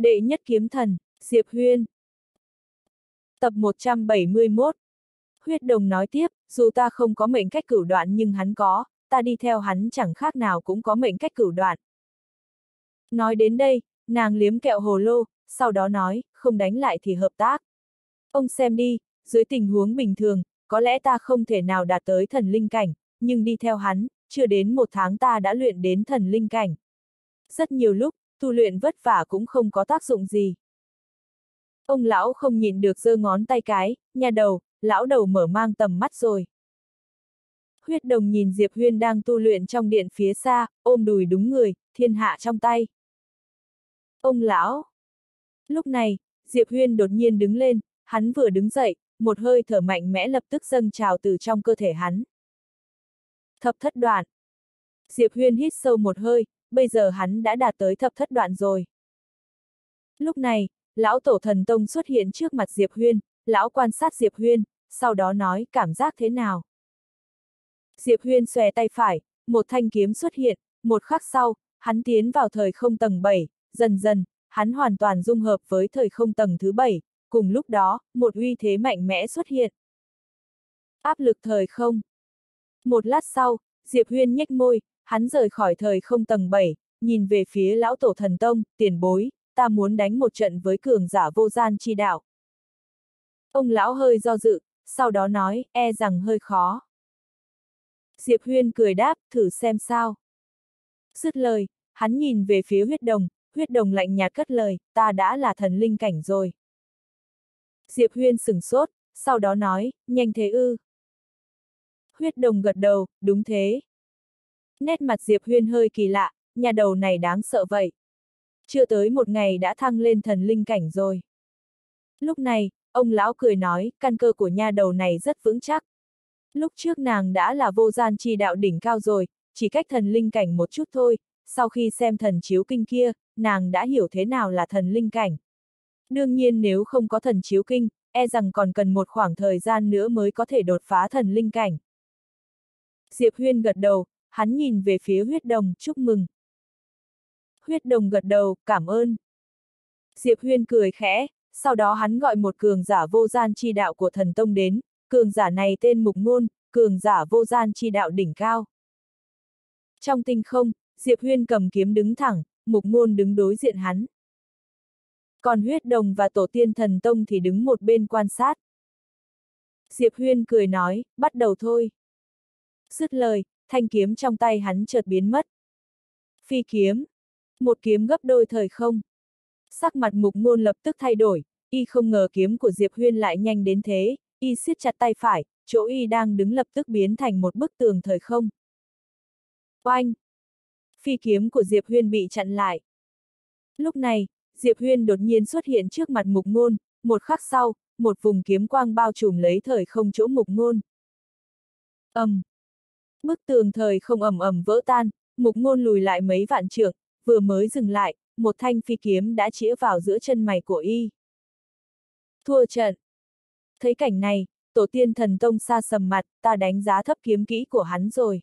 Đệ nhất kiếm thần, Diệp Huyên. Tập 171 Huyết đồng nói tiếp, dù ta không có mệnh cách cửu đoạn nhưng hắn có, ta đi theo hắn chẳng khác nào cũng có mệnh cách cửu đoạn. Nói đến đây, nàng liếm kẹo hồ lô, sau đó nói, không đánh lại thì hợp tác. Ông xem đi, dưới tình huống bình thường, có lẽ ta không thể nào đạt tới thần linh cảnh, nhưng đi theo hắn, chưa đến một tháng ta đã luyện đến thần linh cảnh. Rất nhiều lúc, tu luyện vất vả cũng không có tác dụng gì. Ông lão không nhìn được giơ ngón tay cái, nhà đầu, lão đầu mở mang tầm mắt rồi. Huyết đồng nhìn Diệp Huyên đang tu luyện trong điện phía xa, ôm đùi đúng người, thiên hạ trong tay. Ông lão! Lúc này, Diệp Huyên đột nhiên đứng lên, hắn vừa đứng dậy, một hơi thở mạnh mẽ lập tức dâng trào từ trong cơ thể hắn. Thập thất đoạn. Diệp Huyên hít sâu một hơi, bây giờ hắn đã đạt tới thập thất đoạn rồi. Lúc này, lão tổ thần tông xuất hiện trước mặt Diệp Huyên, lão quan sát Diệp Huyên, sau đó nói cảm giác thế nào. Diệp Huyên xòe tay phải, một thanh kiếm xuất hiện, một khắc sau, hắn tiến vào thời không tầng 7, dần dần, hắn hoàn toàn dung hợp với thời không tầng thứ 7, cùng lúc đó, một uy thế mạnh mẽ xuất hiện. Áp lực thời không. Một lát sau, Diệp Huyên nhếch môi, hắn rời khỏi thời không tầng 7, nhìn về phía lão tổ thần tông, tiền bối, ta muốn đánh một trận với cường giả vô gian chi đạo. Ông lão hơi do dự, sau đó nói, e rằng hơi khó. Diệp Huyên cười đáp, thử xem sao. Dứt lời, hắn nhìn về phía huyết đồng, huyết đồng lạnh nhạt cất lời, ta đã là thần linh cảnh rồi. Diệp Huyên sửng sốt, sau đó nói, nhanh thế ư. Huyết đồng gật đầu, đúng thế. Nét mặt Diệp Huyên hơi kỳ lạ, nhà đầu này đáng sợ vậy. Chưa tới một ngày đã thăng lên thần linh cảnh rồi. Lúc này, ông lão cười nói, căn cơ của nha đầu này rất vững chắc. Lúc trước nàng đã là vô gian chi đạo đỉnh cao rồi, chỉ cách thần linh cảnh một chút thôi, sau khi xem thần chiếu kinh kia, nàng đã hiểu thế nào là thần linh cảnh. Đương nhiên nếu không có thần chiếu kinh, e rằng còn cần một khoảng thời gian nữa mới có thể đột phá thần linh cảnh. Diệp Huyên gật đầu, hắn nhìn về phía huyết đồng, chúc mừng. Huyết đồng gật đầu, cảm ơn. Diệp Huyên cười khẽ, sau đó hắn gọi một cường giả vô gian chi đạo của thần tông đến, cường giả này tên Mục Ngôn, cường giả vô gian chi đạo đỉnh cao. Trong tinh không, Diệp Huyên cầm kiếm đứng thẳng, Mục Ngôn đứng đối diện hắn. Còn huyết đồng và tổ tiên thần tông thì đứng một bên quan sát. Diệp Huyên cười nói, bắt đầu thôi. Dứt lời, thanh kiếm trong tay hắn chợt biến mất. Phi kiếm. Một kiếm gấp đôi thời không. Sắc mặt mục ngôn lập tức thay đổi, y không ngờ kiếm của Diệp Huyên lại nhanh đến thế, y siết chặt tay phải, chỗ y đang đứng lập tức biến thành một bức tường thời không. Oanh! Phi kiếm của Diệp Huyên bị chặn lại. Lúc này, Diệp Huyên đột nhiên xuất hiện trước mặt mục ngôn, một khắc sau, một vùng kiếm quang bao trùm lấy thời không chỗ mục ngôn. ầm, um. Bức tường thời không ầm ầm vỡ tan, mục ngôn lùi lại mấy vạn trượng, vừa mới dừng lại, một thanh phi kiếm đã chĩa vào giữa chân mày của y. Thua trận. Thấy cảnh này, tổ tiên thần tông xa sầm mặt, ta đánh giá thấp kiếm kỹ của hắn rồi.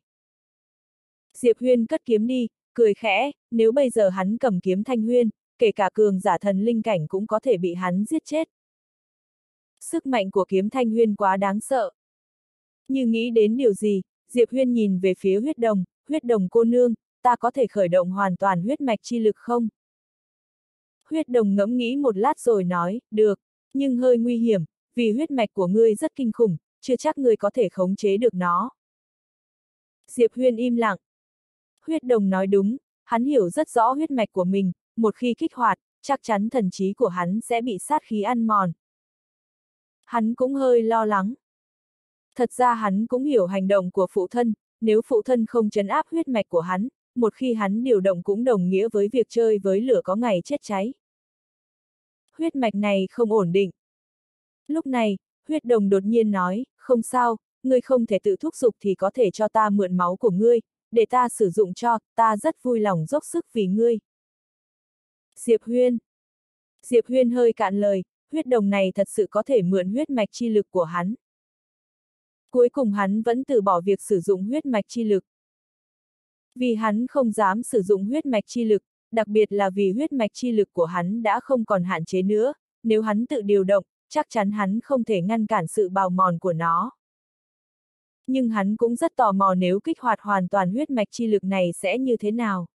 Diệp Huyên cất kiếm đi, cười khẽ, nếu bây giờ hắn cầm kiếm thanh huyên, kể cả cường giả thần linh cảnh cũng có thể bị hắn giết chết. Sức mạnh của kiếm thanh huyên quá đáng sợ. Như nghĩ đến điều gì, Diệp Huyên nhìn về phía huyết đồng, huyết đồng cô nương, ta có thể khởi động hoàn toàn huyết mạch chi lực không? Huyết đồng ngẫm nghĩ một lát rồi nói, được, nhưng hơi nguy hiểm, vì huyết mạch của ngươi rất kinh khủng, chưa chắc ngươi có thể khống chế được nó. Diệp Huyên im lặng. Huyết đồng nói đúng, hắn hiểu rất rõ huyết mạch của mình, một khi kích hoạt, chắc chắn thần trí của hắn sẽ bị sát khí ăn mòn. Hắn cũng hơi lo lắng. Thật ra hắn cũng hiểu hành động của phụ thân, nếu phụ thân không chấn áp huyết mạch của hắn, một khi hắn điều động cũng đồng nghĩa với việc chơi với lửa có ngày chết cháy. Huyết mạch này không ổn định. Lúc này, huyết đồng đột nhiên nói, không sao, ngươi không thể tự thúc giục thì có thể cho ta mượn máu của ngươi, để ta sử dụng cho, ta rất vui lòng dốc sức vì ngươi. Diệp Huyên Diệp Huyên hơi cạn lời, huyết đồng này thật sự có thể mượn huyết mạch chi lực của hắn. Cuối cùng hắn vẫn từ bỏ việc sử dụng huyết mạch chi lực. Vì hắn không dám sử dụng huyết mạch chi lực, đặc biệt là vì huyết mạch chi lực của hắn đã không còn hạn chế nữa, nếu hắn tự điều động, chắc chắn hắn không thể ngăn cản sự bào mòn của nó. Nhưng hắn cũng rất tò mò nếu kích hoạt hoàn toàn huyết mạch chi lực này sẽ như thế nào.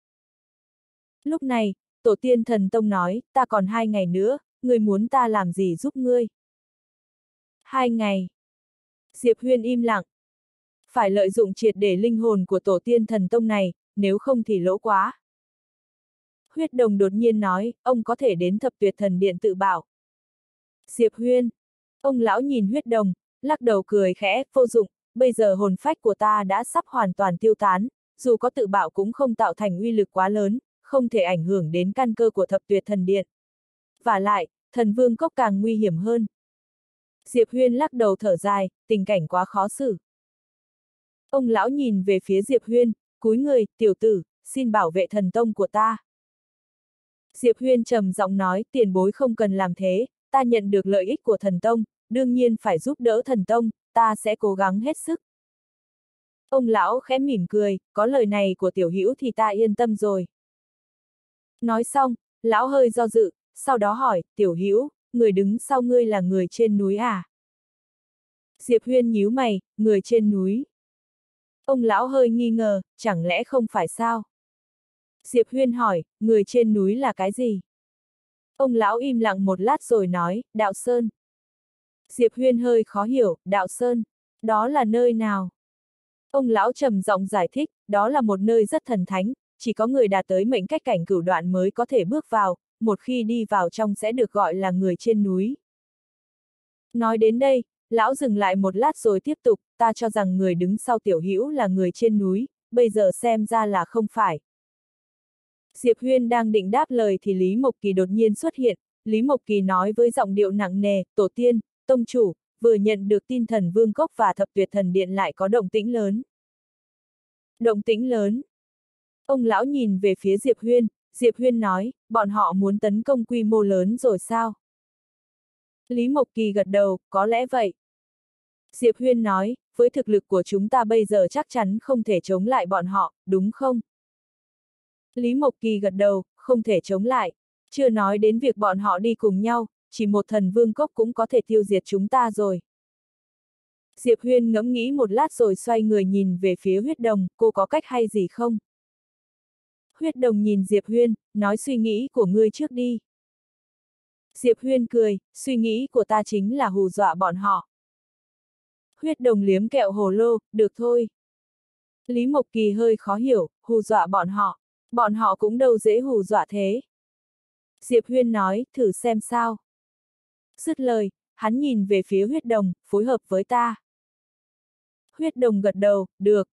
Lúc này, tổ tiên thần tông nói, ta còn hai ngày nữa, ngươi muốn ta làm gì giúp ngươi? Hai ngày. Diệp Huyên im lặng. Phải lợi dụng triệt để linh hồn của tổ tiên thần tông này, nếu không thì lỗ quá. Huyết đồng đột nhiên nói, ông có thể đến thập tuyệt thần điện tự bảo. Diệp Huyên. Ông lão nhìn huyết đồng, lắc đầu cười khẽ, vô dụng, bây giờ hồn phách của ta đã sắp hoàn toàn tiêu tán, dù có tự bảo cũng không tạo thành uy lực quá lớn, không thể ảnh hưởng đến căn cơ của thập tuyệt thần điện. Và lại, thần vương cốc càng nguy hiểm hơn. Diệp Huyên lắc đầu thở dài, tình cảnh quá khó xử. Ông lão nhìn về phía Diệp Huyên, cúi người, tiểu tử, xin bảo vệ thần tông của ta. Diệp Huyên trầm giọng nói, tiền bối không cần làm thế, ta nhận được lợi ích của thần tông, đương nhiên phải giúp đỡ thần tông, ta sẽ cố gắng hết sức. Ông lão khẽ mỉm cười, có lời này của tiểu hữu thì ta yên tâm rồi. Nói xong, lão hơi do dự, sau đó hỏi, tiểu hữu người đứng sau ngươi là người trên núi à? Diệp Huyên nhíu mày, người trên núi. Ông lão hơi nghi ngờ, chẳng lẽ không phải sao? Diệp Huyên hỏi, người trên núi là cái gì? Ông lão im lặng một lát rồi nói, Đạo Sơn. Diệp Huyên hơi khó hiểu, Đạo Sơn, đó là nơi nào? Ông lão trầm giọng giải thích, đó là một nơi rất thần thánh, chỉ có người đạt tới mệnh cách cảnh cửu đoạn mới có thể bước vào, một khi đi vào trong sẽ được gọi là người trên núi. Nói đến đây, lão dừng lại một lát rồi tiếp tục, ta cho rằng người đứng sau tiểu hữu là người trên núi, bây giờ xem ra là không phải. Diệp Huyên đang định đáp lời thì Lý Mộc Kỳ đột nhiên xuất hiện, Lý Mộc Kỳ nói với giọng điệu nặng nề, tổ tiên, tông chủ, vừa nhận được tin thần Vương Cốc và Thập Tuyệt Thần Điện lại có động tĩnh lớn. Động tĩnh lớn. Ông lão nhìn về phía Diệp Huyên, Diệp Huyên nói, bọn họ muốn tấn công quy mô lớn rồi sao? Lý Mộc Kỳ gật đầu, có lẽ vậy. Diệp Huyên nói, với thực lực của chúng ta bây giờ chắc chắn không thể chống lại bọn họ, đúng không? Lý Mộc Kỳ gật đầu, không thể chống lại. Chưa nói đến việc bọn họ đi cùng nhau, chỉ một thần vương cốc cũng có thể tiêu diệt chúng ta rồi. Diệp Huyên ngẫm nghĩ một lát rồi xoay người nhìn về phía huyết đồng, cô có cách hay gì không? Huyết đồng nhìn Diệp Huyên, nói suy nghĩ của ngươi trước đi. Diệp Huyên cười, suy nghĩ của ta chính là hù dọa bọn họ. Huyết đồng liếm kẹo hồ lô, được thôi. Lý Mộc Kỳ hơi khó hiểu, hù dọa bọn họ. Bọn họ cũng đâu dễ hù dọa thế. Diệp Huyên nói, thử xem sao. Dứt lời, hắn nhìn về phía huyết đồng, phối hợp với ta. Huyết đồng gật đầu, được.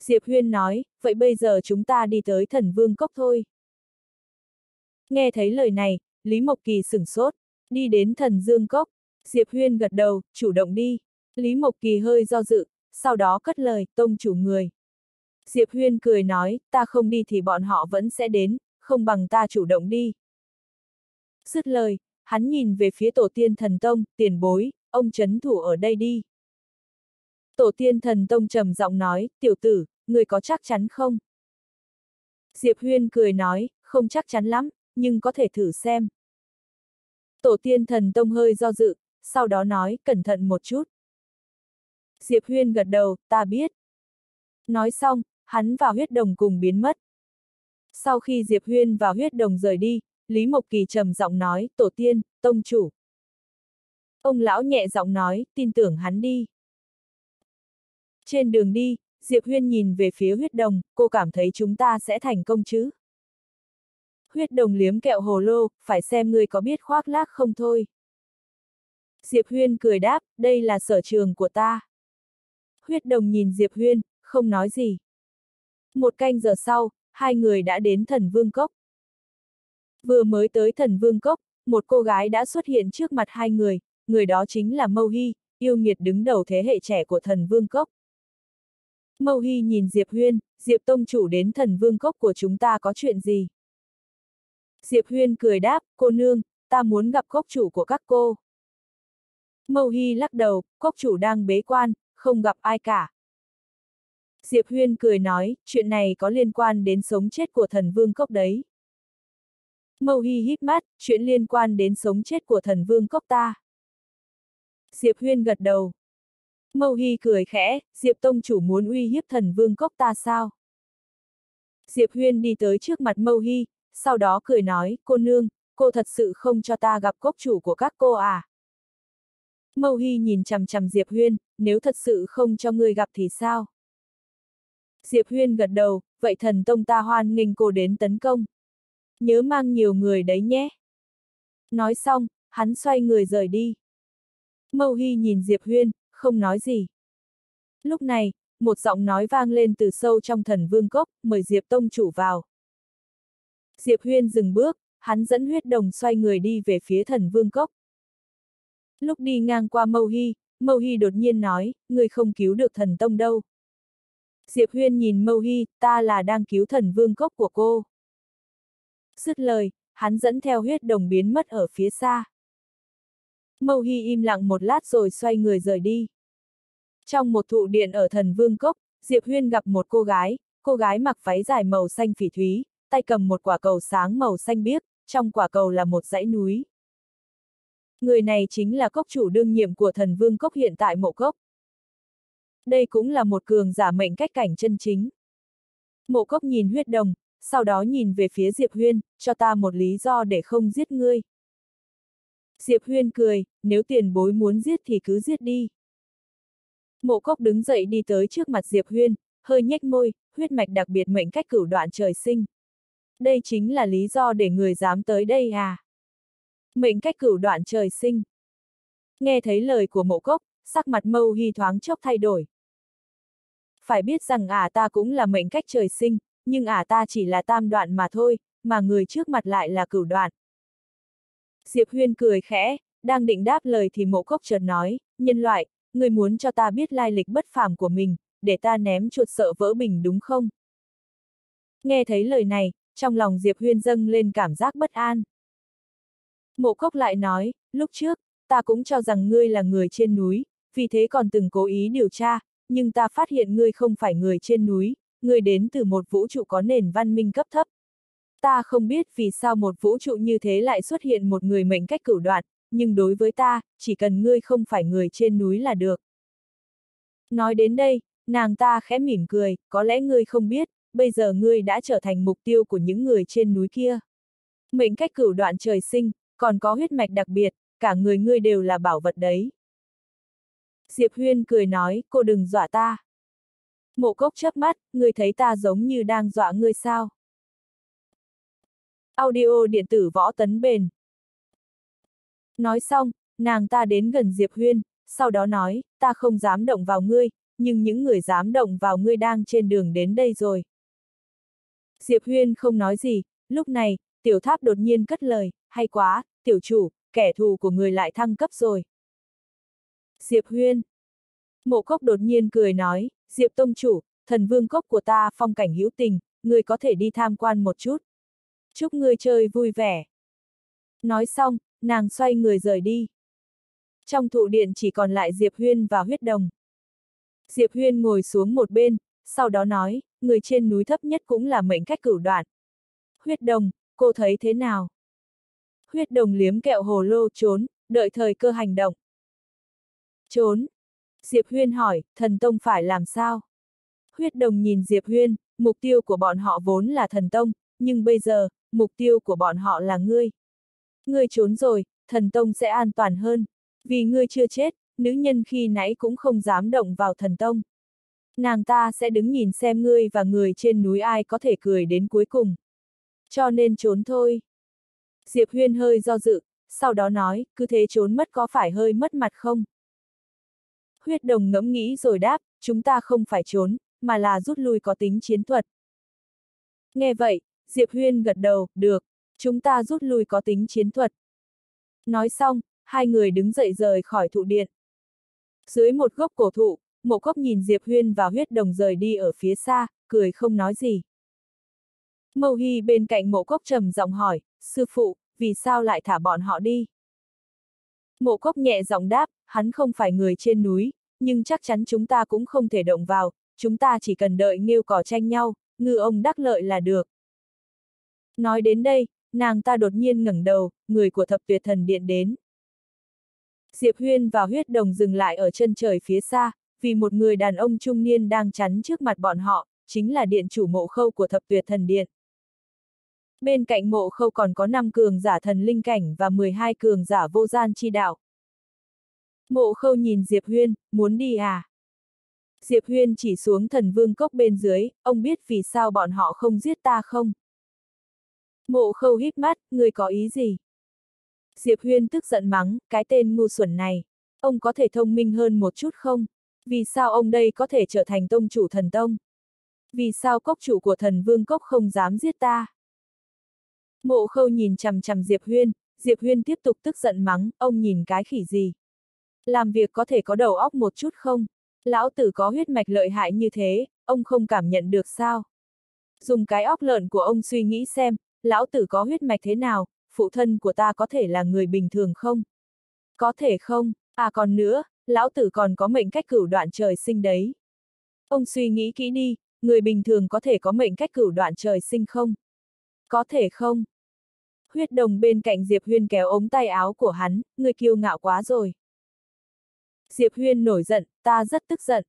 Diệp Huyên nói, vậy bây giờ chúng ta đi tới thần vương cốc thôi. Nghe thấy lời này, Lý Mộc Kỳ sửng sốt, đi đến thần dương cốc. Diệp Huyên gật đầu, chủ động đi. Lý Mộc Kỳ hơi do dự, sau đó cất lời, tông chủ người. Diệp Huyên cười nói, ta không đi thì bọn họ vẫn sẽ đến, không bằng ta chủ động đi. Dứt lời, hắn nhìn về phía tổ tiên thần tông, tiền bối, ông chấn thủ ở đây đi. Tổ tiên thần tông trầm giọng nói, tiểu tử, người có chắc chắn không? Diệp Huyên cười nói, không chắc chắn lắm, nhưng có thể thử xem. Tổ tiên thần tông hơi do dự, sau đó nói, cẩn thận một chút. Diệp Huyên gật đầu, ta biết. Nói xong, hắn và huyết đồng cùng biến mất. Sau khi Diệp Huyên và huyết đồng rời đi, Lý Mộc Kỳ trầm giọng nói, tổ tiên, tông chủ. Ông lão nhẹ giọng nói, tin tưởng hắn đi. Trên đường đi, Diệp Huyên nhìn về phía huyết đồng, cô cảm thấy chúng ta sẽ thành công chứ. Huyết đồng liếm kẹo hồ lô, phải xem ngươi có biết khoác lác không thôi. Diệp Huyên cười đáp, đây là sở trường của ta. Huyết đồng nhìn Diệp Huyên, không nói gì. Một canh giờ sau, hai người đã đến thần vương cốc. Vừa mới tới thần vương cốc, một cô gái đã xuất hiện trước mặt hai người, người đó chính là Mâu Hy, yêu nghiệt đứng đầu thế hệ trẻ của thần vương cốc. Mâu Hy nhìn Diệp Huyên, Diệp Tông chủ đến thần vương cốc của chúng ta có chuyện gì? Diệp Huyên cười đáp, cô nương, ta muốn gặp cốc chủ của các cô. Mâu Hy lắc đầu, cốc chủ đang bế quan, không gặp ai cả. Diệp Huyên cười nói, chuyện này có liên quan đến sống chết của thần vương cốc đấy. Mâu Hy hít mắt, chuyện liên quan đến sống chết của thần vương cốc ta. Diệp Huyên gật đầu. Mâu Hy cười khẽ, Diệp Tông chủ muốn uy hiếp thần vương cốc ta sao? Diệp Huyên đi tới trước mặt Mâu Hy, sau đó cười nói, cô nương, cô thật sự không cho ta gặp cốc chủ của các cô à? Mâu Hy nhìn chằm chằm Diệp Huyên, nếu thật sự không cho ngươi gặp thì sao? Diệp Huyên gật đầu, vậy thần tông ta hoan nghênh cô đến tấn công. Nhớ mang nhiều người đấy nhé. Nói xong, hắn xoay người rời đi. Mâu Hy nhìn Diệp Huyên, không nói gì. Lúc này, một giọng nói vang lên từ sâu trong thần vương cốc, mời Diệp Tông chủ vào. Diệp Huyên dừng bước, hắn dẫn huyết đồng xoay người đi về phía thần vương cốc. Lúc đi ngang qua Mâu Hy, Mâu Hy đột nhiên nói, người không cứu được thần tông đâu. Diệp Huyên nhìn Mâu Hy, ta là đang cứu thần vương cốc của cô. Dứt lời, hắn dẫn theo huyết đồng biến mất ở phía xa. Mâu Hy im lặng một lát rồi xoay người rời đi. Trong một thụ điện ở thần vương cốc, Diệp Huyên gặp một cô gái, cô gái mặc váy dài màu xanh phỉ thúy, tay cầm một quả cầu sáng màu xanh biếc, trong quả cầu là một dãy núi. Người này chính là cốc chủ đương nhiệm của thần vương cốc hiện tại mộ cốc. Đây cũng là một cường giả mệnh cách cảnh chân chính. Mộ cốc nhìn huyết đồng, sau đó nhìn về phía Diệp Huyên, cho ta một lý do để không giết ngươi. Diệp Huyên cười, nếu tiền bối muốn giết thì cứ giết đi. Mộ cốc đứng dậy đi tới trước mặt Diệp Huyên, hơi nhếch môi, huyết mạch đặc biệt mệnh cách cửu đoạn trời sinh. Đây chính là lý do để người dám tới đây à? Mệnh cách cửu đoạn trời sinh. Nghe thấy lời của mộ cốc, sắc mặt mâu hy thoáng chốc thay đổi. Phải biết rằng ả à ta cũng là mệnh cách trời sinh, nhưng ả à ta chỉ là tam đoạn mà thôi, mà người trước mặt lại là cửu đoạn. Diệp Huyên cười khẽ, đang định đáp lời thì mộ cốc chợt nói, nhân loại, người muốn cho ta biết lai lịch bất phàm của mình, để ta ném chuột sợ vỡ bình đúng không? Nghe thấy lời này, trong lòng Diệp Huyên dâng lên cảm giác bất an. Mộ cốc lại nói, lúc trước, ta cũng cho rằng ngươi là người trên núi, vì thế còn từng cố ý điều tra, nhưng ta phát hiện ngươi không phải người trên núi, ngươi đến từ một vũ trụ có nền văn minh cấp thấp. Ta không biết vì sao một vũ trụ như thế lại xuất hiện một người mệnh cách cửu đoạn, nhưng đối với ta, chỉ cần ngươi không phải người trên núi là được. Nói đến đây, nàng ta khẽ mỉm cười, có lẽ ngươi không biết, bây giờ ngươi đã trở thành mục tiêu của những người trên núi kia. Mệnh cách cửu đoạn trời sinh, còn có huyết mạch đặc biệt, cả người ngươi đều là bảo vật đấy. Diệp Huyên cười nói, cô đừng dọa ta. Mộ cốc chớp mắt, ngươi thấy ta giống như đang dọa ngươi sao? Audio điện tử võ tấn bền. Nói xong, nàng ta đến gần Diệp Huyên, sau đó nói, ta không dám động vào ngươi, nhưng những người dám động vào ngươi đang trên đường đến đây rồi. Diệp Huyên không nói gì, lúc này, tiểu tháp đột nhiên cất lời, hay quá, tiểu chủ, kẻ thù của người lại thăng cấp rồi. Diệp Huyên. Mộ cốc đột nhiên cười nói, Diệp Tông chủ, thần vương cốc của ta phong cảnh hữu tình, người có thể đi tham quan một chút. Chúc ngươi chơi vui vẻ. Nói xong, nàng xoay người rời đi. Trong thụ điện chỉ còn lại Diệp Huyên và huyết đồng. Diệp Huyên ngồi xuống một bên, sau đó nói, người trên núi thấp nhất cũng là mệnh cách cửu đoạn. Huyết đồng, cô thấy thế nào? Huyết đồng liếm kẹo hồ lô trốn, đợi thời cơ hành động. Trốn. Diệp Huyên hỏi, thần tông phải làm sao? Huyết đồng nhìn Diệp Huyên, mục tiêu của bọn họ vốn là thần tông, nhưng bây giờ, mục tiêu của bọn họ là ngươi. Ngươi trốn rồi, thần tông sẽ an toàn hơn. Vì ngươi chưa chết, nữ nhân khi nãy cũng không dám động vào thần tông. Nàng ta sẽ đứng nhìn xem ngươi và người trên núi ai có thể cười đến cuối cùng. Cho nên trốn thôi. Diệp Huyên hơi do dự, sau đó nói, cứ thế trốn mất có phải hơi mất mặt không? Huyết đồng ngẫm nghĩ rồi đáp, chúng ta không phải trốn, mà là rút lui có tính chiến thuật. Nghe vậy, Diệp Huyên gật đầu, được, chúng ta rút lui có tính chiến thuật. Nói xong, hai người đứng dậy rời khỏi thụ điện. Dưới một gốc cổ thụ, mộ cốc nhìn Diệp Huyên và huyết đồng rời đi ở phía xa, cười không nói gì. Mâu Hy bên cạnh mộ cốc trầm giọng hỏi, sư phụ, vì sao lại thả bọn họ đi? Mộ cốc nhẹ giọng đáp, hắn không phải người trên núi, nhưng chắc chắn chúng ta cũng không thể động vào, chúng ta chỉ cần đợi nghêu cỏ tranh nhau, ngư ông đắc lợi là được. Nói đến đây, nàng ta đột nhiên ngẩng đầu, người của thập tuyệt thần điện đến. Diệp Huyên và huyết đồng dừng lại ở chân trời phía xa, vì một người đàn ông trung niên đang chắn trước mặt bọn họ, chính là điện chủ mộ khâu của thập tuyệt thần điện. Bên cạnh mộ khâu còn có 5 cường giả thần linh cảnh và 12 cường giả vô gian chi đạo. Mộ khâu nhìn Diệp Huyên, muốn đi à? Diệp Huyên chỉ xuống thần vương cốc bên dưới, ông biết vì sao bọn họ không giết ta không? Mộ khâu híp mắt, người có ý gì? Diệp Huyên tức giận mắng, cái tên ngu xuẩn này. Ông có thể thông minh hơn một chút không? Vì sao ông đây có thể trở thành tông chủ thần tông? Vì sao cốc chủ của thần vương cốc không dám giết ta? Mộ khâu nhìn chằm chằm Diệp Huyên, Diệp Huyên tiếp tục tức giận mắng, ông nhìn cái khỉ gì? Làm việc có thể có đầu óc một chút không? Lão tử có huyết mạch lợi hại như thế, ông không cảm nhận được sao? Dùng cái óc lợn của ông suy nghĩ xem, lão tử có huyết mạch thế nào, phụ thân của ta có thể là người bình thường không? Có thể không, à còn nữa, lão tử còn có mệnh cách cửu đoạn trời sinh đấy. Ông suy nghĩ kỹ đi, người bình thường có thể có mệnh cách cửu đoạn trời sinh không? Có thể không? Huyết đồng bên cạnh Diệp Huyên kéo ống tay áo của hắn, người kiêu ngạo quá rồi. Diệp Huyên nổi giận, ta rất tức giận.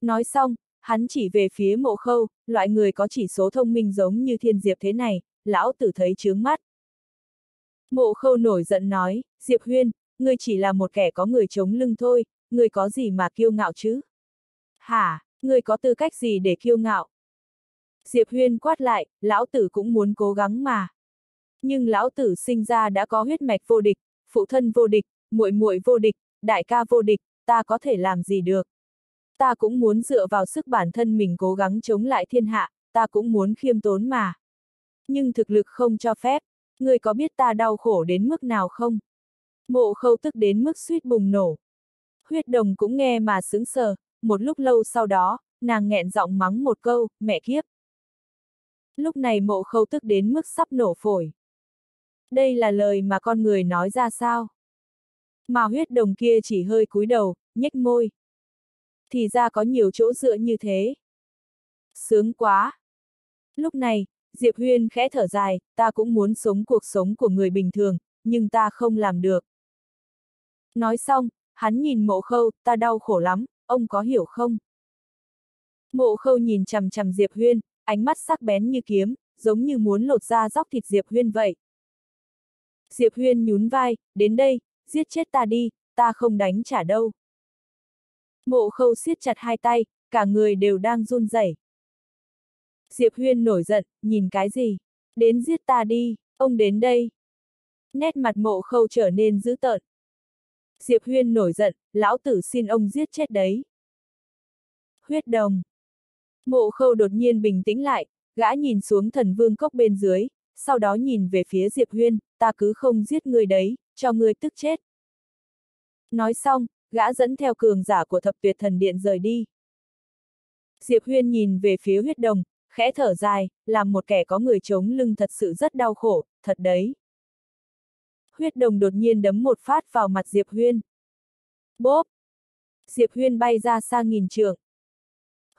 Nói xong, hắn chỉ về phía mộ khâu, loại người có chỉ số thông minh giống như thiên diệp thế này, lão tử thấy chướng mắt. Mộ khâu nổi giận nói, Diệp Huyên, ngươi chỉ là một kẻ có người chống lưng thôi, ngươi có gì mà kiêu ngạo chứ? Hả, ngươi có tư cách gì để kiêu ngạo? Diệp Huyên quát lại, lão tử cũng muốn cố gắng mà. Nhưng lão tử sinh ra đã có huyết mạch vô địch, phụ thân vô địch, muội muội vô địch, đại ca vô địch, ta có thể làm gì được? Ta cũng muốn dựa vào sức bản thân mình cố gắng chống lại thiên hạ, ta cũng muốn khiêm tốn mà. Nhưng thực lực không cho phép, người có biết ta đau khổ đến mức nào không? Mộ khâu tức đến mức suýt bùng nổ. Huyết đồng cũng nghe mà sững sờ, một lúc lâu sau đó, nàng nghẹn giọng mắng một câu, mẹ kiếp. Lúc này mộ khâu tức đến mức sắp nổ phổi. Đây là lời mà con người nói ra sao? Mà huyết đồng kia chỉ hơi cúi đầu, nhếch môi. Thì ra có nhiều chỗ dựa như thế. Sướng quá! Lúc này, Diệp Huyên khẽ thở dài, ta cũng muốn sống cuộc sống của người bình thường, nhưng ta không làm được. Nói xong, hắn nhìn mộ khâu, ta đau khổ lắm, ông có hiểu không? Mộ khâu nhìn chằm chằm Diệp Huyên, ánh mắt sắc bén như kiếm, giống như muốn lột ra dóc thịt Diệp Huyên vậy. Diệp Huyên nhún vai, đến đây, giết chết ta đi, ta không đánh trả đâu. Mộ khâu siết chặt hai tay, cả người đều đang run rẩy. Diệp Huyên nổi giận, nhìn cái gì? Đến giết ta đi, ông đến đây. Nét mặt mộ khâu trở nên dữ tợn. Diệp Huyên nổi giận, lão tử xin ông giết chết đấy. Huyết đồng. Mộ khâu đột nhiên bình tĩnh lại, gã nhìn xuống thần vương cốc bên dưới, sau đó nhìn về phía Diệp Huyên, ta cứ không giết người đấy, cho người tức chết. Nói xong, gã dẫn theo cường giả của thập tuyệt thần điện rời đi. Diệp Huyên nhìn về phía huyết đồng, khẽ thở dài, làm một kẻ có người chống lưng thật sự rất đau khổ, thật đấy. Huyết đồng đột nhiên đấm một phát vào mặt Diệp Huyên. Bốp! Diệp Huyên bay ra xa nghìn trường.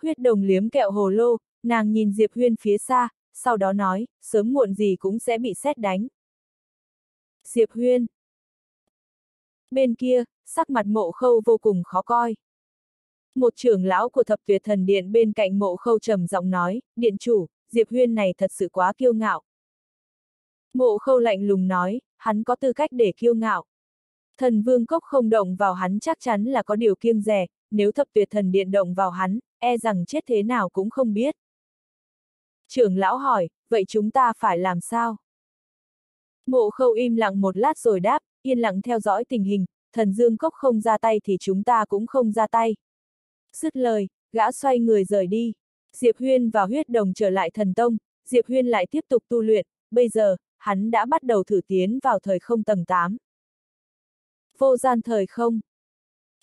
Huyết đồng liếm kẹo hồ lô, nàng nhìn Diệp Huyên phía xa, sau đó nói, sớm muộn gì cũng sẽ bị xét đánh. Diệp Huyên. Bên kia, sắc mặt mộ khâu vô cùng khó coi. Một trưởng lão của thập tuyệt thần điện bên cạnh mộ khâu trầm giọng nói, điện chủ, Diệp Huyên này thật sự quá kiêu ngạo. Mộ khâu lạnh lùng nói, hắn có tư cách để kiêu ngạo. Thần vương cốc không động vào hắn chắc chắn là có điều kiêng rẻ. nếu thập tuyệt thần điện động vào hắn, e rằng chết thế nào cũng không biết. Trưởng lão hỏi, vậy chúng ta phải làm sao? Mộ khâu im lặng một lát rồi đáp, yên lặng theo dõi tình hình, thần dương cốc không ra tay thì chúng ta cũng không ra tay. Dứt lời, gã xoay người rời đi. Diệp Huyên và huyết đồng trở lại thần tông, Diệp Huyên lại tiếp tục tu luyện, bây giờ, hắn đã bắt đầu thử tiến vào thời không tầng 8. Vô gian thời không.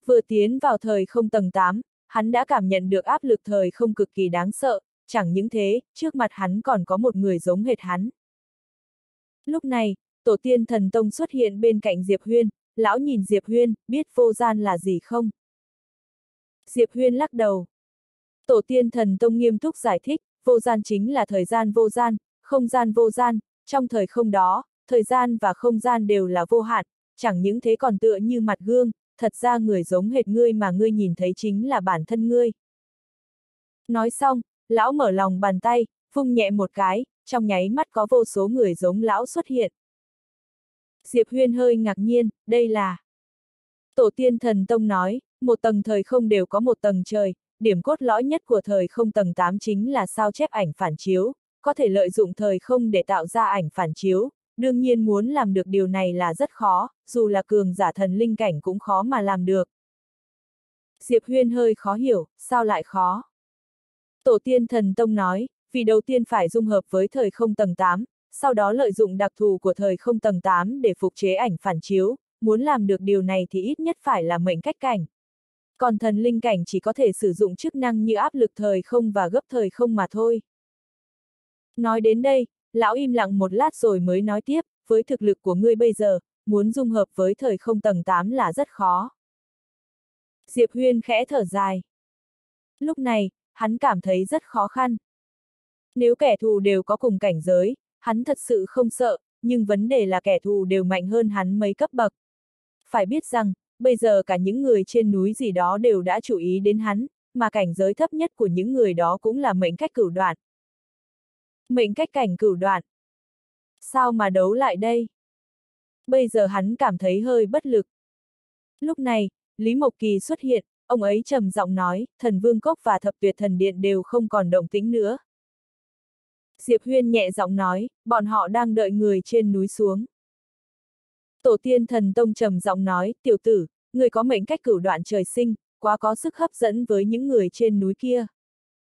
Vừa tiến vào thời không tầng 8, hắn đã cảm nhận được áp lực thời không cực kỳ đáng sợ, chẳng những thế, trước mặt hắn còn có một người giống hệt hắn. Lúc này, tổ tiên thần tông xuất hiện bên cạnh Diệp Huyên, lão nhìn Diệp Huyên, biết vô gian là gì không? Diệp Huyên lắc đầu. Tổ tiên thần tông nghiêm túc giải thích, vô gian chính là thời gian vô gian, không gian vô gian, trong thời không đó, thời gian và không gian đều là vô hạn, chẳng những thế còn tựa như mặt gương, thật ra người giống hệt ngươi mà ngươi nhìn thấy chính là bản thân ngươi. Nói xong, lão mở lòng bàn tay, vung nhẹ một cái, trong nháy mắt có vô số người giống lão xuất hiện. Diệp Huyên hơi ngạc nhiên, đây là... Tổ tiên thần tông nói, một tầng thời không đều có một tầng trời, điểm cốt lõi nhất của thời không tầng 8 chính là sao chép ảnh phản chiếu, có thể lợi dụng thời không để tạo ra ảnh phản chiếu, đương nhiên muốn làm được điều này là rất khó, dù là cường giả thần linh cảnh cũng khó mà làm được. Diệp Huyên hơi khó hiểu, sao lại khó? Tổ tiên thần tông nói, vì đầu tiên phải dung hợp với thời không tầng 8, sau đó lợi dụng đặc thù của thời không tầng 8 để phục chế ảnh phản chiếu, muốn làm được điều này thì ít nhất phải là mệnh cách cảnh. Còn thần linh cảnh chỉ có thể sử dụng chức năng như áp lực thời không và gấp thời không mà thôi. Nói đến đây, lão im lặng một lát rồi mới nói tiếp, với thực lực của ngươi bây giờ, muốn dung hợp với thời không tầng 8 là rất khó. Diệp Huyên khẽ thở dài. Lúc này, hắn cảm thấy rất khó khăn. Nếu kẻ thù đều có cùng cảnh giới, hắn thật sự không sợ, nhưng vấn đề là kẻ thù đều mạnh hơn hắn mấy cấp bậc. Phải biết rằng, bây giờ cả những người trên núi gì đó đều đã chú ý đến hắn, mà cảnh giới thấp nhất của những người đó cũng là mệnh cách cửu đoạn. Mệnh cách cảnh cửu đoạn. Sao mà đấu lại đây? Bây giờ hắn cảm thấy hơi bất lực. Lúc này, Lý Mộc Kỳ xuất hiện, ông ấy trầm giọng nói, thần vương cốc và thập tuyệt thần điện đều không còn động tĩnh nữa. Diệp Huyên nhẹ giọng nói, bọn họ đang đợi người trên núi xuống. Tổ tiên thần tông trầm giọng nói, tiểu tử, người có mệnh cách cửu đoạn trời sinh, quá có sức hấp dẫn với những người trên núi kia.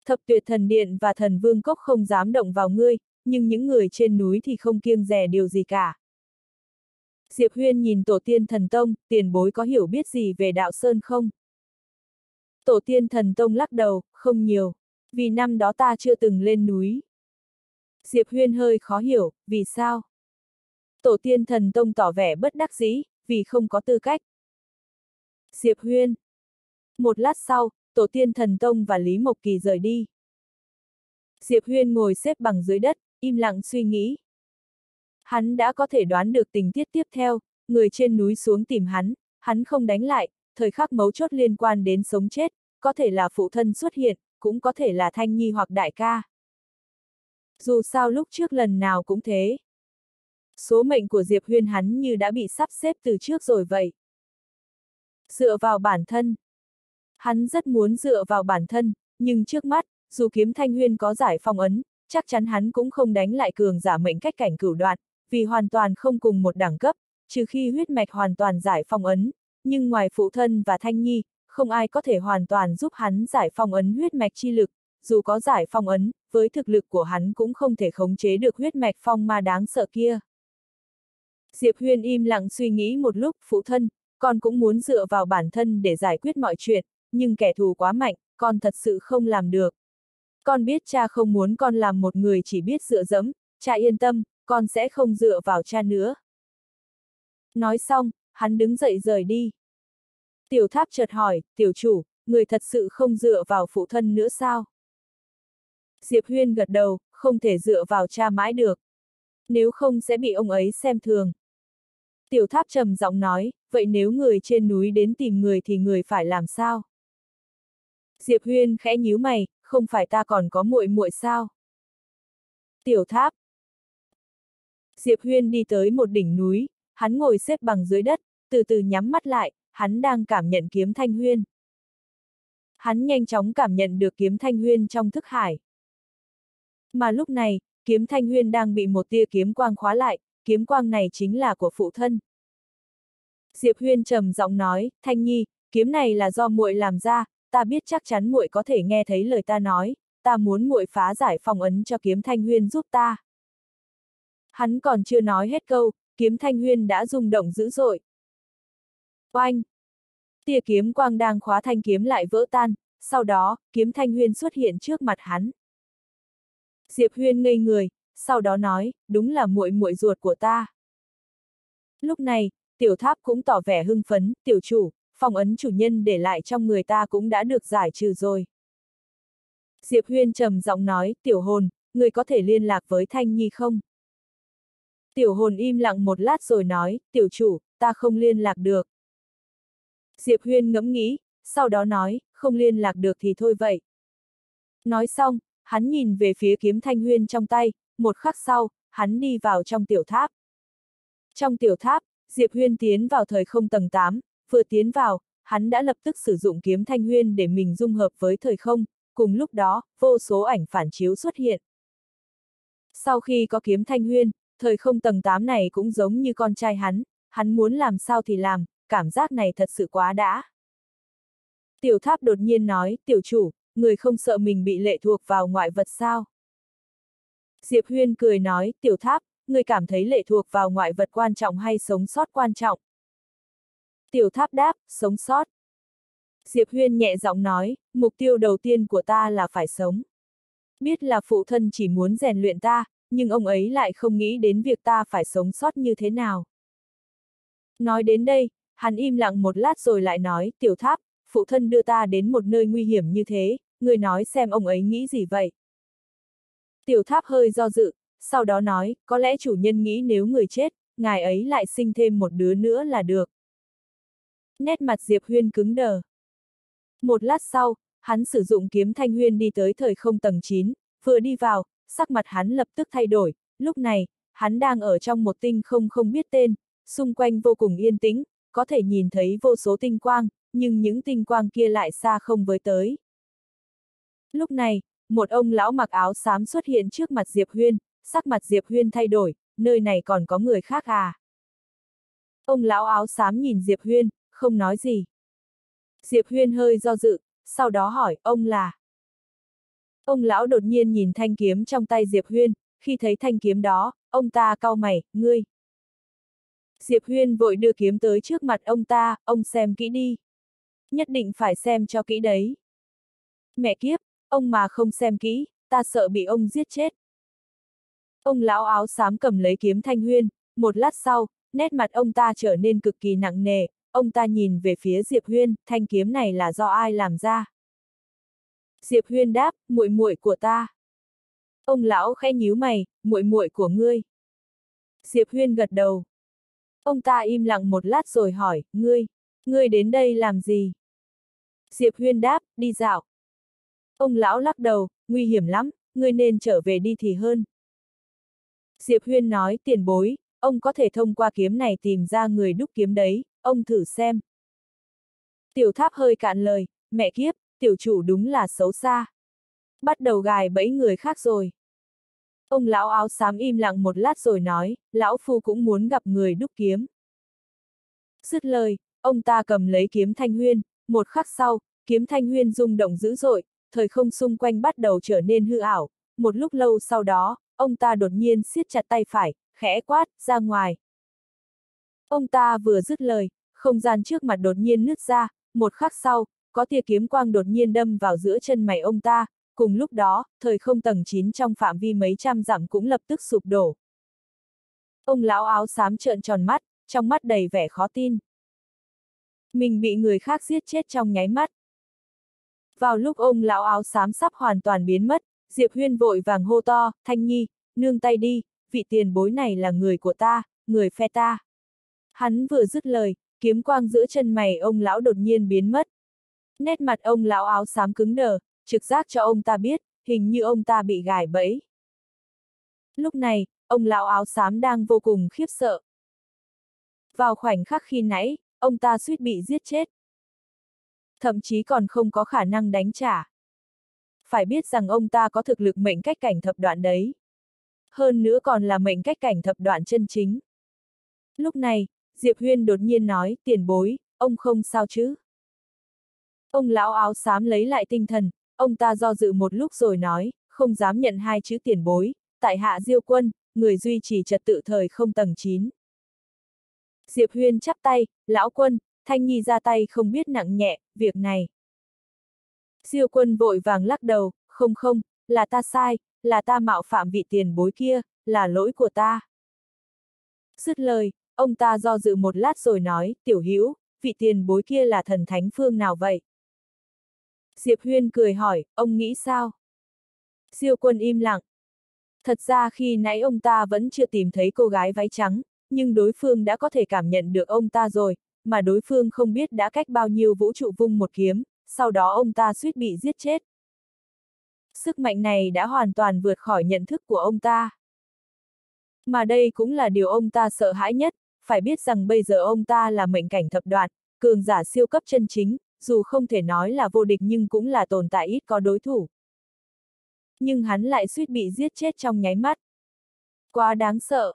Thập tuyệt thần điện và thần vương cốc không dám động vào ngươi, nhưng những người trên núi thì không kiêng rè điều gì cả. Diệp Huyên nhìn tổ tiên thần tông, tiền bối có hiểu biết gì về đạo Sơn không? Tổ tiên thần tông lắc đầu, không nhiều, vì năm đó ta chưa từng lên núi. Diệp Huyên hơi khó hiểu, vì sao? Tổ tiên thần tông tỏ vẻ bất đắc dĩ, vì không có tư cách. Diệp Huyên. Một lát sau, tổ tiên thần tông và Lý Mộc Kỳ rời đi. Diệp Huyên ngồi xếp bằng dưới đất, im lặng suy nghĩ. Hắn đã có thể đoán được tình tiết tiếp theo, người trên núi xuống tìm hắn, hắn không đánh lại, thời khắc mấu chốt liên quan đến sống chết, có thể là phụ thân xuất hiện, cũng có thể là thanh nhi hoặc đại ca. Dù sao lúc trước lần nào cũng thế. Số mệnh của Diệp Huyên hắn như đã bị sắp xếp từ trước rồi vậy. Dựa vào bản thân. Hắn rất muốn dựa vào bản thân, nhưng trước mắt, dù kiếm thanh huyên có giải phong ấn, chắc chắn hắn cũng không đánh lại cường giả mệnh cách cảnh cửu đoạn, vì hoàn toàn không cùng một đẳng cấp, trừ khi huyết mạch hoàn toàn giải phong ấn, nhưng ngoài phụ thân và thanh nhi, không ai có thể hoàn toàn giúp hắn giải phong ấn huyết mạch chi lực, dù có giải phong ấn, với thực lực của hắn cũng không thể khống chế được huyết mạch phong ma đáng sợ kia. Diệp Huyên im lặng suy nghĩ một lúc, phụ thân, con cũng muốn dựa vào bản thân để giải quyết mọi chuyện, nhưng kẻ thù quá mạnh, con thật sự không làm được. Con biết cha không muốn con làm một người chỉ biết dựa dẫm, cha yên tâm, con sẽ không dựa vào cha nữa. Nói xong, hắn đứng dậy rời đi. Tiểu tháp chợt hỏi, tiểu chủ, người thật sự không dựa vào phụ thân nữa sao? Diệp Huyên gật đầu, không thể dựa vào cha mãi được. Nếu không sẽ bị ông ấy xem thường. Tiểu tháp trầm giọng nói, vậy nếu người trên núi đến tìm người thì người phải làm sao? Diệp Huyên khẽ nhíu mày, không phải ta còn có muội muội sao? Tiểu tháp. Diệp Huyên đi tới một đỉnh núi, hắn ngồi xếp bằng dưới đất, từ từ nhắm mắt lại, hắn đang cảm nhận kiếm thanh huyên. Hắn nhanh chóng cảm nhận được kiếm thanh huyên trong thức hải. Mà lúc này, kiếm thanh huyên đang bị một tia kiếm quang khóa lại, kiếm quang này chính là của phụ thân. Diệp Huyên trầm giọng nói, Thanh Nhi, kiếm này là do muội làm ra, ta biết chắc chắn muội có thể nghe thấy lời ta nói, ta muốn muội phá giải phòng ấn cho kiếm Thanh Huyên giúp ta. Hắn còn chưa nói hết câu, kiếm Thanh Huyên đã rung động dữ dội. Oanh! Tia kiếm quang đang khóa thanh kiếm lại vỡ tan, sau đó, kiếm Thanh Huyên xuất hiện trước mặt hắn. Diệp Huyên ngây người, sau đó nói, đúng là muội muội ruột của ta. Lúc này, tiểu tháp cũng tỏ vẻ hưng phấn, tiểu chủ, phong ấn chủ nhân để lại trong người ta cũng đã được giải trừ rồi. Diệp Huyên trầm giọng nói, tiểu hồn, người có thể liên lạc với Thanh Nhi không? Tiểu hồn im lặng một lát rồi nói, tiểu chủ, ta không liên lạc được. Diệp Huyên ngẫm nghĩ, sau đó nói, không liên lạc được thì thôi vậy. Nói xong, hắn nhìn về phía kiếm thanh huyên trong tay, một khắc sau, hắn đi vào trong tiểu tháp. Trong tiểu tháp, Diệp Huyên tiến vào thời không tầng 8, vừa tiến vào, hắn đã lập tức sử dụng kiếm thanh huyên để mình dung hợp với thời không, cùng lúc đó, vô số ảnh phản chiếu xuất hiện. Sau khi có kiếm thanh huyên, thời không tầng 8 này cũng giống như con trai hắn, hắn muốn làm sao thì làm, cảm giác này thật sự quá đã. Tiểu tháp đột nhiên nói, tiểu chủ, người không sợ mình bị lệ thuộc vào ngoại vật sao? Diệp Huyên cười nói, tiểu tháp, người cảm thấy lệ thuộc vào ngoại vật quan trọng hay sống sót quan trọng? Tiểu tháp đáp, sống sót. Diệp Huyên nhẹ giọng nói, mục tiêu đầu tiên của ta là phải sống. Biết là phụ thân chỉ muốn rèn luyện ta, nhưng ông ấy lại không nghĩ đến việc ta phải sống sót như thế nào. Nói đến đây, hắn im lặng một lát rồi lại nói, tiểu tháp, phụ thân đưa ta đến một nơi nguy hiểm như thế, người nói xem ông ấy nghĩ gì vậy. Tiểu tháp hơi do dự, sau đó nói, có lẽ chủ nhân nghĩ nếu người chết, ngài ấy lại sinh thêm một đứa nữa là được. Nét mặt Diệp Huyên cứng đờ. Một lát sau, hắn sử dụng kiếm thanh huyên đi tới thời không tầng 9, vừa đi vào, sắc mặt hắn lập tức thay đổi, lúc này, hắn đang ở trong một tinh không không biết tên, xung quanh vô cùng yên tĩnh, có thể nhìn thấy vô số tinh quang, nhưng những tinh quang kia lại xa không với tới. Lúc này, một ông lão mặc áo xám xuất hiện trước mặt Diệp Huyên, sắc mặt Diệp Huyên thay đổi, nơi này còn có người khác à? Ông lão áo xám nhìn Diệp Huyên, không nói gì. Diệp Huyên hơi do dự, sau đó hỏi, ông là? Ông lão đột nhiên nhìn thanh kiếm trong tay Diệp Huyên, khi thấy thanh kiếm đó, ông ta cau mày, ngươi. Diệp Huyên vội đưa kiếm tới trước mặt ông ta, ông xem kỹ đi. Nhất định phải xem cho kỹ đấy. Mẹ kiếp, ông mà không xem kỹ, ta sợ bị ông giết chết. Ông lão áo xám cầm lấy kiếm thanh huyên, một lát sau, nét mặt ông ta trở nên cực kỳ nặng nề, ông ta nhìn về phía Diệp Huyên, thanh kiếm này là do ai làm ra? Diệp Huyên đáp, muội muội của ta. Ông lão khẽ nhíu mày, muội muội của ngươi. Diệp Huyên gật đầu. Ông ta im lặng một lát rồi hỏi, ngươi, ngươi đến đây làm gì? Diệp Huyên đáp, đi dạo. Ông lão lắc đầu, nguy hiểm lắm, ngươi nên trở về đi thì hơn. Diệp Huyên nói, tiền bối, ông có thể thông qua kiếm này tìm ra người đúc kiếm đấy, ông thử xem. Tiểu tháp hơi cạn lời, mẹ kiếp, tiểu chủ đúng là xấu xa. Bắt đầu gài bẫy người khác rồi. Ông lão áo xám im lặng một lát rồi nói, lão phu cũng muốn gặp người đúc kiếm. Dứt lời, ông ta cầm lấy kiếm thanh huyên, một khắc sau, kiếm thanh huyên rung động dữ dội, thời không xung quanh bắt đầu trở nên hư ảo, một lúc lâu sau đó, ông ta đột nhiên siết chặt tay phải, khẽ quát, ra ngoài. Ông ta vừa dứt lời, không gian trước mặt đột nhiên nứt ra, một khắc sau, có tia kiếm quang đột nhiên đâm vào giữa chân mày ông ta, cùng lúc đó, thời không tầng 9 trong phạm vi mấy trăm dặm cũng lập tức sụp đổ. Ông lão áo xám trợn tròn mắt, trong mắt đầy vẻ khó tin. Mình bị người khác giết chết trong nháy mắt. Vào lúc ông lão áo xám sắp hoàn toàn biến mất, Diệp Huyên vội vàng hô to, Thanh Nhi, nương tay đi, vị tiền bối này là người của ta, người phe ta. Hắn vừa dứt lời, kiếm quang giữa chân mày ông lão đột nhiên biến mất. Nét mặt ông lão áo xám cứng đờ, trực giác cho ông ta biết, hình như ông ta bị gài bẫy. Lúc này, ông lão áo xám đang vô cùng khiếp sợ. Vào khoảnh khắc khi nãy, ông ta suýt bị giết chết. Thậm chí còn không có khả năng đánh trả. Phải biết rằng ông ta có thực lực mệnh cách cảnh thập đoạn đấy. Hơn nữa còn là mệnh cách cảnh thập đoạn chân chính. Lúc này, Diệp Huyên đột nhiên nói, tiền bối, ông không sao chứ. Ông lão áo xám lấy lại tinh thần, ông ta do dự một lúc rồi nói, không dám nhận hai chữ tiền bối, tại hạ diêu quân, người duy trì trật tự thời không tầng 9. Diệp Huyên chắp tay, lão quân, Thanh Nhi ra tay không biết nặng nhẹ, việc này. Diêu quân vội vàng lắc đầu, không không, là ta sai, là ta mạo phạm vị tiền bối kia, là lỗi của ta. Dứt lời, ông ta do dự một lát rồi nói, tiểu hữu vị tiền bối kia là thần thánh phương nào vậy? Diệp Huyên cười hỏi, ông nghĩ sao? Siêu quân im lặng. Thật ra khi nãy ông ta vẫn chưa tìm thấy cô gái váy trắng, nhưng đối phương đã có thể cảm nhận được ông ta rồi, mà đối phương không biết đã cách bao nhiêu vũ trụ vung một kiếm, sau đó ông ta suýt bị giết chết. Sức mạnh này đã hoàn toàn vượt khỏi nhận thức của ông ta. Mà đây cũng là điều ông ta sợ hãi nhất, phải biết rằng bây giờ ông ta là mệnh cảnh thập đoạn, cường giả siêu cấp chân chính, dù không thể nói là vô địch nhưng cũng là tồn tại ít có đối thủ. Nhưng hắn lại suýt bị giết chết trong nháy mắt. Quá đáng sợ.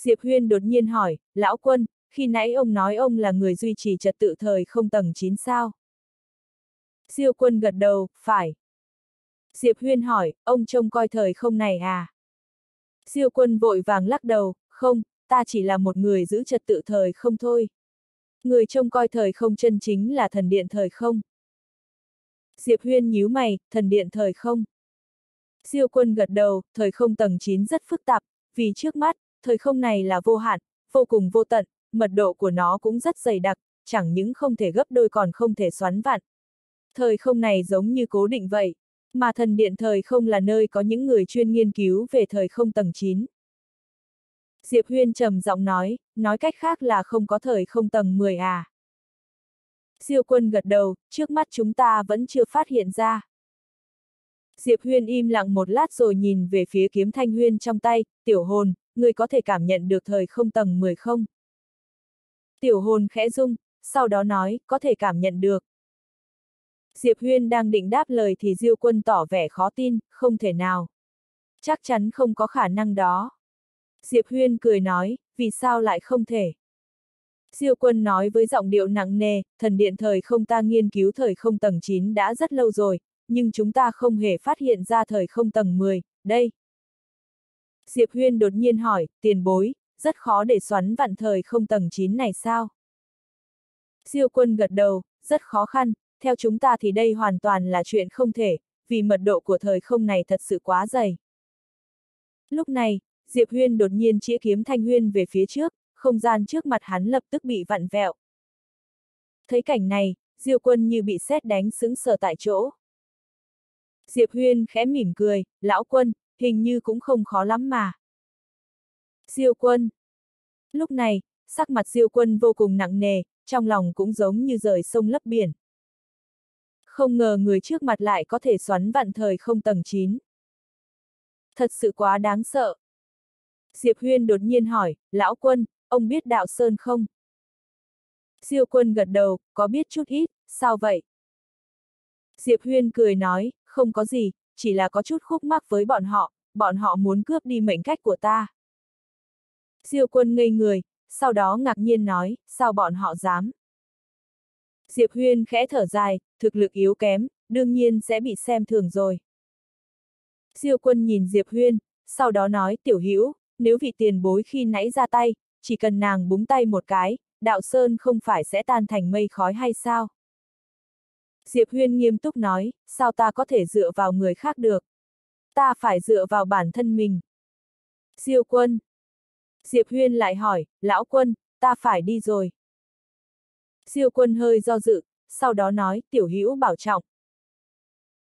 Diệp Huyên đột nhiên hỏi, lão quân, khi nãy ông nói ông là người duy trì trật tự thời không tầng 9 sao? Diêu quân gật đầu, phải. Diệp Huyên hỏi, ông trông coi thời không này à? Diêu quân vội vàng lắc đầu, không, ta chỉ là một người giữ trật tự thời không thôi. Người trông coi thời không chân chính là thần điện thời không. Diệp Huyên nhíu mày, thần điện thời không. Diêu quân gật đầu, thời không tầng 9 rất phức tạp, vì trước mắt, thời không này là vô hạn, vô cùng vô tận, mật độ của nó cũng rất dày đặc, chẳng những không thể gấp đôi còn không thể xoắn vặn. Thời không này giống như cố định vậy, mà thần điện thời không là nơi có những người chuyên nghiên cứu về thời không tầng 9. Diệp Huyên trầm giọng nói, nói cách khác là không có thời không tầng 10 à. Diêu quân gật đầu, trước mắt chúng ta vẫn chưa phát hiện ra. Diệp Huyên im lặng một lát rồi nhìn về phía kiếm thanh huyên trong tay, tiểu hồn, người có thể cảm nhận được thời không tầng 10 không? Tiểu hồn khẽ rung, sau đó nói, có thể cảm nhận được. Diệp Huyên đang định đáp lời thì Diêu quân tỏ vẻ khó tin, không thể nào. Chắc chắn không có khả năng đó. Diệp Huyên cười nói, vì sao lại không thể? Diêu quân nói với giọng điệu nặng nề, thần điện thời không ta nghiên cứu thời không tầng 9 đã rất lâu rồi, nhưng chúng ta không hề phát hiện ra thời không tầng 10, đây. Diệp Huyên đột nhiên hỏi, tiền bối, rất khó để xoắn vạn thời không tầng 9 này sao? Diêu quân gật đầu, rất khó khăn, theo chúng ta thì đây hoàn toàn là chuyện không thể, vì mật độ của thời không này thật sự quá dày. Lúc này, Diệp Huyên đột nhiên chĩa kiếm Thanh Huyên về phía trước, không gian trước mặt hắn lập tức bị vặn vẹo. Thấy cảnh này, Diêu quân như bị sét đánh sững sờ tại chỗ. Diệp Huyên khẽ mỉm cười, lão quân, hình như cũng không khó lắm mà. Diêu quân. Lúc này, sắc mặt Diêu quân vô cùng nặng nề, trong lòng cũng giống như rời sông lấp biển. Không ngờ người trước mặt lại có thể xoắn vặn thời không tầng 9. Thật sự quá đáng sợ. Diệp Huyên đột nhiên hỏi, lão quân, ông biết đạo Sơn không? Diêu quân gật đầu, có biết chút ít, sao vậy? Diệp Huyên cười nói, không có gì, chỉ là có chút khúc mắc với bọn họ, bọn họ muốn cướp đi mệnh cách của ta. Diêu quân ngây người, sau đó ngạc nhiên nói, sao bọn họ dám? Diệp Huyên khẽ thở dài, thực lực yếu kém, đương nhiên sẽ bị xem thường rồi. Diêu quân nhìn Diệp Huyên, sau đó nói tiểu hữu nếu vị tiền bối khi nãy ra tay, chỉ cần nàng búng tay một cái, đạo sơn không phải sẽ tan thành mây khói hay sao? Diệp Huyên nghiêm túc nói, sao ta có thể dựa vào người khác được? Ta phải dựa vào bản thân mình. Diêu quân. Diệp Huyên lại hỏi, lão quân, ta phải đi rồi. Diêu quân hơi do dự, sau đó nói, tiểu hữu bảo trọng.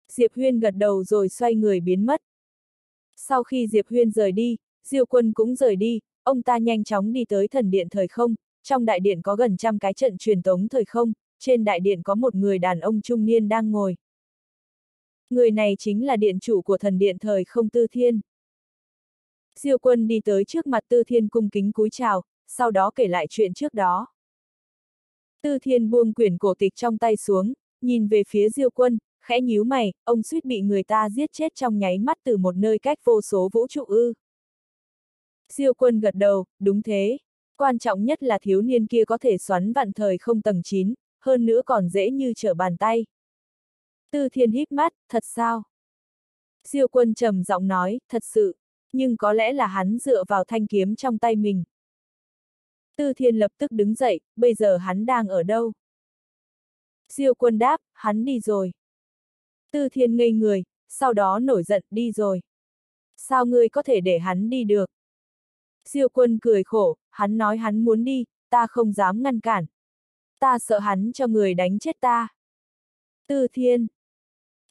Diệp Huyên gật đầu rồi xoay người biến mất. Sau khi Diệp Huyên rời đi, Diêu quân cũng rời đi, ông ta nhanh chóng đi tới thần điện thời không, trong đại điện có gần trăm cái trận truyền tống thời không, trên đại điện có một người đàn ông trung niên đang ngồi. Người này chính là điện chủ của thần điện thời không Tư Thiên. Diêu quân đi tới trước mặt Tư Thiên cung kính cúi chào, sau đó kể lại chuyện trước đó. Tư Thiên buông quyển cổ tịch trong tay xuống, nhìn về phía Diêu quân, khẽ nhíu mày, ông suýt bị người ta giết chết trong nháy mắt từ một nơi cách vô số vũ trụ ư. Diêu quân gật đầu, đúng thế. Quan trọng nhất là thiếu niên kia có thể xoắn vạn thời không tầng 9, hơn nữa còn dễ như trở bàn tay. Tư thiên híp mắt, thật sao? Diêu quân trầm giọng nói, thật sự, nhưng có lẽ là hắn dựa vào thanh kiếm trong tay mình. Tư thiên lập tức đứng dậy, bây giờ hắn đang ở đâu? Diêu quân đáp, hắn đi rồi. Tư thiên ngây người, sau đó nổi giận, đi rồi. Sao ngươi có thể để hắn đi được? Siêu quân cười khổ, hắn nói hắn muốn đi, ta không dám ngăn cản. Ta sợ hắn cho người đánh chết ta. Tư thiên.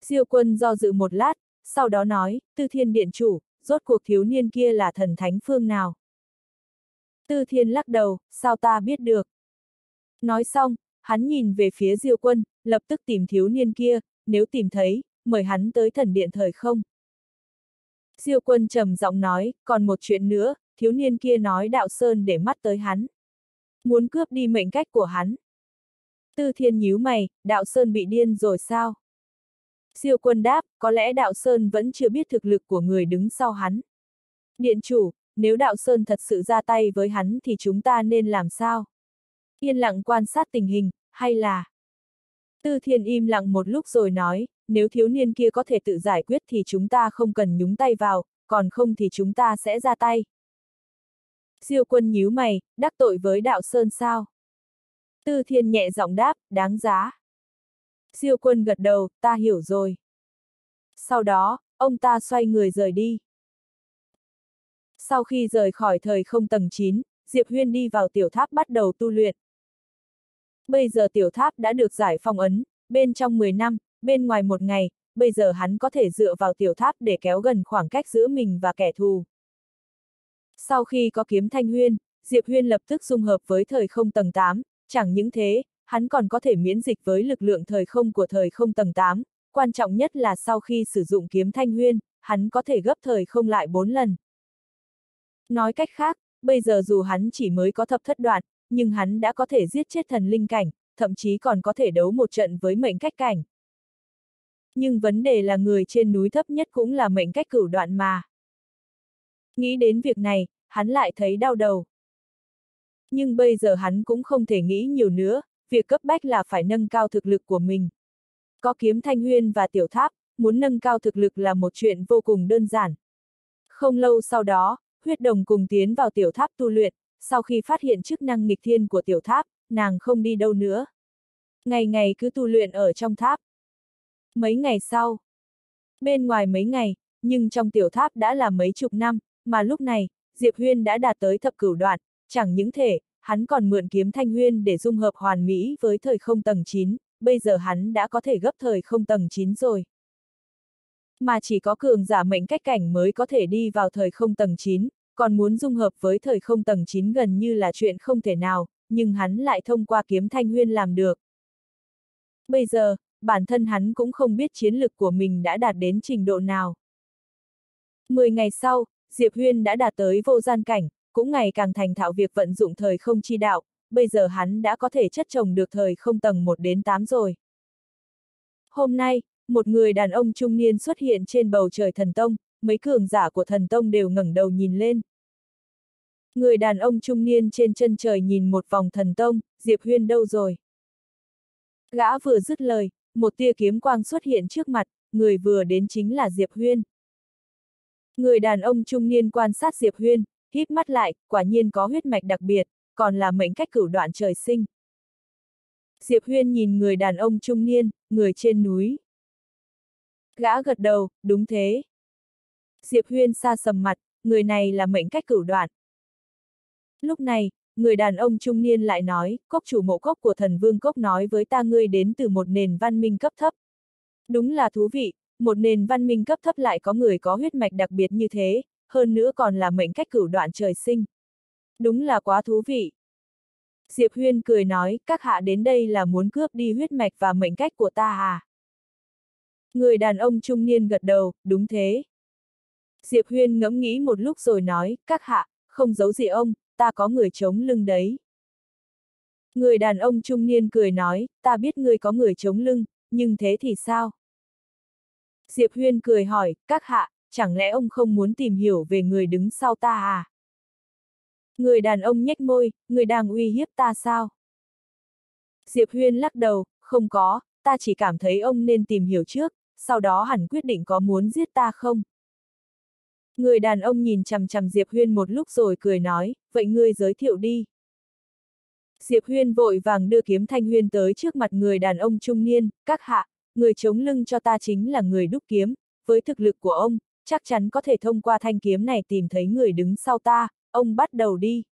Diêu quân do dự một lát, sau đó nói, tư thiên điện chủ, rốt cuộc thiếu niên kia là thần thánh phương nào. Tư thiên lắc đầu, sao ta biết được. Nói xong, hắn nhìn về phía diêu quân, lập tức tìm thiếu niên kia, nếu tìm thấy, mời hắn tới thần điện thời không. Diêu quân trầm giọng nói, còn một chuyện nữa, thiếu niên kia nói đạo sơn để mắt tới hắn. Muốn cướp đi mệnh cách của hắn. Tư thiên nhíu mày, đạo sơn bị điên rồi sao? Siêu quân đáp, có lẽ đạo sơn vẫn chưa biết thực lực của người đứng sau hắn. Điện chủ, nếu đạo sơn thật sự ra tay với hắn thì chúng ta nên làm sao? Yên lặng quan sát tình hình, hay là... Tư thiên im lặng một lúc rồi nói, nếu thiếu niên kia có thể tự giải quyết thì chúng ta không cần nhúng tay vào, còn không thì chúng ta sẽ ra tay. Siêu quân nhíu mày, đắc tội với đạo sơn sao? Tư thiên nhẹ giọng đáp, đáng giá. Siêu quân gật đầu, ta hiểu rồi. Sau đó, ông ta xoay người rời đi. Sau khi rời khỏi thời không tầng 9, Diệp Huyên đi vào tiểu tháp bắt đầu tu luyện. Bây giờ tiểu tháp đã được giải phong ấn, bên trong 10 năm, bên ngoài một ngày, bây giờ hắn có thể dựa vào tiểu tháp để kéo gần khoảng cách giữa mình và kẻ thù. Sau khi có kiếm thanh huyên, Diệp Huyên lập tức dung hợp với thời không tầng 8, chẳng những thế, hắn còn có thể miễn dịch với lực lượng thời không của thời không tầng 8, quan trọng nhất là sau khi sử dụng kiếm thanh huyên, hắn có thể gấp thời không lại 4 lần. Nói cách khác, bây giờ dù hắn chỉ mới có thập thất đoạn, nhưng hắn đã có thể giết chết thần linh cảnh, thậm chí còn có thể đấu một trận với mệnh cách cảnh. Nhưng vấn đề là người trên núi thấp nhất cũng là mệnh cách cửu đoạn mà. Nghĩ đến việc này, hắn lại thấy đau đầu. Nhưng bây giờ hắn cũng không thể nghĩ nhiều nữa, việc cấp bách là phải nâng cao thực lực của mình. Có kiếm thanh huyên và tiểu tháp, muốn nâng cao thực lực là một chuyện vô cùng đơn giản. Không lâu sau đó, huyết đồng cùng tiến vào tiểu tháp tu luyện, sau khi phát hiện chức năng nghịch thiên của tiểu tháp, nàng không đi đâu nữa. Ngày ngày cứ tu luyện ở trong tháp. Mấy ngày sau, bên ngoài mấy ngày, nhưng trong tiểu tháp đã là mấy chục năm, mà lúc này, Diệp Huyên đã đạt tới thập cửu đoạn, chẳng những thể, hắn còn mượn kiếm thanh huyên để dung hợp hoàn mỹ với thời không tầng 9, bây giờ hắn đã có thể gấp thời không tầng 9 rồi. Mà chỉ có cường giả mệnh cách cảnh mới có thể đi vào thời không tầng 9, còn muốn dung hợp với thời không tầng 9 gần như là chuyện không thể nào, nhưng hắn lại thông qua kiếm thanh huyên làm được. Bây giờ, bản thân hắn cũng không biết chiến lực của mình đã đạt đến trình độ nào. Mười ngày sau, Diệp Huyên đã đạt tới vô gian cảnh, cũng ngày càng thành thạo việc vận dụng thời không chi đạo, bây giờ hắn đã có thể chất trồng được thời không tầng 1 đến 8 rồi. Hôm nay, một người đàn ông trung niên xuất hiện trên bầu trời thần tông, mấy cường giả của thần tông đều ngẩng đầu nhìn lên. Người đàn ông trung niên trên chân trời nhìn một vòng thần tông, Diệp Huyên đâu rồi? Gã vừa dứt lời, một tia kiếm quang xuất hiện trước mặt, người vừa đến chính là Diệp Huyên. Người đàn ông trung niên quan sát Diệp Huyên, híp mắt lại, quả nhiên có huyết mạch đặc biệt, còn là mệnh cách cửu đoạn trời sinh. Diệp Huyên nhìn người đàn ông trung niên, người trên núi. Gã gật đầu, đúng thế. Diệp Huyên xa sầm mặt, người này là mệnh cách cửu đoạn. Lúc này, người đàn ông trung niên lại nói, cốc chủ mộ cốc của thần vương cốc nói với ta ngươi đến từ một nền văn minh cấp thấp. Đúng là thú vị, một nền văn minh cấp thấp lại có người có huyết mạch đặc biệt như thế, hơn nữa còn là mệnh cách cửu đoạn trời sinh. Đúng là quá thú vị. Diệp Huyên cười nói, các hạ đến đây là muốn cướp đi huyết mạch và mệnh cách của ta à? Người đàn ông trung niên gật đầu, đúng thế. Diệp Huyên ngẫm nghĩ một lúc rồi nói, các hạ, không giấu gì ông, ta có người chống lưng đấy. Người đàn ông trung niên cười nói, ta biết ngươi có người chống lưng, nhưng thế thì sao? Diệp Huyên cười hỏi, các hạ, chẳng lẽ ông không muốn tìm hiểu về người đứng sau ta à? Người đàn ông nhếch môi, người đang uy hiếp ta sao? Diệp Huyên lắc đầu, không có, ta chỉ cảm thấy ông nên tìm hiểu trước, sau đó hẳn quyết định có muốn giết ta không? Người đàn ông nhìn chằm chằm Diệp Huyên một lúc rồi cười nói, vậy ngươi giới thiệu đi. Diệp Huyên vội vàng đưa kiếm thanh huyên tới trước mặt người đàn ông trung niên, các hạ, người chống lưng cho ta chính là người đúc kiếm, với thực lực của ông, chắc chắn có thể thông qua thanh kiếm này tìm thấy người đứng sau ta, ông bắt đầu đi.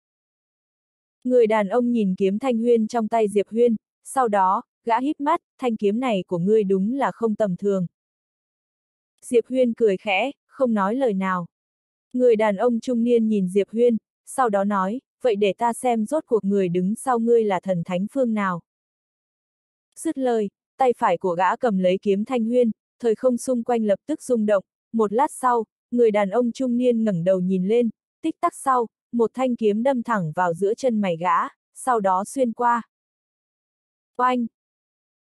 Người đàn ông nhìn kiếm thanh huyên trong tay Diệp Huyên, sau đó, gã híp mắt, thanh kiếm này của ngươi đúng là không tầm thường. Diệp Huyên cười khẽ, không nói lời nào. Người đàn ông trung niên nhìn Diệp Huyên, sau đó nói, vậy để ta xem rốt cuộc người đứng sau ngươi là thần thánh phương nào. Dứt lời, tay phải của gã cầm lấy kiếm thanh huyên, thời không xung quanh lập tức rung động, một lát sau, người đàn ông trung niên ngẩng đầu nhìn lên, tích tắc sau, một thanh kiếm đâm thẳng vào giữa chân mày gã, sau đó xuyên qua. Oanh!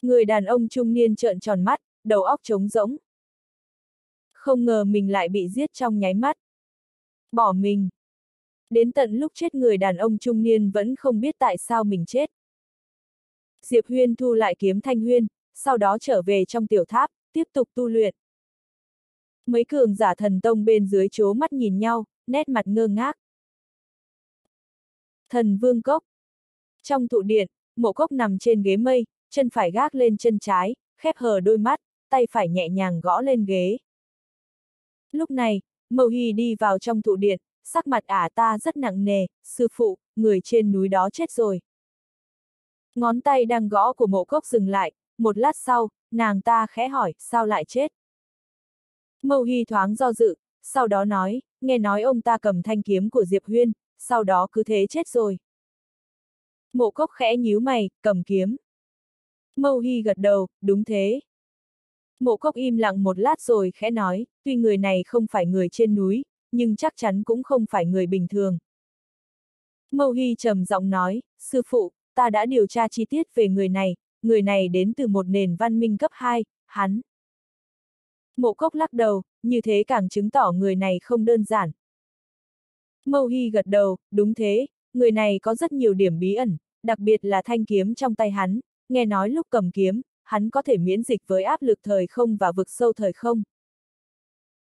Người đàn ông trung niên trợn tròn mắt, đầu óc trống rỗng. Không ngờ mình lại bị giết trong nháy mắt. Bỏ mình. Đến tận lúc chết người đàn ông trung niên vẫn không biết tại sao mình chết. Diệp Huyên thu lại kiếm thanh huyên, sau đó trở về trong tiểu tháp, tiếp tục tu luyện. Mấy cường giả thần tông bên dưới chố mắt nhìn nhau, nét mặt ngơ ngác. Thần vương cốc. Trong thụ điện, mộ cốc nằm trên ghế mây, chân phải gác lên chân trái, khép hờ đôi mắt, tay phải nhẹ nhàng gõ lên ghế. Lúc này, Mậu Hy đi vào trong thụ điện, sắc mặt ả ta rất nặng nề, sư phụ, người trên núi đó chết rồi. Ngón tay đang gõ của mộ cốc dừng lại, một lát sau, nàng ta khẽ hỏi, sao lại chết? Mậu Hy thoáng do dự, sau đó nói, nghe nói ông ta cầm thanh kiếm của Diệp Huyên, sau đó cứ thế chết rồi. Mộ cốc khẽ nhíu mày, cầm kiếm. Mâu Hy gật đầu, đúng thế. Mộ cốc im lặng một lát rồi khẽ nói, tuy người này không phải người trên núi, nhưng chắc chắn cũng không phải người bình thường. Mâu Hy trầm giọng nói, sư phụ, ta đã điều tra chi tiết về người này, người này đến từ một nền văn minh cấp 2, hắn. Mộ cốc lắc đầu, như thế càng chứng tỏ người này không đơn giản. Mâu Hy gật đầu, đúng thế, người này có rất nhiều điểm bí ẩn, đặc biệt là thanh kiếm trong tay hắn, nghe nói lúc cầm kiếm, hắn có thể miễn dịch với áp lực thời không và vực sâu thời không.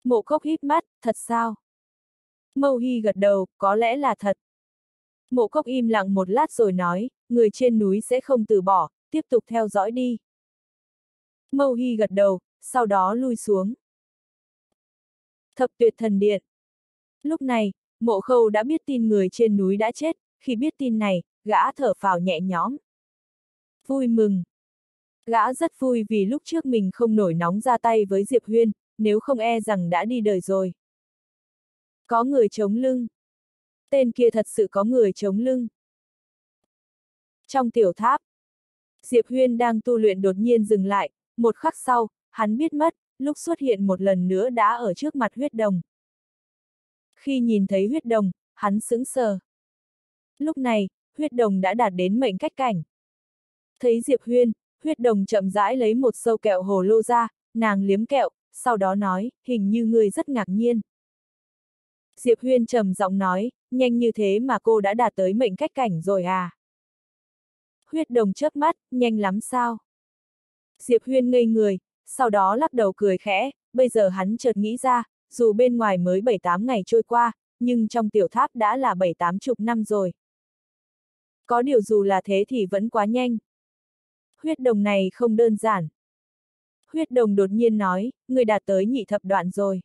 Mộ cốc híp mắt, thật sao? Mâu Hy gật đầu, có lẽ là thật. Mộ cốc im lặng một lát rồi nói, người trên núi sẽ không từ bỏ, tiếp tục theo dõi đi. Mâu Hy gật đầu, sau đó lui xuống. Thập tuyệt thần điện. Lúc này, mộ khâu đã biết tin người trên núi đã chết, khi biết tin này, gã thở phào nhẹ nhõm. Vui mừng. Gã rất vui vì lúc trước mình không nổi nóng ra tay với Diệp Huyên, nếu không e rằng đã đi đời rồi. Có người chống lưng. Tên kia thật sự có người chống lưng. Trong tiểu tháp, Diệp Huyên đang tu luyện đột nhiên dừng lại, một khắc sau, hắn biết mất, lúc xuất hiện một lần nữa đã ở trước mặt huyết đồng. Khi nhìn thấy huyết đồng, hắn sững sờ. Lúc này, huyết đồng đã đạt đến mệnh cách cảnh. Thấy Diệp Huyên, huyết đồng chậm rãi lấy một sâu kẹo hồ lô ra, nàng liếm kẹo, sau đó nói, hình như người rất ngạc nhiên. Diệp Huyên trầm giọng nói, nhanh như thế mà cô đã đạt tới mệnh cách cảnh rồi à? Huyết đồng chớp mắt, nhanh lắm sao? Diệp Huyên ngây người, sau đó lắc đầu cười khẽ, bây giờ hắn chợt nghĩ ra, dù bên ngoài mới 7-8 ngày trôi qua, nhưng trong tiểu tháp đã là 7-8 chục năm rồi. Có điều dù là thế thì vẫn quá nhanh. Huyết đồng này không đơn giản. Huyết đồng đột nhiên nói, người đạt tới nhị thập đoạn rồi.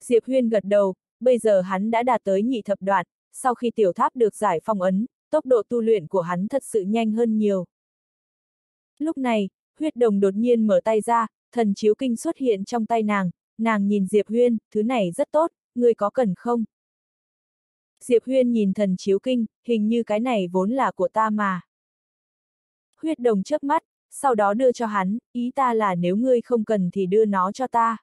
Diệp Huyên gật đầu, bây giờ hắn đã đạt tới nhị thập đoạn, sau khi tiểu tháp được giải phong ấn, tốc độ tu luyện của hắn thật sự nhanh hơn nhiều. Lúc này, huyết đồng đột nhiên mở tay ra, thần chiếu kinh xuất hiện trong tay nàng, nàng nhìn Diệp Huyên, thứ này rất tốt, người có cần không? Diệp Huyên nhìn thần chiếu kinh, hình như cái này vốn là của ta mà. Huyết đồng chớp mắt, sau đó đưa cho hắn, ý ta là nếu ngươi không cần thì đưa nó cho ta.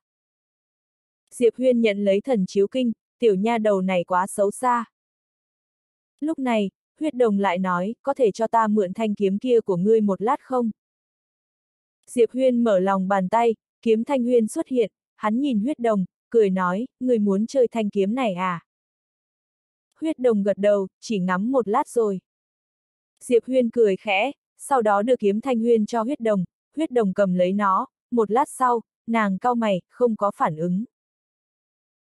Diệp Huyên nhận lấy thần chiếu kinh, tiểu nha đầu này quá xấu xa. Lúc này, huyết đồng lại nói, có thể cho ta mượn thanh kiếm kia của ngươi một lát không? Diệp Huyên mở lòng bàn tay, kiếm thanh huyên xuất hiện, hắn nhìn huyết đồng, cười nói, người muốn chơi thanh kiếm này à? Huyết đồng gật đầu, chỉ ngắm một lát rồi. Diệp Huyên cười khẽ, sau đó đưa kiếm thanh huyên cho huyết đồng, huyết đồng cầm lấy nó, một lát sau, nàng cao mày, không có phản ứng.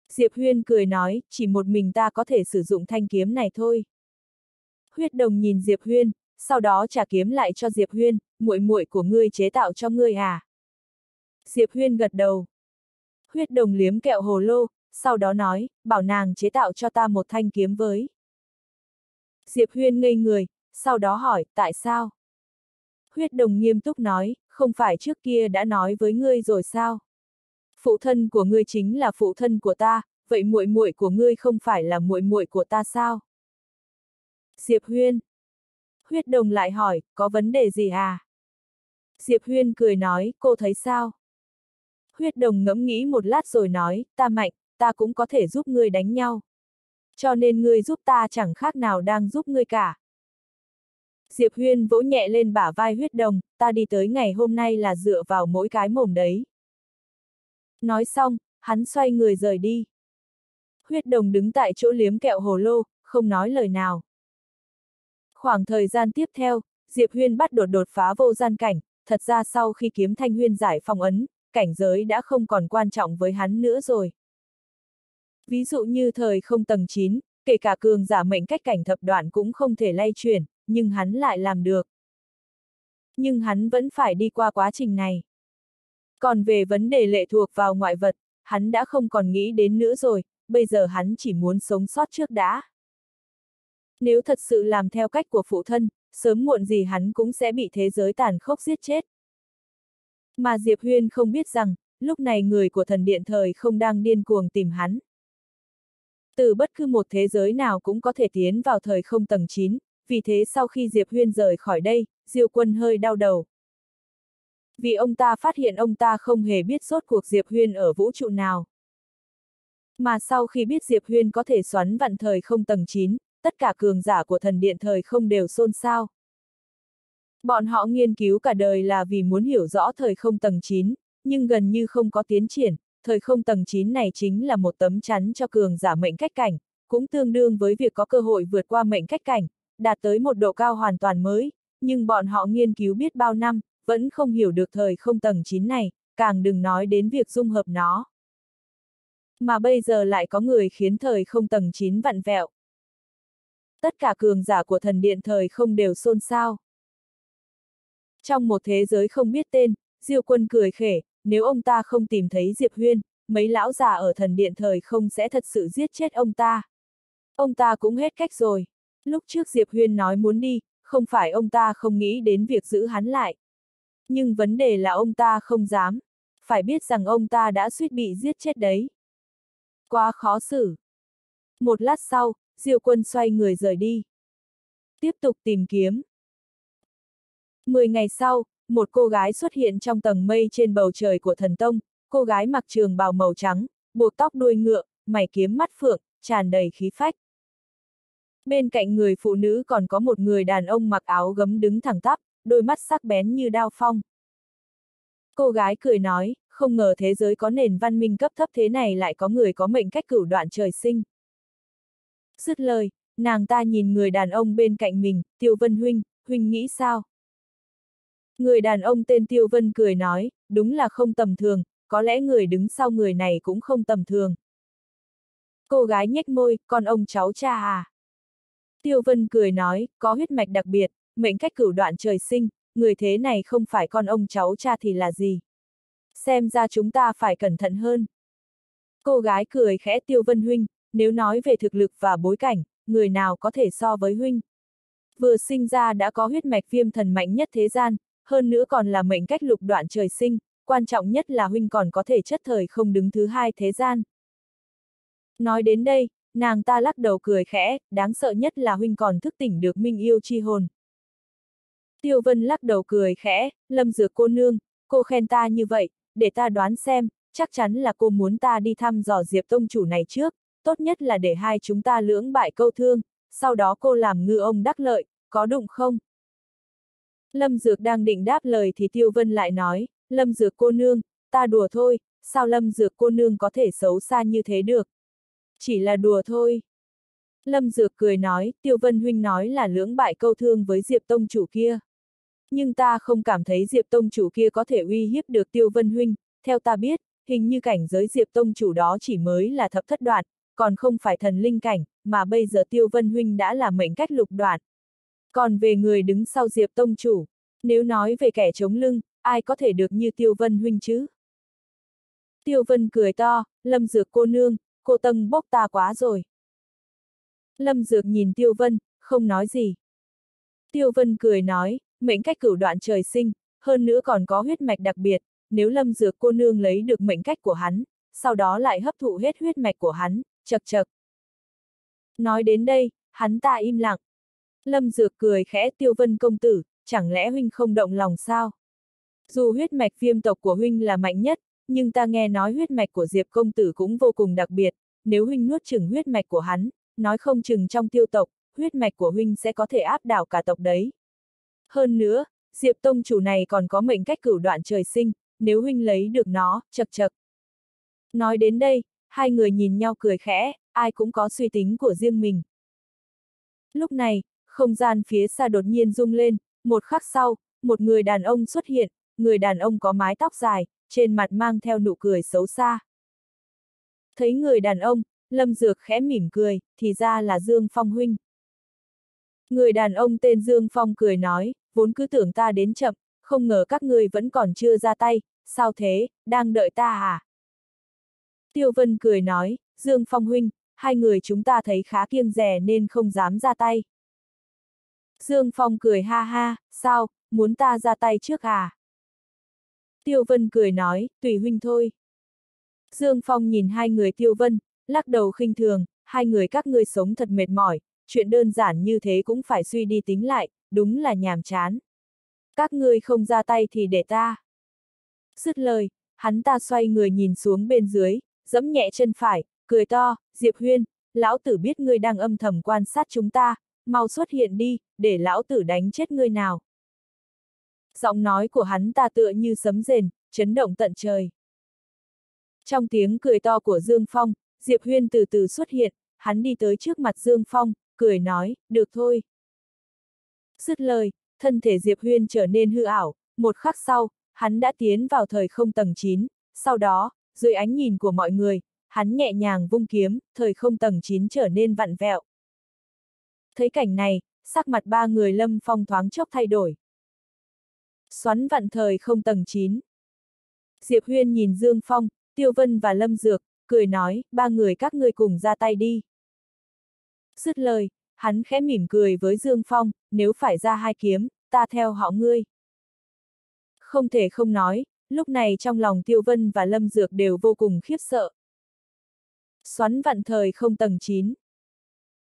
Diệp Huyên cười nói, chỉ một mình ta có thể sử dụng thanh kiếm này thôi. Huyết đồng nhìn Diệp Huyên, sau đó trả kiếm lại cho Diệp Huyên, muội muội của ngươi chế tạo cho ngươi à? Diệp Huyên gật đầu. Huyết đồng liếm kẹo hồ lô, sau đó nói, bảo nàng chế tạo cho ta một thanh kiếm với. Diệp Huyên ngây người, sau đó hỏi, tại sao? Huyết đồng nghiêm túc nói, không phải trước kia đã nói với ngươi rồi sao? Phụ thân của ngươi chính là phụ thân của ta, vậy muội muội của ngươi không phải là muội muội của ta sao? Diệp Huyên. Huyết đồng lại hỏi, có vấn đề gì à? Diệp Huyên cười nói, cô thấy sao? Huyết đồng ngẫm nghĩ một lát rồi nói, ta mạnh, ta cũng có thể giúp ngươi đánh nhau. Cho nên ngươi giúp ta chẳng khác nào đang giúp ngươi cả. Diệp Huyên vỗ nhẹ lên bả vai huyết đồng, ta đi tới ngày hôm nay là dựa vào mỗi cái mồm đấy. Nói xong, hắn xoay người rời đi. Huyết đồng đứng tại chỗ liếm kẹo hồ lô, không nói lời nào. Khoảng thời gian tiếp theo, Diệp Huyên bắt đột đột phá vô gian cảnh, thật ra sau khi kiếm thanh huyên giải phong ấn, cảnh giới đã không còn quan trọng với hắn nữa rồi. Ví dụ như thời không tầng 9, kể cả cường giả mệnh cách cảnh thập đoạn cũng không thể lay chuyển, nhưng hắn lại làm được. Nhưng hắn vẫn phải đi qua quá trình này. Còn về vấn đề lệ thuộc vào ngoại vật, hắn đã không còn nghĩ đến nữa rồi, bây giờ hắn chỉ muốn sống sót trước đã. Nếu thật sự làm theo cách của phụ thân, sớm muộn gì hắn cũng sẽ bị thế giới tàn khốc giết chết. Mà Diệp Huyên không biết rằng, lúc này người của thần điện thời không đang điên cuồng tìm hắn. Từ bất cứ một thế giới nào cũng có thể tiến vào thời không tầng 9, vì thế sau khi Diệp Huyên rời khỏi đây, Diêu quân hơi đau đầu. Vì ông ta phát hiện ông ta không hề biết sốt cuộc Diệp Huyên ở vũ trụ nào. Mà sau khi biết Diệp Huyên có thể xoắn vặn thời không tầng 9, tất cả cường giả của thần điện thời không đều xôn xao. Bọn họ nghiên cứu cả đời là vì muốn hiểu rõ thời không tầng 9, nhưng gần như không có tiến triển, thời không tầng 9 này chính là một tấm chắn cho cường giả mệnh cách cảnh, cũng tương đương với việc có cơ hội vượt qua mệnh cách cảnh, đạt tới một độ cao hoàn toàn mới, nhưng bọn họ nghiên cứu biết bao năm, vẫn không hiểu được thời không tầng 9 này, càng đừng nói đến việc dung hợp nó. Mà bây giờ lại có người khiến thời không tầng 9 vặn vẹo. Tất cả cường giả của thần điện thời không đều xôn xao. Trong một thế giới không biết tên, Diêu quân cười khể, nếu ông ta không tìm thấy Diệp Huyên, mấy lão già ở thần điện thời không sẽ thật sự giết chết ông ta. Ông ta cũng hết cách rồi. Lúc trước Diệp Huyên nói muốn đi, không phải ông ta không nghĩ đến việc giữ hắn lại. Nhưng vấn đề là ông ta không dám. Phải biết rằng ông ta đã suýt bị giết chết đấy. Quá khó xử. Một lát sau, Diệu quân xoay người rời đi. Tiếp tục tìm kiếm. Mười ngày sau, một cô gái xuất hiện trong tầng mây trên bầu trời của thần tông, cô gái mặc trường bào màu trắng, buộc tóc đuôi ngựa, mày kiếm mắt phượng, tràn đầy khí phách. Bên cạnh người phụ nữ còn có một người đàn ông mặc áo gấm đứng thẳng tắp, đôi mắt sắc bén như đao phong. Cô gái cười nói, không ngờ thế giới có nền văn minh cấp thấp thế này lại có người có mệnh cách cửu đoạn trời sinh. Dứt lời, nàng ta nhìn người đàn ông bên cạnh mình, Tiêu Vân Huynh, Huynh nghĩ sao? Người đàn ông tên Tiêu Vân cười nói, đúng là không tầm thường, có lẽ người đứng sau người này cũng không tầm thường. Cô gái nhếch môi, con ông cháu cha à? Tiêu Vân cười nói, có huyết mạch đặc biệt, mệnh cách cửu đoạn trời sinh, người thế này không phải con ông cháu cha thì là gì? Xem ra chúng ta phải cẩn thận hơn. Cô gái cười khẽ Tiêu Vân Huynh, nếu nói về thực lực và bối cảnh, người nào có thể so với Huynh? Vừa sinh ra đã có huyết mạch viêm thần mạnh nhất thế gian, hơn nữa còn là mệnh cách lục đoạn trời sinh, quan trọng nhất là huynh còn có thể chất thời không đứng thứ hai thế gian. Nói đến đây, nàng ta lắc đầu cười khẽ, đáng sợ nhất là huynh còn thức tỉnh được minh yêu chi hồn. Tiêu Vân lắc đầu cười khẽ, lâm dược cô nương, cô khen ta như vậy, để ta đoán xem, chắc chắn là cô muốn ta đi thăm dò Diệp Tông chủ này trước, tốt nhất là để hai chúng ta lưỡng bại câu thương, sau đó cô làm ngư ông đắc lợi, có đụng không? Lâm Dược đang định đáp lời thì Tiêu Vân lại nói, Lâm Dược cô nương, ta đùa thôi, sao Lâm Dược cô nương có thể xấu xa như thế được? Chỉ là đùa thôi. Lâm Dược cười nói, Tiêu Vân Huynh nói là lưỡng bại câu thương với Diệp Tông chủ kia. Nhưng ta không cảm thấy Diệp Tông chủ kia có thể uy hiếp được Tiêu Vân Huynh, theo ta biết, hình như cảnh giới Diệp Tông chủ đó chỉ mới là thập thất đoạn, còn không phải thần linh cảnh, mà bây giờ Tiêu Vân Huynh đã là mệnh cách lục đoạn. Còn về người đứng sau Diệp Tông chủ, nếu nói về kẻ chống lưng, ai có thể được như Tiêu Vân huynh chứ? Tiêu Vân cười to, Lâm Dược cô nương, cô tầng bốc ta quá rồi. Lâm Dược nhìn Tiêu Vân, không nói gì. Tiêu Vân cười nói, mệnh cách cửu đoạn trời sinh, hơn nữa còn có huyết mạch đặc biệt, nếu Lâm Dược cô nương lấy được mệnh cách của hắn, sau đó lại hấp thụ hết huyết mạch của hắn, chật chật. Nói đến đây, hắn ta im lặng. Lâm Dược cười khẽ tiêu vân công tử, chẳng lẽ huynh không động lòng sao? Dù huyết mạch viêm tộc của huynh là mạnh nhất, nhưng ta nghe nói huyết mạch của Diệp công tử cũng vô cùng đặc biệt, nếu huynh nuốt chừng huyết mạch của hắn, nói không chừng trong tiêu tộc, huyết mạch của huynh sẽ có thể áp đảo cả tộc đấy. Hơn nữa, Diệp tông chủ này còn có mệnh cách cửu đoạn trời sinh, nếu huynh lấy được nó, chật chật. Nói đến đây, hai người nhìn nhau cười khẽ, ai cũng có suy tính của riêng mình. Lúc này, không gian phía xa đột nhiên rung lên, một khắc sau, một người đàn ông xuất hiện, người đàn ông có mái tóc dài, trên mặt mang theo nụ cười xấu xa. Thấy người đàn ông, Lâm Dược khẽ mỉm cười, thì ra là Dương Phong huynh. Người đàn ông tên Dương Phong cười nói, vốn cứ tưởng ta đến chậm, không ngờ các ngươi vẫn còn chưa ra tay, sao thế, đang đợi ta à? Tiêu Vân cười nói, Dương Phong huynh, hai người chúng ta thấy khá kiêng rẻ nên không dám ra tay. Dương Phong cười ha ha, sao, muốn ta ra tay trước à? Tiêu Vân cười nói, tùy huynh thôi. Dương Phong nhìn hai người Tiêu Vân, lắc đầu khinh thường, hai người các ngươi sống thật mệt mỏi, chuyện đơn giản như thế cũng phải suy đi tính lại, đúng là nhàm chán. Các ngươi không ra tay thì để ta. Dứt lời, hắn ta xoay người nhìn xuống bên dưới, dẫm nhẹ chân phải, cười to, Diệp Huyên, lão tử biết ngươi đang âm thầm quan sát chúng ta, mau xuất hiện đi, để lão tử đánh chết ngươi nào. Giọng nói của hắn ta tựa như sấm rền, chấn động tận trời. Trong tiếng cười to của Dương Phong, Diệp Huyên từ từ xuất hiện, hắn đi tới trước mặt Dương Phong, cười nói, được thôi. Dứt lời, thân thể Diệp Huyên trở nên hư ảo, một khắc sau, hắn đã tiến vào thời không tầng 9, sau đó, dưới ánh nhìn của mọi người, hắn nhẹ nhàng vung kiếm, thời không tầng 9 trở nên vặn vẹo. Thấy cảnh này, sắc mặt ba người lâm phong thoáng chốc thay đổi. Xoắn vặn thời không tầng 9. Diệp Huyên nhìn Dương Phong, Tiêu Vân và Lâm Dược, cười nói, ba người các ngươi cùng ra tay đi. Dứt lời, hắn khẽ mỉm cười với Dương Phong, nếu phải ra hai kiếm, ta theo họ ngươi. Không thể không nói, lúc này trong lòng Tiêu Vân và Lâm Dược đều vô cùng khiếp sợ. Xoắn vặn thời không tầng 9.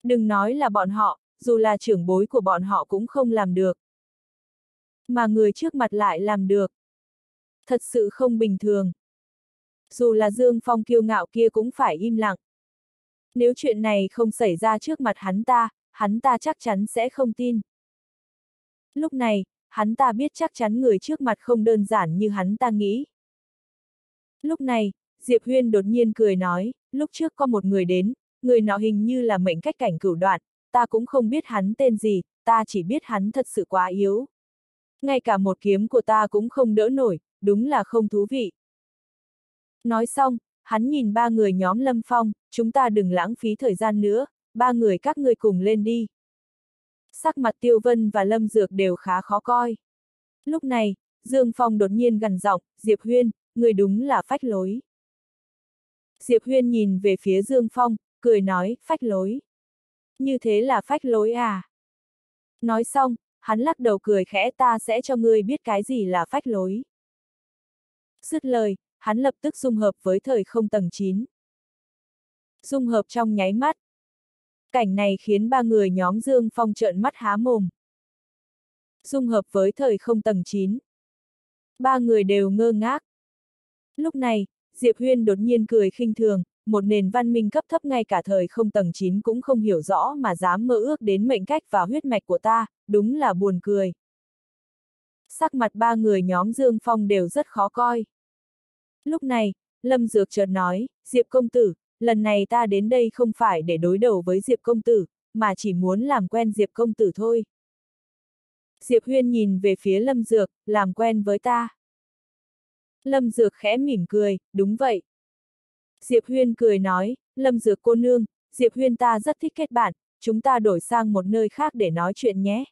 Đừng nói là bọn họ, dù là trưởng bối của bọn họ cũng không làm được. Mà người trước mặt lại làm được. Thật sự không bình thường. Dù là Dương Phong kiêu ngạo kia cũng phải im lặng. Nếu chuyện này không xảy ra trước mặt hắn ta, hắn ta chắc chắn sẽ không tin. Lúc này, hắn ta biết chắc chắn người trước mặt không đơn giản như hắn ta nghĩ. Lúc này, Diệp Huyên đột nhiên cười nói, lúc trước có một người đến, người nọ hình như là mệnh cách cảnh cửu đoạn, ta cũng không biết hắn tên gì, ta chỉ biết hắn thật sự quá yếu. Ngay cả một kiếm của ta cũng không đỡ nổi, đúng là không thú vị. Nói xong, hắn nhìn ba người nhóm Lâm Phong, chúng ta đừng lãng phí thời gian nữa, ba người các ngươi cùng lên đi. Sắc mặt Tiêu Vân và Lâm Dược đều khá khó coi. Lúc này, Dương Phong đột nhiên gần giọng, Diệp Huyên, người đúng là phách lối. Diệp Huyên nhìn về phía Dương Phong, cười nói, phách lối. Như thế là phách lối à? Nói xong, hắn lắc đầu cười khẽ ta sẽ cho ngươi biết cái gì là phách lối. Dứt lời, hắn lập tức dung hợp với thời không tầng 9. Dung hợp trong nháy mắt. Cảnh này khiến ba người nhóm Dương Phong trợn mắt há mồm. Dung hợp với thời không tầng 9. Ba người đều ngơ ngác. Lúc này, Diệp Huyên đột nhiên cười khinh thường, một nền văn minh cấp thấp ngay cả thời không tầng 9 cũng không hiểu rõ mà dám mơ ước đến mệnh cách và huyết mạch của ta, đúng là buồn cười. Sắc mặt ba người nhóm Dương Phong đều rất khó coi. Lúc này, Lâm Dược chợt nói, Diệp công tử, lần này ta đến đây không phải để đối đầu với Diệp công tử, mà chỉ muốn làm quen Diệp công tử thôi. Diệp Huyên nhìn về phía Lâm Dược, làm quen với ta. Lâm Dược khẽ mỉm cười, đúng vậy. Diệp Huyên cười nói, Lâm Dược cô nương, Diệp Huyên ta rất thích kết bạn, chúng ta đổi sang một nơi khác để nói chuyện nhé.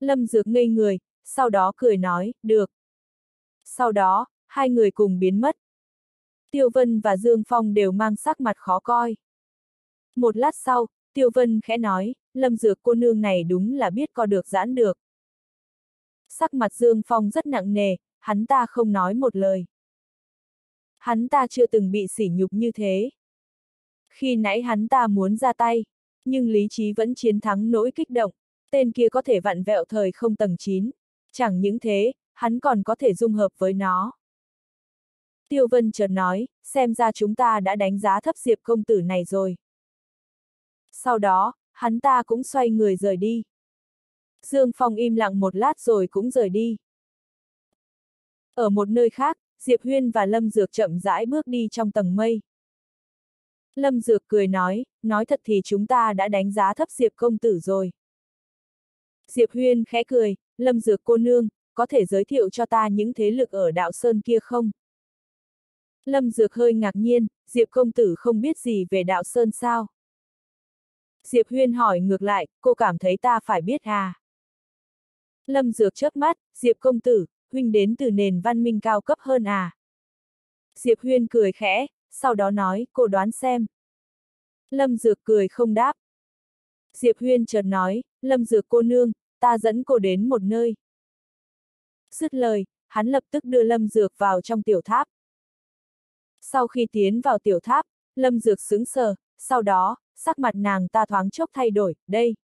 Lâm Dược ngây người, sau đó cười nói, được. Sau đó, hai người cùng biến mất. Tiêu Vân và Dương Phong đều mang sắc mặt khó coi. Một lát sau, Tiêu Vân khẽ nói, Lâm Dược cô nương này đúng là biết co được giãn được. Sắc mặt Dương Phong rất nặng nề, hắn ta không nói một lời. Hắn ta chưa từng bị sỉ nhục như thế. Khi nãy hắn ta muốn ra tay, nhưng lý trí vẫn chiến thắng nỗi kích động, tên kia có thể vặn vẹo thời không tầng 9. Chẳng những thế, hắn còn có thể dung hợp với nó. Tiêu Vân chợt nói, xem ra chúng ta đã đánh giá thấp Diệp công tử này rồi. Sau đó, hắn ta cũng xoay người rời đi. Dương Phong im lặng một lát rồi cũng rời đi. Ở một nơi khác, Diệp Huyên và Lâm Dược chậm rãi bước đi trong tầng mây. Lâm Dược cười nói, nói thật thì chúng ta đã đánh giá thấp Diệp công tử rồi. Diệp Huyên khẽ cười, Lâm Dược cô nương, có thể giới thiệu cho ta những thế lực ở đạo Sơn kia không? Lâm Dược hơi ngạc nhiên, Diệp công tử không biết gì về đạo Sơn sao? Diệp Huyên hỏi ngược lại, cô cảm thấy ta phải biết à? Lâm Dược chớp mắt, Diệp công tử, huynh đến từ nền văn minh cao cấp hơn à? Diệp Huyên cười khẽ, sau đó nói, cô đoán xem. Lâm Dược cười không đáp. Diệp Huyên chợt nói, Lâm Dược cô nương, ta dẫn cô đến một nơi. Dứt lời, hắn lập tức đưa Lâm Dược vào trong tiểu tháp. Sau khi tiến vào tiểu tháp, Lâm Dược sững sờ, sau đó, sắc mặt nàng ta thoáng chốc thay đổi, đây,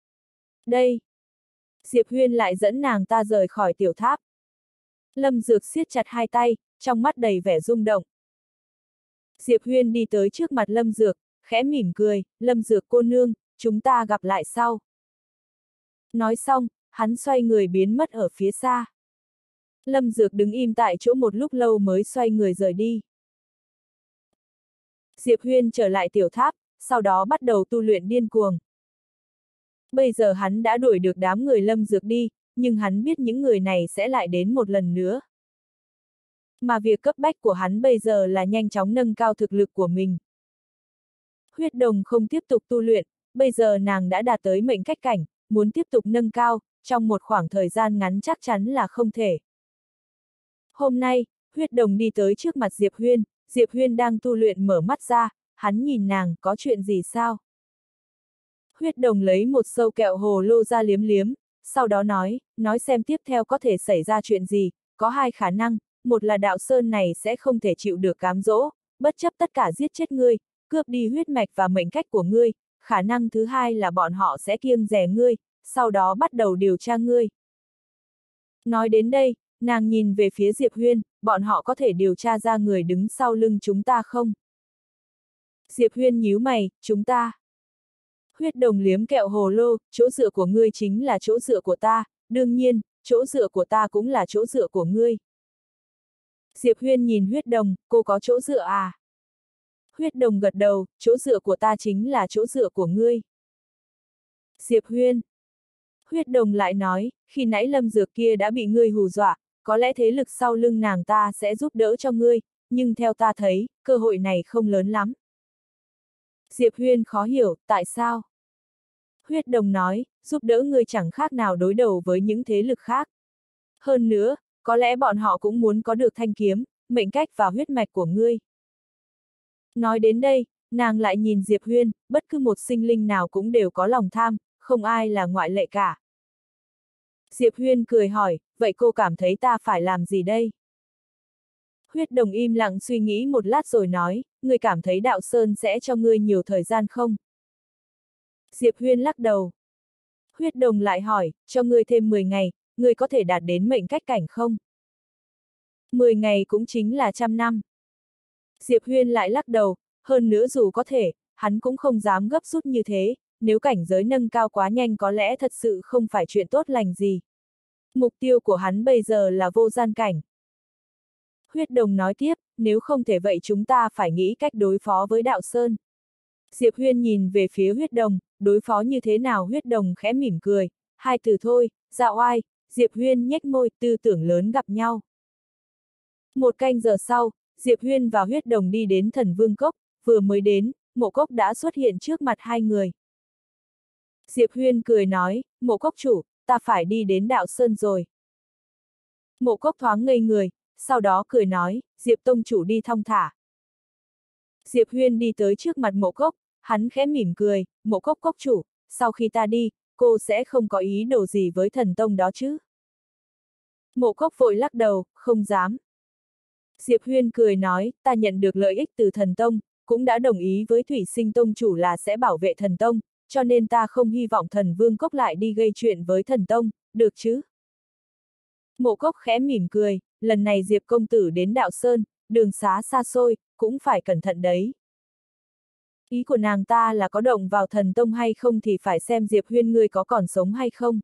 đây. Diệp Huyên lại dẫn nàng ta rời khỏi tiểu tháp. Lâm Dược siết chặt hai tay, trong mắt đầy vẻ rung động. Diệp Huyên đi tới trước mặt Lâm Dược, khẽ mỉm cười, Lâm Dược cô nương, chúng ta gặp lại sau. Nói xong, hắn xoay người biến mất ở phía xa. Lâm Dược đứng im tại chỗ một lúc lâu mới xoay người rời đi. Diệp Huyên trở lại tiểu tháp, sau đó bắt đầu tu luyện điên cuồng. Bây giờ hắn đã đuổi được đám người Lâm Dược đi, nhưng hắn biết những người này sẽ lại đến một lần nữa. Mà việc cấp bách của hắn bây giờ là nhanh chóng nâng cao thực lực của mình. Huyết đồng không tiếp tục tu luyện, bây giờ nàng đã đạt tới mệnh cách cảnh, muốn tiếp tục nâng cao, trong một khoảng thời gian ngắn chắc chắn là không thể. Hôm nay, huyết đồng đi tới trước mặt Diệp Huyên, Diệp Huyên đang tu luyện mở mắt ra, hắn nhìn nàng, có chuyện gì sao? Huyết đồng lấy một sâu kẹo hồ lô ra liếm liếm, sau đó nói, nói xem tiếp theo có thể xảy ra chuyện gì, có hai khả năng, một là đạo sơn này sẽ không thể chịu được cám dỗ, bất chấp tất cả giết chết ngươi, cướp đi huyết mạch và mệnh cách của ngươi, khả năng thứ hai là bọn họ sẽ kiêng rẻ ngươi, sau đó bắt đầu điều tra ngươi. Nói đến đây, nàng nhìn về phía Diệp Huyên, bọn họ có thể điều tra ra người đứng sau lưng chúng ta không? Diệp Huyên nhíu mày, chúng ta. Huyết đồng liếm kẹo hồ lô, chỗ dựa của ngươi chính là chỗ dựa của ta, đương nhiên, chỗ dựa của ta cũng là chỗ dựa của ngươi. Diệp Huyên nhìn huyết đồng, cô có chỗ dựa à? Huyết đồng gật đầu, chỗ dựa của ta chính là chỗ dựa của ngươi. Diệp Huyên. Huyết đồng lại nói, khi nãy lâm dược kia đã bị ngươi hù dọa, có lẽ thế lực sau lưng nàng ta sẽ giúp đỡ cho ngươi, nhưng theo ta thấy, cơ hội này không lớn lắm. Diệp Huyên khó hiểu, tại sao? Huyết đồng nói, giúp đỡ ngươi chẳng khác nào đối đầu với những thế lực khác. Hơn nữa, có lẽ bọn họ cũng muốn có được thanh kiếm, mệnh cách và huyết mạch của ngươi. Nói đến đây, nàng lại nhìn Diệp Huyên, bất cứ một sinh linh nào cũng đều có lòng tham, không ai là ngoại lệ cả. Diệp Huyên cười hỏi, vậy cô cảm thấy ta phải làm gì đây? Huyết đồng im lặng suy nghĩ một lát rồi nói, người cảm thấy đạo Sơn sẽ cho ngươi nhiều thời gian không? Diệp Huyên lắc đầu. Huyết đồng lại hỏi, cho ngươi thêm 10 ngày, ngươi có thể đạt đến mệnh cách cảnh không? 10 ngày cũng chính là trăm năm. Diệp Huyên lại lắc đầu, hơn nữa dù có thể, hắn cũng không dám gấp rút như thế, nếu cảnh giới nâng cao quá nhanh có lẽ thật sự không phải chuyện tốt lành gì. Mục tiêu của hắn bây giờ là vô gian cảnh. Huyết đồng nói tiếp, nếu không thể vậy chúng ta phải nghĩ cách đối phó với đạo Sơn. Diệp Huyên nhìn về phía huyết đồng, đối phó như thế nào huyết đồng khẽ mỉm cười, hai từ thôi, dạo oai, Diệp Huyên nhếch môi, tư tưởng lớn gặp nhau. Một canh giờ sau, Diệp Huyên và huyết đồng đi đến thần vương cốc, vừa mới đến, mộ cốc đã xuất hiện trước mặt hai người. Diệp Huyên cười nói, mộ cốc chủ, ta phải đi đến đạo Sơn rồi. Mộ cốc thoáng ngây người, sau đó cười nói, Diệp Tông chủ đi thong thả. Diệp Huyên đi tới trước mặt mộ cốc, hắn khẽ mỉm cười, mộ cốc cốc chủ, sau khi ta đi, cô sẽ không có ý đồ gì với thần tông đó chứ. Mộ cốc vội lắc đầu, không dám. Diệp Huyên cười nói, ta nhận được lợi ích từ thần tông, cũng đã đồng ý với thủy sinh tông chủ là sẽ bảo vệ thần tông, cho nên ta không hy vọng thần vương cốc lại đi gây chuyện với thần tông, được chứ? Mộ cốc khẽ mỉm cười, lần này Diệp công tử đến đạo Sơn, đường xá xa xôi, cũng phải cẩn thận đấy. Ý của nàng ta là có động vào thần tông hay không thì phải xem Diệp Huyên ngươi có còn sống hay không.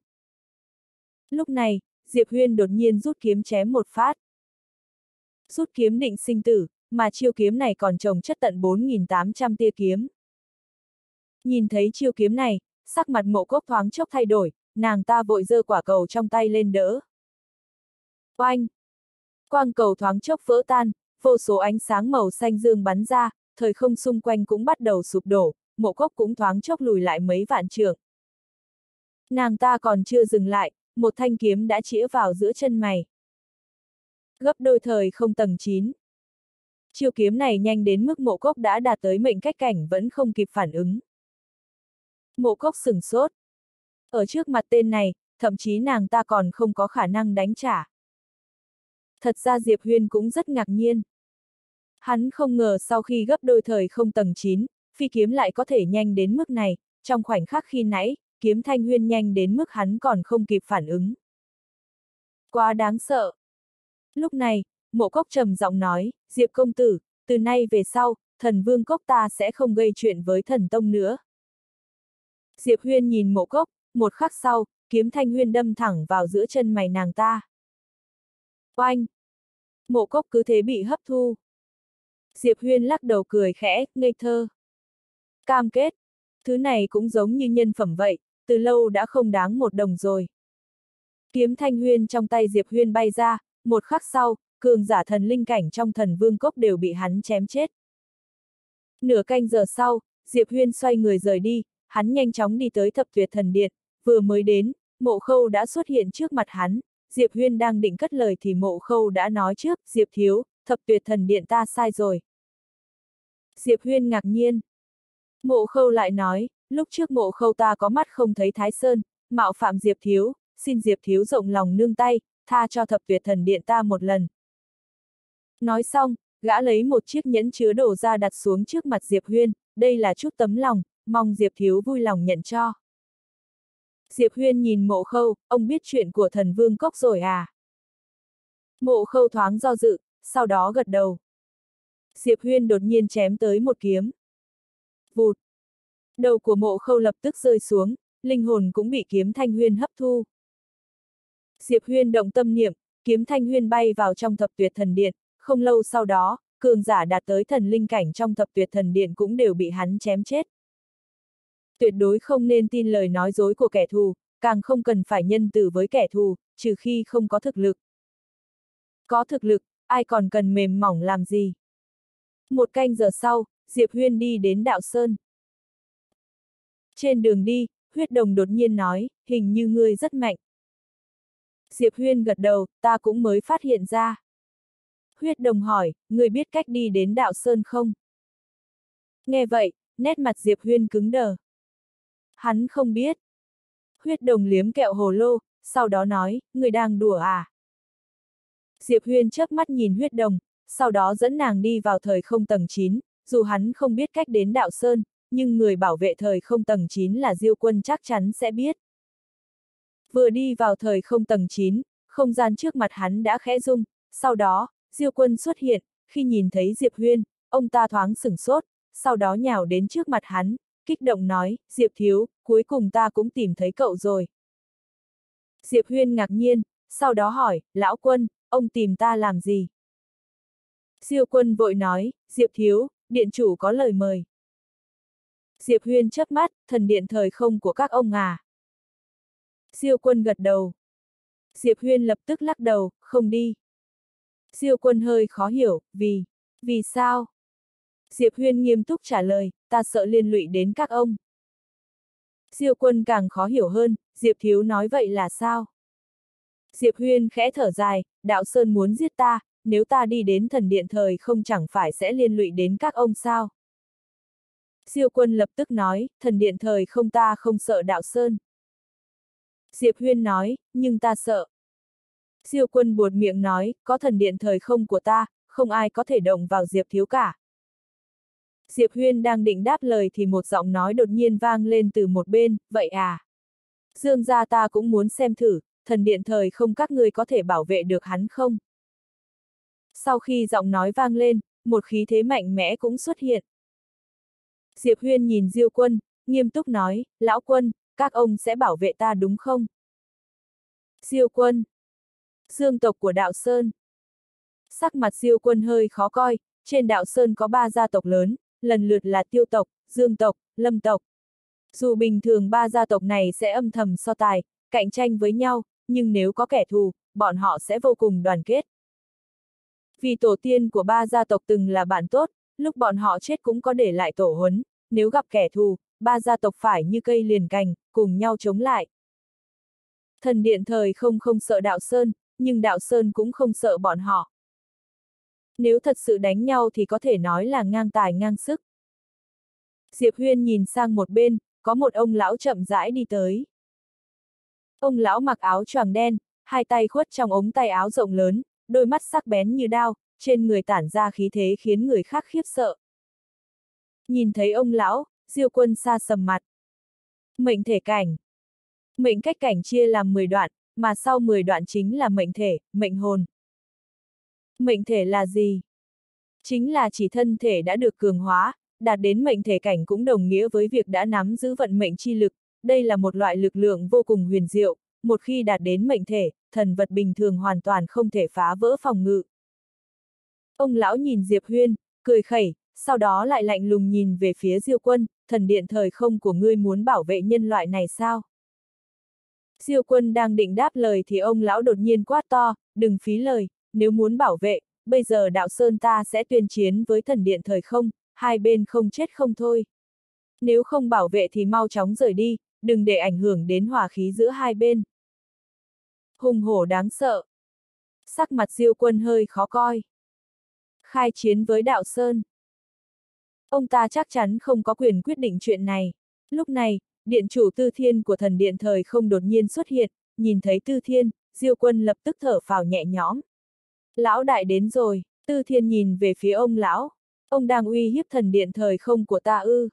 Lúc này, Diệp Huyên đột nhiên rút kiếm chém một phát. Rút kiếm định sinh tử, mà chiêu kiếm này còn trồng chất tận 4.800 tia kiếm. Nhìn thấy chiêu kiếm này, sắc mặt mộ cốc thoáng chốc thay đổi, nàng ta vội giơ quả cầu trong tay lên đỡ. Oanh! Quang cầu thoáng chốc vỡ tan, vô số ánh sáng màu xanh dương bắn ra, thời không xung quanh cũng bắt đầu sụp đổ, mộ cốc cũng thoáng chốc lùi lại mấy vạn trượng. Nàng ta còn chưa dừng lại, một thanh kiếm đã chĩa vào giữa chân mày. Gấp đôi thời không tầng 9. Chiêu kiếm này nhanh đến mức mộ cốc đã đạt tới mệnh cách cảnh vẫn không kịp phản ứng. Mộ cốc sừng sốt. Ở trước mặt tên này, thậm chí nàng ta còn không có khả năng đánh trả. Thật ra Diệp Huyên cũng rất ngạc nhiên. Hắn không ngờ sau khi gấp đôi thời không tầng 9, phi kiếm lại có thể nhanh đến mức này, trong khoảnh khắc khi nãy, kiếm thanh huyên nhanh đến mức hắn còn không kịp phản ứng. Quá đáng sợ. Lúc này, mộ cốc trầm giọng nói, Diệp công tử, từ nay về sau, thần vương cốc ta sẽ không gây chuyện với thần tông nữa. Diệp huyên nhìn mộ cốc, một khắc sau, kiếm thanh huyên đâm thẳng vào giữa chân mày nàng ta. Oanh! Mộ cốc cứ thế bị hấp thu. Diệp huyên lắc đầu cười khẽ, ngây thơ. Cam kết. Thứ này cũng giống như nhân phẩm vậy, từ lâu đã không đáng một đồng rồi. Kiếm thanh huyên trong tay Diệp huyên bay ra, một khắc sau, cường giả thần linh cảnh trong thần vương cốc đều bị hắn chém chết. Nửa canh giờ sau, Diệp Huyên xoay người rời đi, hắn nhanh chóng đi tới thập tuyệt thần điện, vừa mới đến, mộ khâu đã xuất hiện trước mặt hắn, Diệp Huyên đang định cất lời thì mộ khâu đã nói trước, Diệp Thiếu, thập tuyệt thần điện ta sai rồi. Diệp Huyên ngạc nhiên. Mộ khâu lại nói, lúc trước mộ khâu ta có mắt không thấy Thái Sơn, mạo phạm Diệp Thiếu, xin Diệp Thiếu rộng lòng nương tay, tha cho thập tuyệt thần điện ta một lần. Nói xong, gã lấy một chiếc nhẫn chứa đồ ra đặt xuống trước mặt Diệp Huyên, đây là chút tấm lòng, mong Diệp Thiếu vui lòng nhận cho. Diệp Huyên nhìn mộ khâu, ông biết chuyện của thần vương cốc rồi à? Mộ khâu thoáng do dự, sau đó gật đầu. Diệp Huyên đột nhiên chém tới một kiếm. Vụt! Đầu của mộ khâu lập tức rơi xuống, linh hồn cũng bị kiếm thanh huyên hấp thu. Diệp Huyên động tâm niệm, kiếm thanh huyên bay vào trong thập tuyệt thần điện, không lâu sau đó, cường giả đạt tới thần linh cảnh trong thập tuyệt thần điện cũng đều bị hắn chém chết. Tuyệt đối không nên tin lời nói dối của kẻ thù, càng không cần phải nhân từ với kẻ thù, trừ khi không có thực lực. Có thực lực, ai còn cần mềm mỏng làm gì? Một canh giờ sau, Diệp Huyên đi đến Đạo Sơn. Trên đường đi, huyết đồng đột nhiên nói, hình như ngươi rất mạnh. Diệp Huyên gật đầu, ta cũng mới phát hiện ra. Huyết đồng hỏi, người biết cách đi đến đạo Sơn không? Nghe vậy, nét mặt Diệp Huyên cứng đờ. Hắn không biết. Huyết đồng liếm kẹo hồ lô, sau đó nói, người đang đùa à? Diệp Huyên chớp mắt nhìn huyết đồng, sau đó dẫn nàng đi vào thời không tầng 9, dù hắn không biết cách đến đạo Sơn, nhưng người bảo vệ thời không tầng 9 là Diêu quân chắc chắn sẽ biết. Vừa đi vào thời không tầng 9, không gian trước mặt hắn đã khẽ rung, sau đó, Diêu quân xuất hiện, khi nhìn thấy Diệp Huyên, ông ta thoáng sửng sốt, sau đó nhào đến trước mặt hắn, kích động nói, Diệp Thiếu, cuối cùng ta cũng tìm thấy cậu rồi. Diệp Huyên ngạc nhiên, sau đó hỏi, lão quân, ông tìm ta làm gì? Diêu quân vội nói, Diệp Thiếu, điện chủ có lời mời. Diệp Huyên chớp mắt, thần điện thời không của các ông à. Diêu quân gật đầu. Diệp Huyên lập tức lắc đầu, không đi. Diêu quân hơi khó hiểu, vì, vì sao? Diệp Huyên nghiêm túc trả lời, ta sợ liên lụy đến các ông. Diêu quân càng khó hiểu hơn, Diệp Thiếu nói vậy là sao? Diệp Huyên khẽ thở dài, đạo Sơn muốn giết ta, nếu ta đi đến thần điện thời không chẳng phải sẽ liên lụy đến các ông sao? Diêu quân lập tức nói, thần điện thời không ta không sợ đạo Sơn. Diệp Huyên nói, nhưng ta sợ. Diêu quân buột miệng nói, có thần điện thời không của ta, không ai có thể động vào Diệp Thiếu cả. Diệp Huyên đang định đáp lời thì một giọng nói đột nhiên vang lên từ một bên, vậy à? Dương gia ta cũng muốn xem thử, thần điện thời không các người có thể bảo vệ được hắn không? Sau khi giọng nói vang lên, một khí thế mạnh mẽ cũng xuất hiện. Diệp Huyên nhìn Diêu quân, nghiêm túc nói, lão quân, các ông sẽ bảo vệ ta đúng không? Diêu quân. Dương tộc của đạo Sơn. Sắc mặt Diêu quân hơi khó coi, trên đạo Sơn có ba gia tộc lớn, lần lượt là tiêu tộc, dương tộc, lâm tộc. Dù bình thường ba gia tộc này sẽ âm thầm so tài, cạnh tranh với nhau, nhưng nếu có kẻ thù, bọn họ sẽ vô cùng đoàn kết. Vì tổ tiên của ba gia tộc từng là bạn tốt, lúc bọn họ chết cũng có để lại tổ huấn, nếu gặp kẻ thù, ba gia tộc phải như cây liền cành, cùng nhau chống lại. Thần điện thời không không sợ đạo Sơn, nhưng đạo Sơn cũng không sợ bọn họ. Nếu thật sự đánh nhau thì có thể nói là ngang tài ngang sức. Diệp Huyên nhìn sang một bên, có một ông lão chậm rãi đi tới. Ông lão mặc áo choàng đen, hai tay khuất trong ống tay áo rộng lớn, đôi mắt sắc bén như đao, trên người tản ra khí thế khiến người khác khiếp sợ. Nhìn thấy ông lão, diêu quân xa sầm mặt. Mệnh thể cảnh. Mệnh cách cảnh chia làm 10 đoạn, mà sau 10 đoạn chính là mệnh thể, mệnh hồn. Mệnh thể là gì? Chính là chỉ thân thể đã được cường hóa, đạt đến mệnh thể cảnh cũng đồng nghĩa với việc đã nắm giữ vận mệnh chi lực, đây là một loại lực lượng vô cùng huyền diệu, một khi đạt đến mệnh thể, thần vật bình thường hoàn toàn không thể phá vỡ phòng ngự. Ông lão nhìn Diệp Huyên, cười khẩy, sau đó lại lạnh lùng nhìn về phía Diêu quân, thần điện thời không của ngươi muốn bảo vệ nhân loại này sao? Diêu quân đang định đáp lời thì ông lão đột nhiên quát to, đừng phí lời, nếu muốn bảo vệ, bây giờ đạo Sơn ta sẽ tuyên chiến với thần điện thời không, hai bên không chết không thôi. Nếu không bảo vệ thì mau chóng rời đi, đừng để ảnh hưởng đến hòa khí giữa hai bên. Hùng hổ đáng sợ. Sắc mặt diêu quân hơi khó coi. Khai chiến với đạo Sơn. Ông ta chắc chắn không có quyền quyết định chuyện này. Lúc này, điện chủ tư thiên của thần điện thời không đột nhiên xuất hiện, nhìn thấy tư thiên, diêu quân lập tức thở phào nhẹ nhõm. Lão đại đến rồi, tư thiên nhìn về phía ông lão. Ông đang uy hiếp thần điện thời không của ta ư.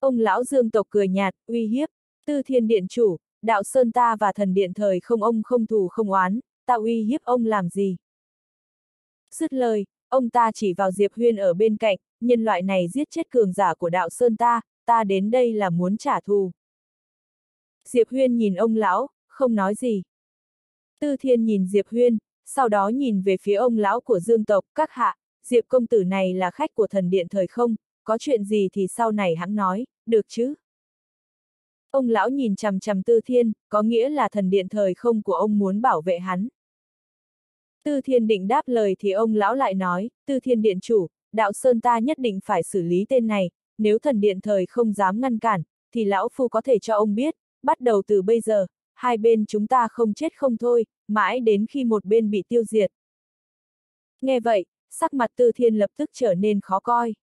Ông lão dương tộc cười nhạt, uy hiếp, tư thiên điện chủ, đạo sơn ta và thần điện thời không ông không thù không oán, ta uy hiếp ông làm gì. Dứt lời, ông ta chỉ vào Diệp Huyên ở bên cạnh, nhân loại này giết chết cường giả của đạo sơn ta, ta đến đây là muốn trả thù. Diệp Huyên nhìn ông lão, không nói gì. Tư Thiên nhìn Diệp Huyên, sau đó nhìn về phía ông lão của dương tộc, các hạ, Diệp công tử này là khách của thần điện thời không, có chuyện gì thì sau này hắn nói, được chứ? Ông lão nhìn chằm chằm Tư Thiên, có nghĩa là thần điện thời không của ông muốn bảo vệ hắn. Tư Thiên định đáp lời thì ông lão lại nói, Tư Thiên điện chủ, đạo sơn ta nhất định phải xử lý tên này, nếu thần điện thời không dám ngăn cản, thì lão phu có thể cho ông biết, bắt đầu từ bây giờ, hai bên chúng ta không chết không thôi, mãi đến khi một bên bị tiêu diệt. Nghe vậy, sắc mặt Tư Thiên lập tức trở nên khó coi.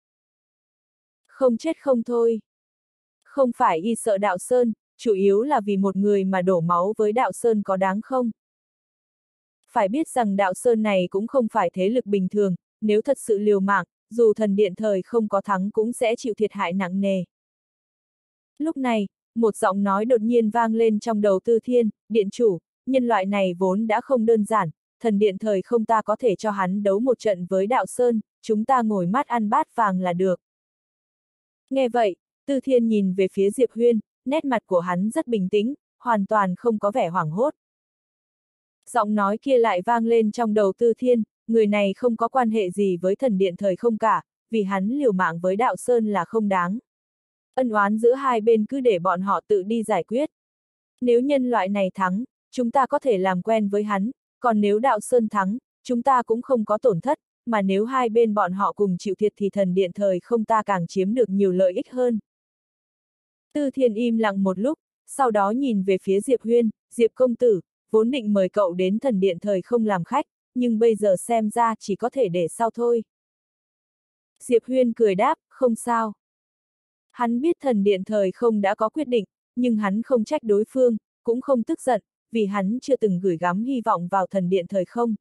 Không chết không thôi. Không phải y sợ đạo Sơn, chủ yếu là vì một người mà đổ máu với đạo Sơn có đáng không? Phải biết rằng đạo Sơn này cũng không phải thế lực bình thường, nếu thật sự liều mạng, dù thần điện thời không có thắng cũng sẽ chịu thiệt hại nặng nề. Lúc này, một giọng nói đột nhiên vang lên trong đầu tư thiên, điện chủ, nhân loại này vốn đã không đơn giản, thần điện thời không ta có thể cho hắn đấu một trận với đạo sơn, chúng ta ngồi mát ăn bát vàng là được. Nghe vậy, tư thiên nhìn về phía Diệp Huyên, nét mặt của hắn rất bình tĩnh, hoàn toàn không có vẻ hoảng hốt. Giọng nói kia lại vang lên trong đầu tư thiên, người này không có quan hệ gì với thần điện thời không cả, vì hắn liều mạng với đạo sơn là không đáng. Ân oán giữa hai bên cứ để bọn họ tự đi giải quyết. Nếu nhân loại này thắng, chúng ta có thể làm quen với hắn, còn nếu đạo sơn thắng, chúng ta cũng không có tổn thất, mà nếu hai bên bọn họ cùng chịu thiệt thì thần điện thời không ta càng chiếm được nhiều lợi ích hơn. Tư thiên im lặng một lúc, sau đó nhìn về phía Diệp Huyên, Diệp công tử, vốn định mời cậu đến thần điện thời không làm khách, nhưng bây giờ xem ra chỉ có thể để sau thôi. Diệp Huyên cười đáp, không sao. Hắn biết thần điện thời không đã có quyết định, nhưng hắn không trách đối phương, cũng không tức giận, vì hắn chưa từng gửi gắm hy vọng vào thần điện thời không.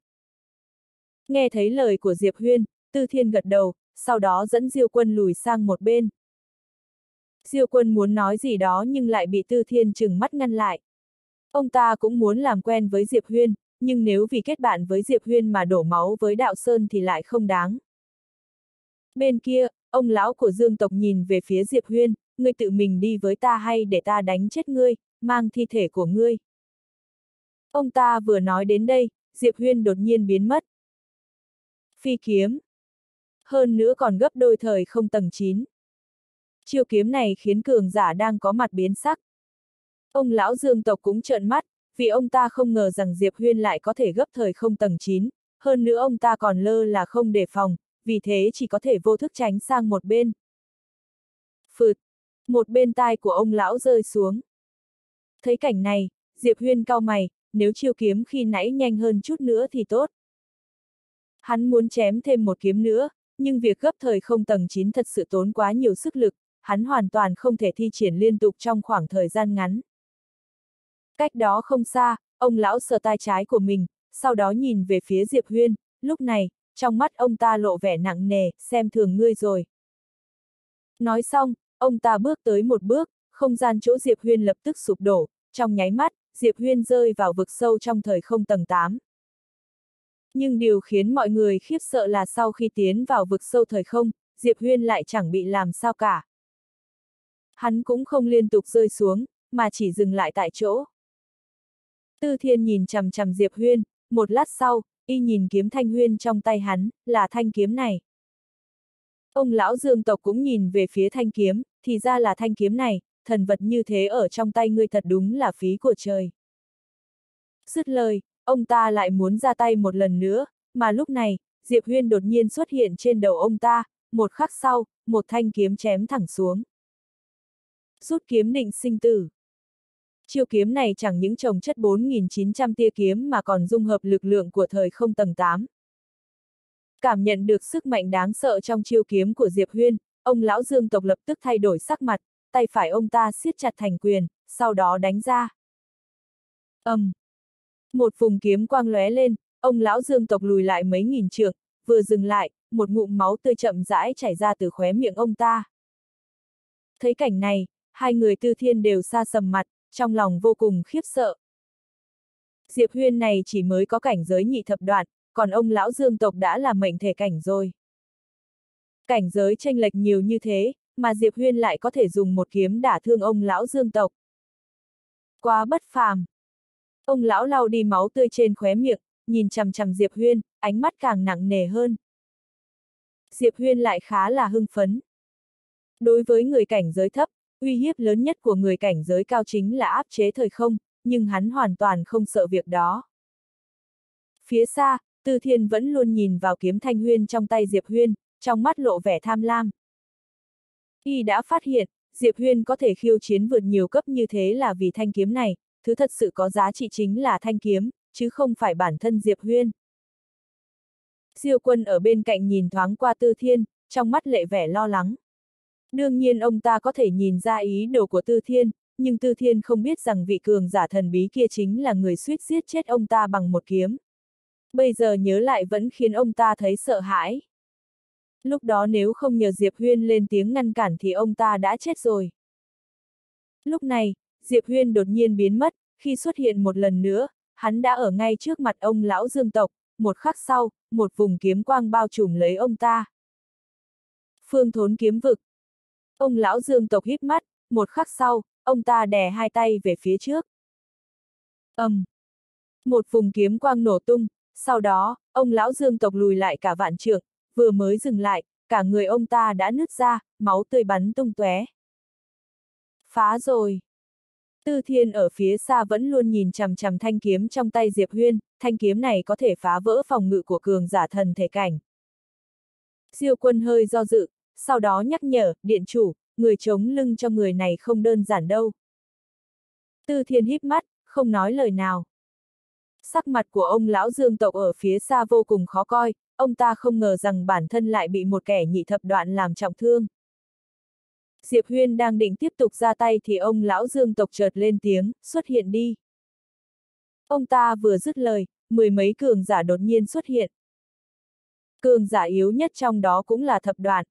Nghe thấy lời của Diệp Huyên, Tư Thiên gật đầu, sau đó dẫn Diêu Quân lùi sang một bên. Diêu Quân muốn nói gì đó nhưng lại bị Tư Thiên chừng mắt ngăn lại. Ông ta cũng muốn làm quen với Diệp Huyên, nhưng nếu vì kết bạn với Diệp Huyên mà đổ máu với Đạo Sơn thì lại không đáng. Bên kia, ông lão của Dương tộc nhìn về phía Diệp Huyên, ngươi tự mình đi với ta hay để ta đánh chết ngươi, mang thi thể của ngươi. Ông ta vừa nói đến đây, Diệp Huyên đột nhiên biến mất. Phi kiếm. Hơn nữa còn gấp đôi thời không tầng 9. Chiêu kiếm này khiến cường giả đang có mặt biến sắc. Ông lão Dương tộc cũng trợn mắt, vì ông ta không ngờ rằng Diệp Huyên lại có thể gấp thời không tầng 9, hơn nữa ông ta còn lơ là không đề phòng, vì thế chỉ có thể vô thức tránh sang một bên. Phượt! Một bên tai của ông lão rơi xuống. Thấy cảnh này, Diệp Huyên cau mày, nếu chiêu kiếm khi nãy nhanh hơn chút nữa thì tốt. Hắn muốn chém thêm một kiếm nữa, nhưng việc gấp thời không tầng 9 thật sự tốn quá nhiều sức lực, hắn hoàn toàn không thể thi triển liên tục trong khoảng thời gian ngắn. Cách đó không xa, ông lão sờ tai trái của mình, sau đó nhìn về phía Diệp Huyên, lúc này, trong mắt ông ta lộ vẻ nặng nề, xem thường ngươi rồi. Nói xong, ông ta bước tới một bước, không gian chỗ Diệp Huyên lập tức sụp đổ, trong nháy mắt, Diệp Huyên rơi vào vực sâu trong thời không tầng 8. Nhưng điều khiến mọi người khiếp sợ là sau khi tiến vào vực sâu thời không, Diệp Huyên lại chẳng bị làm sao cả. Hắn cũng không liên tục rơi xuống, mà chỉ dừng lại tại chỗ. Tư Thiên nhìn chằm chằm Diệp Huyên, một lát sau, y nhìn kiếm thanh huyên trong tay hắn, là thanh kiếm này. Ông lão dương tộc cũng nhìn về phía thanh kiếm, thì ra là thanh kiếm này, thần vật như thế ở trong tay ngươi thật đúng là phí của trời. Dứt lời, ông ta lại muốn ra tay một lần nữa, mà lúc này, Diệp Huyên đột nhiên xuất hiện trên đầu ông ta, một khắc sau, một thanh kiếm chém thẳng xuống. Rút kiếm định sinh tử. Chiêu kiếm này chẳng những trồng chất 4.900 tia kiếm mà còn dung hợp lực lượng của thời không tầng 8. Cảm nhận được sức mạnh đáng sợ trong chiêu kiếm của Diệp Huyên, ông lão Dương tộc lập tức thay đổi sắc mặt, tay phải ông ta siết chặt thành quyền, sau đó đánh ra. ầm, um. Một vùng kiếm quang lóe lên, ông lão Dương tộc lùi lại mấy nghìn trượng, vừa dừng lại, một ngụm máu tươi chậm rãi chảy ra từ khóe miệng ông ta. Thấy cảnh này, hai người tư thiên đều xa sầm mặt, trong lòng vô cùng khiếp sợ. Diệp Huyên này chỉ mới có cảnh giới nhị thập đoạn, còn ông lão dương tộc đã là mệnh thể cảnh rồi. Cảnh giới tranh lệch nhiều như thế, mà Diệp Huyên lại có thể dùng một kiếm đả thương ông lão dương tộc. Quá bất phàm. Ông lão lau đi máu tươi trên khóe miệng, nhìn chằm chằm Diệp Huyên, ánh mắt càng nặng nề hơn. Diệp Huyên lại khá là hưng phấn. Đối với người cảnh giới thấp, Uy hiếp lớn nhất của người cảnh giới cao chính là áp chế thời không, nhưng hắn hoàn toàn không sợ việc đó. Phía xa, Tư Thiên vẫn luôn nhìn vào kiếm thanh huyên trong tay Diệp Huyên, trong mắt lộ vẻ tham lam. Y đã phát hiện, Diệp Huyên có thể khiêu chiến vượt nhiều cấp như thế là vì thanh kiếm này, thứ thật sự có giá trị chính là thanh kiếm, chứ không phải bản thân Diệp Huyên. Diêu quân ở bên cạnh nhìn thoáng qua Tư Thiên, trong mắt lệ vẻ lo lắng. Đương nhiên ông ta có thể nhìn ra ý đồ của Tư Thiên, nhưng Tư Thiên không biết rằng vị cường giả thần bí kia chính là người suýt giết chết ông ta bằng một kiếm. Bây giờ nhớ lại vẫn khiến ông ta thấy sợ hãi. Lúc đó nếu không nhờ Diệp Huyên lên tiếng ngăn cản thì ông ta đã chết rồi. Lúc này, Diệp Huyên đột nhiên biến mất, khi xuất hiện một lần nữa, hắn đã ở ngay trước mặt ông lão dương tộc, một khắc sau, một vùng kiếm quang bao trùm lấy ông ta. Phương thốn kiếm vực, Ông lão dương tộc híp mắt, một khắc sau, ông ta đè hai tay về phía trước. ầm, um. Một vùng kiếm quang nổ tung, sau đó, ông lão dương tộc lùi lại cả vạn trượng, vừa mới dừng lại, cả người ông ta đã nứt ra, máu tươi bắn tung tóe. Phá rồi! Tư Thiên ở phía xa vẫn luôn nhìn chằm chằm thanh kiếm trong tay Diệp Huyên, thanh kiếm này có thể phá vỡ phòng ngự của cường giả thần thể cảnh. Diêu quân hơi do dự, sau đó nhắc nhở, điện chủ, người chống lưng cho người này không đơn giản đâu. Tư thiên híp mắt, không nói lời nào. Sắc mặt của ông lão dương tộc ở phía xa vô cùng khó coi, ông ta không ngờ rằng bản thân lại bị một kẻ nhị thập đoạn làm trọng thương. Diệp Huyên đang định tiếp tục ra tay thì ông lão dương tộc chợt lên tiếng, xuất hiện đi. Ông ta vừa dứt lời, mười mấy cường giả đột nhiên xuất hiện. cường giả yếu nhất trong đó cũng là thập đoạn.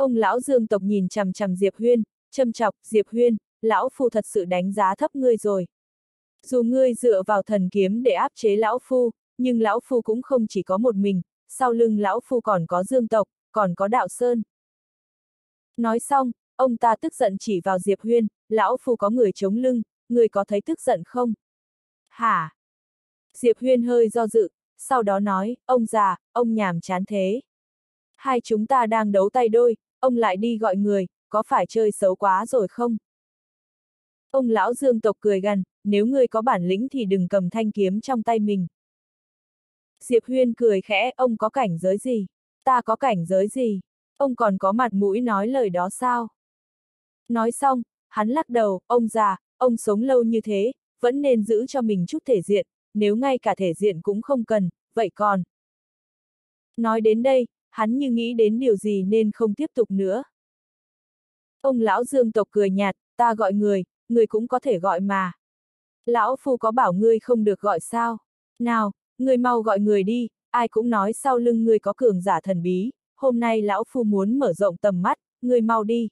Ông lão dương tộc nhìn chằm chằm Diệp Huyên, châm chọc, Diệp Huyên, lão phu thật sự đánh giá thấp ngươi rồi. Dù ngươi dựa vào thần kiếm để áp chế lão phu, nhưng lão phu cũng không chỉ có một mình, sau lưng lão phu còn có dương tộc, còn có đạo sơn. Nói xong, ông ta tức giận chỉ vào Diệp Huyên, lão phu có người chống lưng, người có thấy tức giận không? Hả? Diệp Huyên hơi do dự, sau đó nói, ông già, ông nhàm chán thế. Hai chúng ta đang đấu tay đôi, ông lại đi gọi người, có phải chơi xấu quá rồi không? Ông lão dương tộc cười gần, nếu ngươi có bản lĩnh thì đừng cầm thanh kiếm trong tay mình. Diệp Huyên cười khẽ, ông có cảnh giới gì? Ta có cảnh giới gì? Ông còn có mặt mũi nói lời đó sao? Nói xong, hắn lắc đầu, ông già, ông sống lâu như thế, vẫn nên giữ cho mình chút thể diện, nếu ngay cả thể diện cũng không cần, vậy còn. Nói đến đây, hắn như nghĩ đến điều gì nên không tiếp tục nữa. Ông lão dương tộc cười nhạt, ta gọi người, người cũng có thể gọi mà. Lão phu có bảo ngươi không được gọi sao? Nào, ngươi mau gọi người đi, ai cũng nói sau lưng ngươi có cường giả thần bí, hôm nay lão phu muốn mở rộng tầm mắt, ngươi mau đi.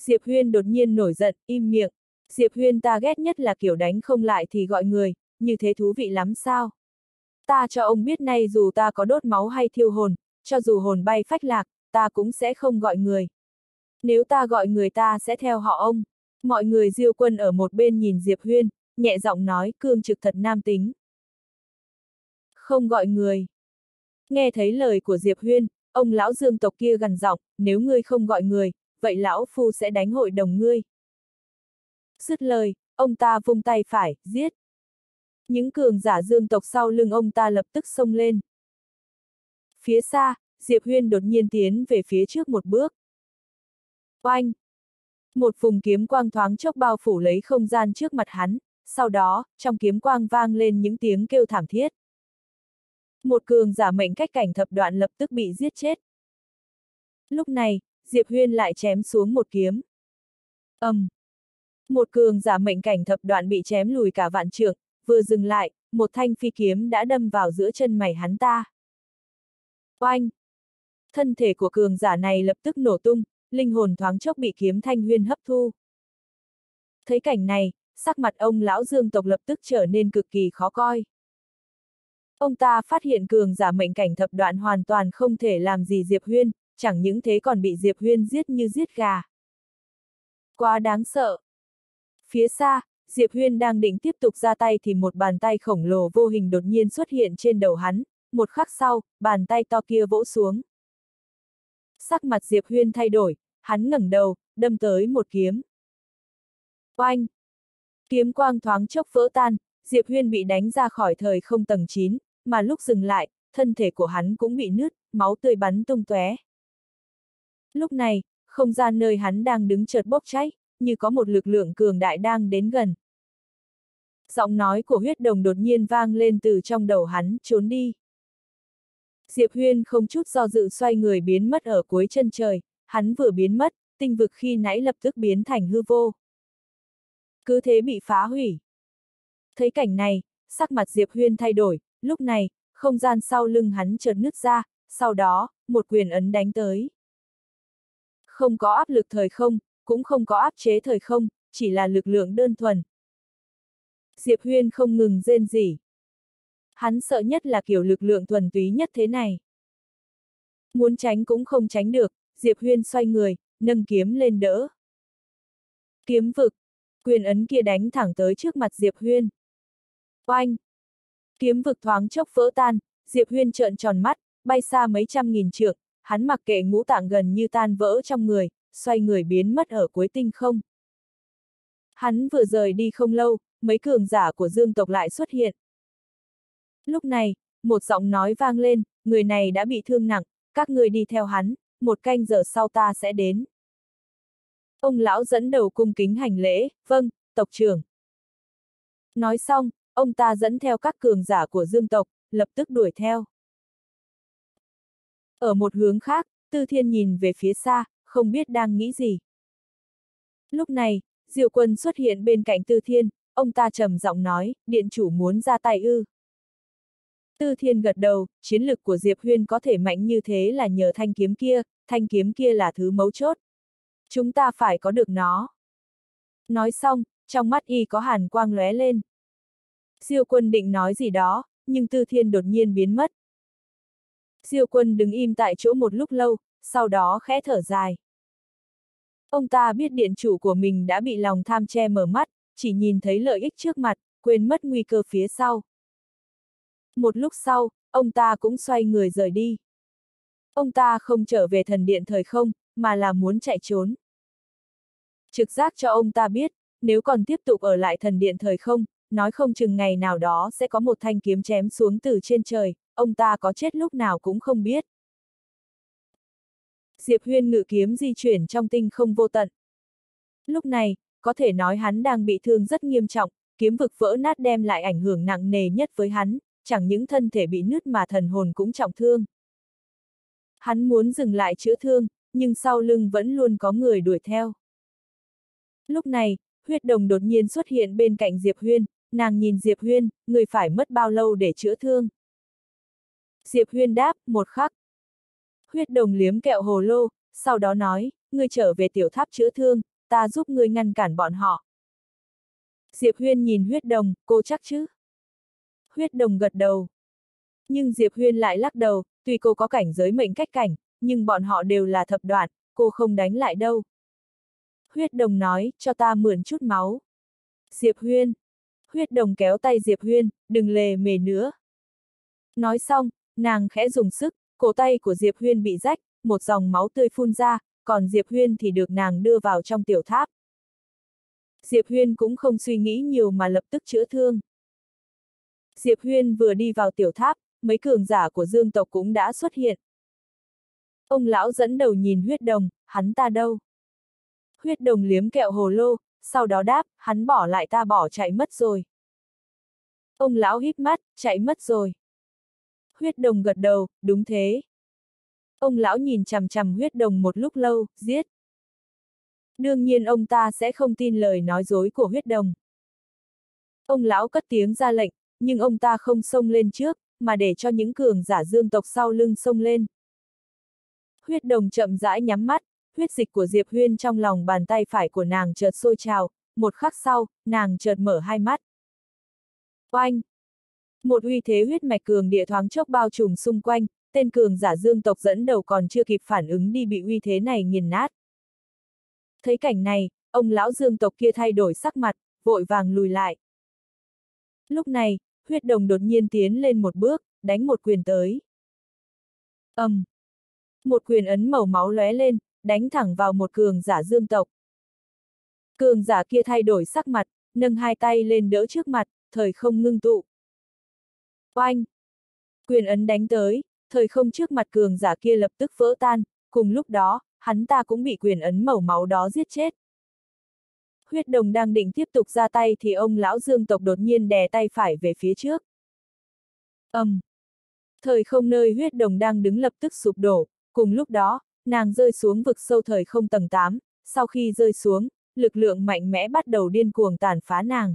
Diệp Huyên đột nhiên nổi giận, im miệng. Diệp Huyên ta ghét nhất là kiểu đánh không lại thì gọi người, như thế thú vị lắm sao? Ta cho ông biết nay dù ta có đốt máu hay thiêu hồn, cho dù hồn bay phách lạc, ta cũng sẽ không gọi người. Nếu ta gọi người ta sẽ theo họ ông. Mọi người diêu quân ở một bên nhìn Diệp Huyên, nhẹ giọng nói cương trực thật nam tính. Không gọi người. Nghe thấy lời của Diệp Huyên, ông lão dương tộc kia gần giọng, nếu ngươi không gọi người, vậy lão phu sẽ đánh hội đồng ngươi. Dứt lời, ông ta vung tay phải, giết. Những cường giả dương tộc sau lưng ông ta lập tức xông lên. Phía xa, Diệp Huyên đột nhiên tiến về phía trước một bước. Oanh! Một vùng kiếm quang thoáng chốc bao phủ lấy không gian trước mặt hắn, sau đó, trong kiếm quang vang lên những tiếng kêu thảm thiết. Một cường giả mệnh cách cảnh thập đoạn lập tức bị giết chết. Lúc này, Diệp Huyên lại chém xuống một kiếm. ầm, um. Một cường giả mệnh cảnh thập đoạn bị chém lùi cả vạn trượng, vừa dừng lại, một thanh phi kiếm đã đâm vào giữa chân mày hắn ta. Oanh! Thân thể của cường giả này lập tức nổ tung, linh hồn thoáng chốc bị kiếm thanh huyên hấp thu. Thấy cảnh này, sắc mặt ông lão dương tộc lập tức trở nên cực kỳ khó coi. Ông ta phát hiện cường giả mệnh cảnh thập đoạn hoàn toàn không thể làm gì Diệp Huyên, chẳng những thế còn bị Diệp Huyên giết như giết gà. Quá đáng sợ. Phía xa, Diệp Huyên đang định tiếp tục ra tay thì một bàn tay khổng lồ vô hình đột nhiên xuất hiện trên đầu hắn, một khắc sau, bàn tay to kia vỗ xuống. Sắc mặt Diệp Huyên thay đổi, hắn ngẩng đầu, đâm tới một kiếm. Oanh! Kiếm quang thoáng chốc vỡ tan, Diệp Huyên bị đánh ra khỏi thời không tầng 9, mà lúc dừng lại, thân thể của hắn cũng bị nứt, máu tươi bắn tung tóe. Lúc này, không gian nơi hắn đang đứng chợt bốc cháy, như có một lực lượng cường đại đang đến gần. Giọng nói của huyết đồng đột nhiên vang lên từ trong đầu hắn, trốn đi. Diệp Huyên không chút do dự xoay người biến mất ở cuối chân trời, hắn vừa biến mất, tinh vực khi nãy lập tức biến thành hư vô. Cứ thế bị phá hủy. Thấy cảnh này, sắc mặt Diệp Huyên thay đổi, lúc này, không gian sau lưng hắn chợt nứt ra, sau đó, một quyền ấn đánh tới. Không có áp lực thời không, cũng không có áp chế thời không, chỉ là lực lượng đơn thuần. Diệp Huyên không ngừng rên rỉ. Hắn sợ nhất là kiểu lực lượng thuần túy nhất thế này. Muốn tránh cũng không tránh được, Diệp Huyên xoay người, nâng kiếm lên đỡ. Kiếm vực, quyền ấn kia đánh thẳng tới trước mặt Diệp Huyên. Oanh! Kiếm vực thoáng chốc vỡ tan, Diệp Huyên trợn tròn mắt, bay xa mấy trăm nghìn trượng, hắn mặc kệ ngũ tạng gần như tan vỡ trong người, xoay người biến mất ở cuối tinh không. Hắn vừa rời đi không lâu, mấy cường giả của dương tộc lại xuất hiện. Lúc này, một giọng nói vang lên, người này đã bị thương nặng, các người đi theo hắn, một canh giờ sau ta sẽ đến. Ông lão dẫn đầu cung kính hành lễ, vâng, tộc trưởng. Nói xong, ông ta dẫn theo các cường giả của dương tộc, lập tức đuổi theo. Ở một hướng khác, Tư Thiên nhìn về phía xa, không biết đang nghĩ gì. Lúc này, Diệu Quân xuất hiện bên cạnh Tư Thiên, ông ta trầm giọng nói, điện chủ muốn ra tay ư. Tư Thiên gật đầu, chiến lực của Diệp Huyên có thể mạnh như thế là nhờ thanh kiếm kia, thanh kiếm kia là thứ mấu chốt. Chúng ta phải có được nó. Nói xong, trong mắt y có hàn quang lóe lên. Diệu quân định nói gì đó, nhưng Tư Thiên đột nhiên biến mất. Diệu quân đứng im tại chỗ một lúc lâu, sau đó khẽ thở dài. Ông ta biết điện chủ của mình đã bị lòng tham che mở mắt, chỉ nhìn thấy lợi ích trước mặt, quên mất nguy cơ phía sau. Một lúc sau, ông ta cũng xoay người rời đi. Ông ta không trở về thần điện thời không, mà là muốn chạy trốn. Trực giác cho ông ta biết, nếu còn tiếp tục ở lại thần điện thời không, nói không chừng ngày nào đó sẽ có một thanh kiếm chém xuống từ trên trời, ông ta có chết lúc nào cũng không biết. Diệp Huyên ngự kiếm di chuyển trong tinh không vô tận. Lúc này, có thể nói hắn đang bị thương rất nghiêm trọng, kiếm vực vỡ nát đem lại ảnh hưởng nặng nề nhất với hắn, chẳng những thân thể bị nứt mà thần hồn cũng trọng thương. Hắn muốn dừng lại chữa thương, nhưng sau lưng vẫn luôn có người đuổi theo. Lúc này, huyết đồng đột nhiên xuất hiện bên cạnh Diệp Huyên, nàng nhìn Diệp Huyên, người phải mất bao lâu để chữa thương. Diệp Huyên đáp, một khắc. Huyết đồng liếm kẹo hồ lô, sau đó nói, ngươi trở về tiểu tháp chữa thương, ta giúp ngươi ngăn cản bọn họ. Diệp Huyên nhìn huyết đồng, cô chắc chứ? Huyết đồng gật đầu. Nhưng Diệp Huyên lại lắc đầu, tuy cô có cảnh giới mệnh cách cảnh, nhưng bọn họ đều là thập đoạn, cô không đánh lại đâu. Huyết đồng nói, cho ta mượn chút máu. Diệp Huyên. Huyết đồng kéo tay Diệp Huyên, đừng lề mề nữa. Nói xong, nàng khẽ dùng sức, cổ tay của Diệp Huyên bị rách, một dòng máu tươi phun ra, còn Diệp Huyên thì được nàng đưa vào trong tiểu tháp. Diệp Huyên cũng không suy nghĩ nhiều mà lập tức chữa thương. Diệp Huyên vừa đi vào tiểu tháp, mấy cường giả của dương tộc cũng đã xuất hiện. Ông lão dẫn đầu nhìn huyết đồng, hắn ta đâu? Huyết đồng liếm kẹo hồ lô, sau đó đáp, hắn bỏ lại ta bỏ chạy mất rồi. Ông lão híp mắt, chạy mất rồi. Huyết đồng gật đầu, đúng thế. Ông lão nhìn chằm chằm huyết đồng một lúc lâu, giết. Đương nhiên ông ta sẽ không tin lời nói dối của huyết đồng. Ông lão cất tiếng ra lệnh, nhưng ông ta không xông lên trước, mà để cho những cường giả dương tộc sau lưng xông lên. Huyết đồng chậm rãi nhắm mắt, huyết dịch của Diệp Huyên trong lòng bàn tay phải của nàng chợt sôi trào, một khắc sau, nàng chợt mở hai mắt. Oanh! Một uy thế huyết mạch cường địa thoáng chốc bao trùm xung quanh, tên cường giả dương tộc dẫn đầu còn chưa kịp phản ứng đi bị uy thế này nghiền nát. Thấy cảnh này, ông lão dương tộc kia thay đổi sắc mặt, vội vàng lùi lại. Lúc này, huyết đồng đột nhiên tiến lên một bước, đánh một quyền tới. ầm, um. Một quyền ấn màu máu lóe lên, đánh thẳng vào một cường giả dương tộc. Cường giả kia thay đổi sắc mặt, nâng hai tay lên đỡ trước mặt, thời không ngưng tụ. Oanh! Quyền ấn đánh tới, thời không trước mặt cường giả kia lập tức vỡ tan, cùng lúc đó, hắn ta cũng bị quyền ấn màu máu đó giết chết. Huyết đồng đang định tiếp tục ra tay thì ông lão dương tộc đột nhiên đè tay phải về phía trước. ầm, um. Thời không nơi huyết đồng đang đứng lập tức sụp đổ, cùng lúc đó, nàng rơi xuống vực sâu thời không tầng 8, sau khi rơi xuống, lực lượng mạnh mẽ bắt đầu điên cuồng tàn phá nàng.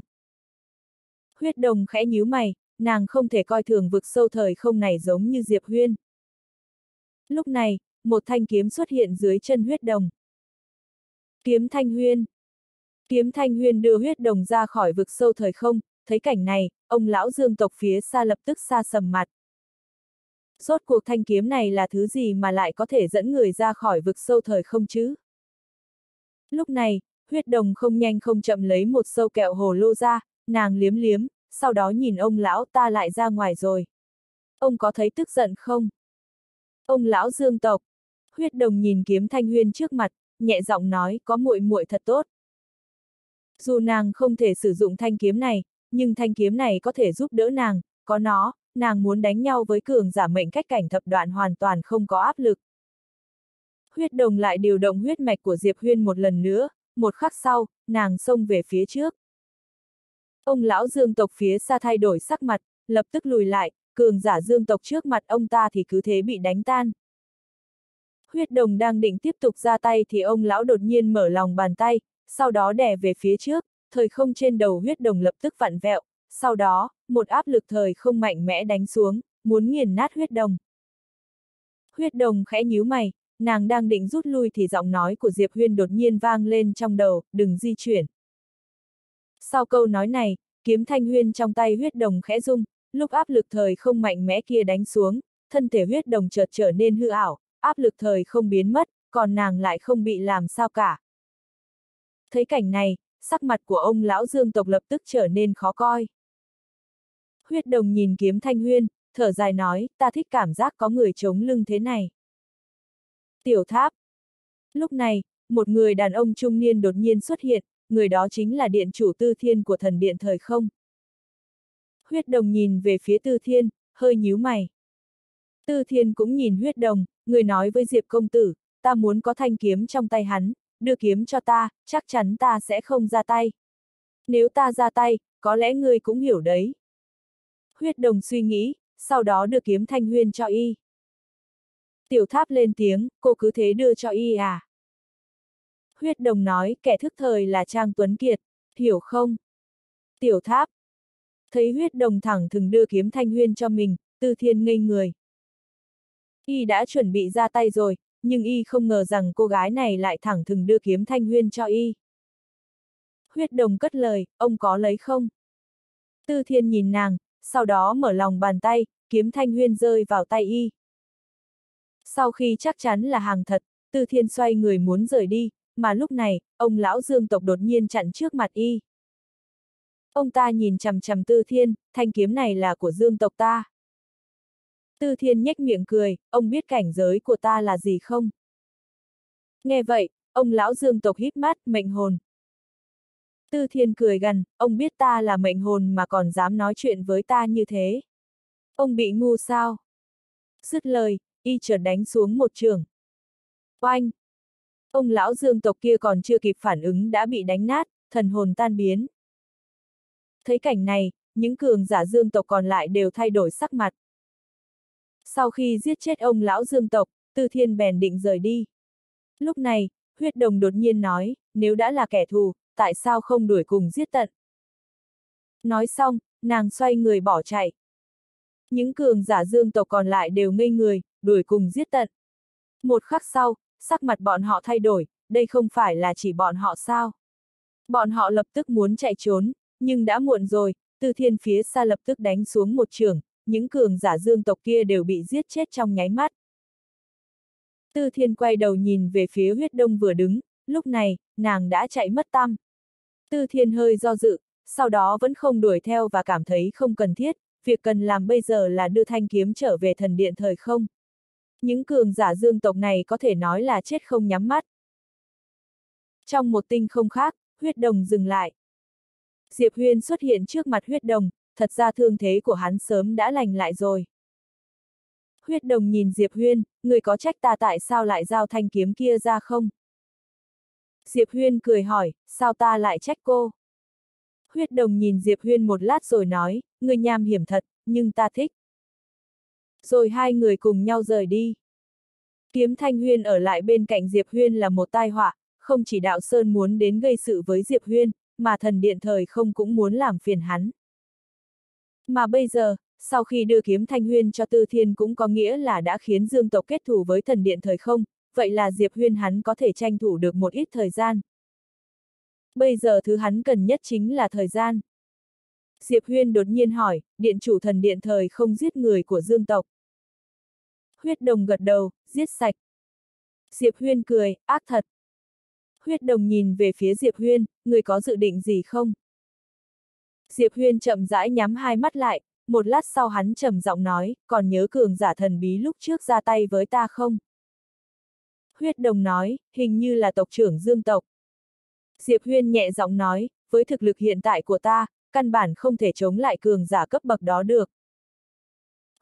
Huyết đồng khẽ nhíu mày, nàng không thể coi thường vực sâu thời không này giống như Diệp Huyên. Lúc này, một thanh kiếm xuất hiện dưới chân huyết đồng. Kiếm thanh huyên. Kiếm thanh huyên đưa huyết đồng ra khỏi vực sâu thời không, thấy cảnh này, ông lão dương tộc phía xa lập tức xa sầm mặt. Rốt cuộc thanh kiếm này là thứ gì mà lại có thể dẫn người ra khỏi vực sâu thời không chứ? Lúc này, huyết đồng không nhanh không chậm lấy một sâu kẹo hồ lô ra, nàng liếm liếm, sau đó nhìn ông lão ta lại ra ngoài rồi. Ông có thấy tức giận không? Ông lão dương tộc. Huyết đồng nhìn kiếm thanh huyên trước mặt, nhẹ giọng nói có muội muội thật tốt. Dù nàng không thể sử dụng thanh kiếm này, nhưng thanh kiếm này có thể giúp đỡ nàng, có nó, nàng muốn đánh nhau với cường giả mệnh cách cảnh thập đoạn hoàn toàn không có áp lực. Huyết đồng lại điều động huyết mạch của Diệp Huyên một lần nữa, một khắc sau, nàng xông về phía trước. Ông lão dương tộc phía xa thay đổi sắc mặt, lập tức lùi lại, cường giả dương tộc trước mặt ông ta thì cứ thế bị đánh tan. Huyết đồng đang định tiếp tục ra tay thì ông lão đột nhiên mở lòng bàn tay, sau đó đè về phía trước, thời không trên đầu huyết đồng lập tức vặn vẹo, sau đó, một áp lực thời không mạnh mẽ đánh xuống, muốn nghiền nát huyết đồng. Huyết đồng khẽ nhíu mày, nàng đang định rút lui thì giọng nói của Diệp Huyên đột nhiên vang lên trong đầu, đừng di chuyển. Sau câu nói này, kiếm thanh huyên trong tay huyết đồng khẽ rung, lúc áp lực thời không mạnh mẽ kia đánh xuống, thân thể huyết đồng chợt trở nên hư ảo, áp lực thời không biến mất, còn nàng lại không bị làm sao cả. Thấy cảnh này, sắc mặt của ông lão dương tộc lập tức trở nên khó coi. Huyết đồng nhìn kiếm thanh huyên, thở dài nói, ta thích cảm giác có người chống lưng thế này. Tiểu tháp. Lúc này, một người đàn ông trung niên đột nhiên xuất hiện, người đó chính là điện chủ tư thiên của thần điện thời không. Huyết đồng nhìn về phía tư thiên, hơi nhíu mày. Tư thiên cũng nhìn huyết đồng, người nói với Diệp công tử, ta muốn có thanh kiếm trong tay hắn, đưa kiếm cho ta, chắc chắn ta sẽ không ra tay. Nếu ta ra tay, có lẽ ngươi cũng hiểu đấy. Huyết đồng suy nghĩ, sau đó đưa kiếm thanh huyên cho y. Tiểu tháp lên tiếng, cô cứ thế đưa cho y à. Huyết đồng nói, kẻ thức thời là Trang Tuấn Kiệt, hiểu không? Tiểu tháp. Thấy huyết đồng thẳng thừng đưa kiếm thanh huyên cho mình, tư thiên ngây người. Y đã chuẩn bị ra tay rồi, nhưng y không ngờ rằng cô gái này lại thẳng thừng đưa kiếm thanh huyên cho y. Huyết đồng cất lời, ông có lấy không? Tư thiên nhìn nàng, sau đó mở lòng bàn tay, kiếm thanh huyên rơi vào tay y. Sau khi chắc chắn là hàng thật, tư thiên xoay người muốn rời đi, mà lúc này, ông lão dương tộc đột nhiên chặn trước mặt y. Ông ta nhìn chằm chằm tư thiên, thanh kiếm này là của dương tộc ta. Tư thiên nhếch miệng cười, ông biết cảnh giới của ta là gì không? Nghe vậy, ông lão dương tộc hít mắt, mệnh hồn. Tư thiên cười gần, ông biết ta là mệnh hồn mà còn dám nói chuyện với ta như thế. Ông bị ngu sao? Dứt lời, y chợt đánh xuống một trường. Oanh! Ông lão dương tộc kia còn chưa kịp phản ứng đã bị đánh nát, thần hồn tan biến. Thấy cảnh này, những cường giả dương tộc còn lại đều thay đổi sắc mặt. Sau khi giết chết ông lão dương tộc, Tư Thiên bèn định rời đi. Lúc này, huyết đồng đột nhiên nói, nếu đã là kẻ thù, tại sao không đuổi cùng giết tận? Nói xong, nàng xoay người bỏ chạy. Những cường giả dương tộc còn lại đều ngây người, đuổi cùng giết tận. Một khắc sau, sắc mặt bọn họ thay đổi, đây không phải là chỉ bọn họ sao. Bọn họ lập tức muốn chạy trốn, nhưng đã muộn rồi, từ thiên phía xa lập tức đánh xuống một trường, những cường giả dương tộc kia đều bị giết chết trong nháy mắt. Tư thiên quay đầu nhìn về phía huyết đông vừa đứng, lúc này, nàng đã chạy mất tâm. Tư thiên hơi do dự, sau đó vẫn không đuổi theo và cảm thấy không cần thiết, việc cần làm bây giờ là đưa thanh kiếm trở về thần điện thời không. Những cường giả dương tộc này có thể nói là chết không nhắm mắt. Trong một tinh không khác, huyết đồng dừng lại. Diệp Huyên xuất hiện trước mặt huyết đồng, thật ra thương thế của hắn sớm đã lành lại rồi. Huyết đồng nhìn Diệp Huyên, người có trách ta tại sao lại giao thanh kiếm kia ra không? Diệp Huyên cười hỏi, sao ta lại trách cô? Huyết đồng nhìn Diệp Huyên một lát rồi nói, người nham hiểm thật, nhưng ta thích. Rồi hai người cùng nhau rời đi. Kiếm Thanh Huyên ở lại bên cạnh Diệp Huyên là một tai họa, không chỉ đạo Sơn muốn đến gây sự với Diệp Huyên, mà thần điện thời không cũng muốn làm phiền hắn. Mà bây giờ, sau khi đưa kiếm Thanh Huyên cho Tư Thiên cũng có nghĩa là đã khiến Dương tộc kết thù với thần điện thời không, vậy là Diệp Huyên hắn có thể tranh thủ được một ít thời gian. Bây giờ thứ hắn cần nhất chính là thời gian. Diệp Huyên đột nhiên hỏi, điện chủ thần điện thời không giết người của Dương tộc. Huyết đồng gật đầu, giết sạch. Diệp Huyên cười, ác thật. Huyết đồng nhìn về phía Diệp Huyên, người có dự định gì không? Diệp Huyên chậm rãi nhắm hai mắt lại, một lát sau hắn trầm giọng nói, còn nhớ cường giả thần bí lúc trước ra tay với ta không? Huyết đồng nói, hình như là tộc trưởng dương tộc. Diệp Huyên nhẹ giọng nói, với thực lực hiện tại của ta, căn bản không thể chống lại cường giả cấp bậc đó được.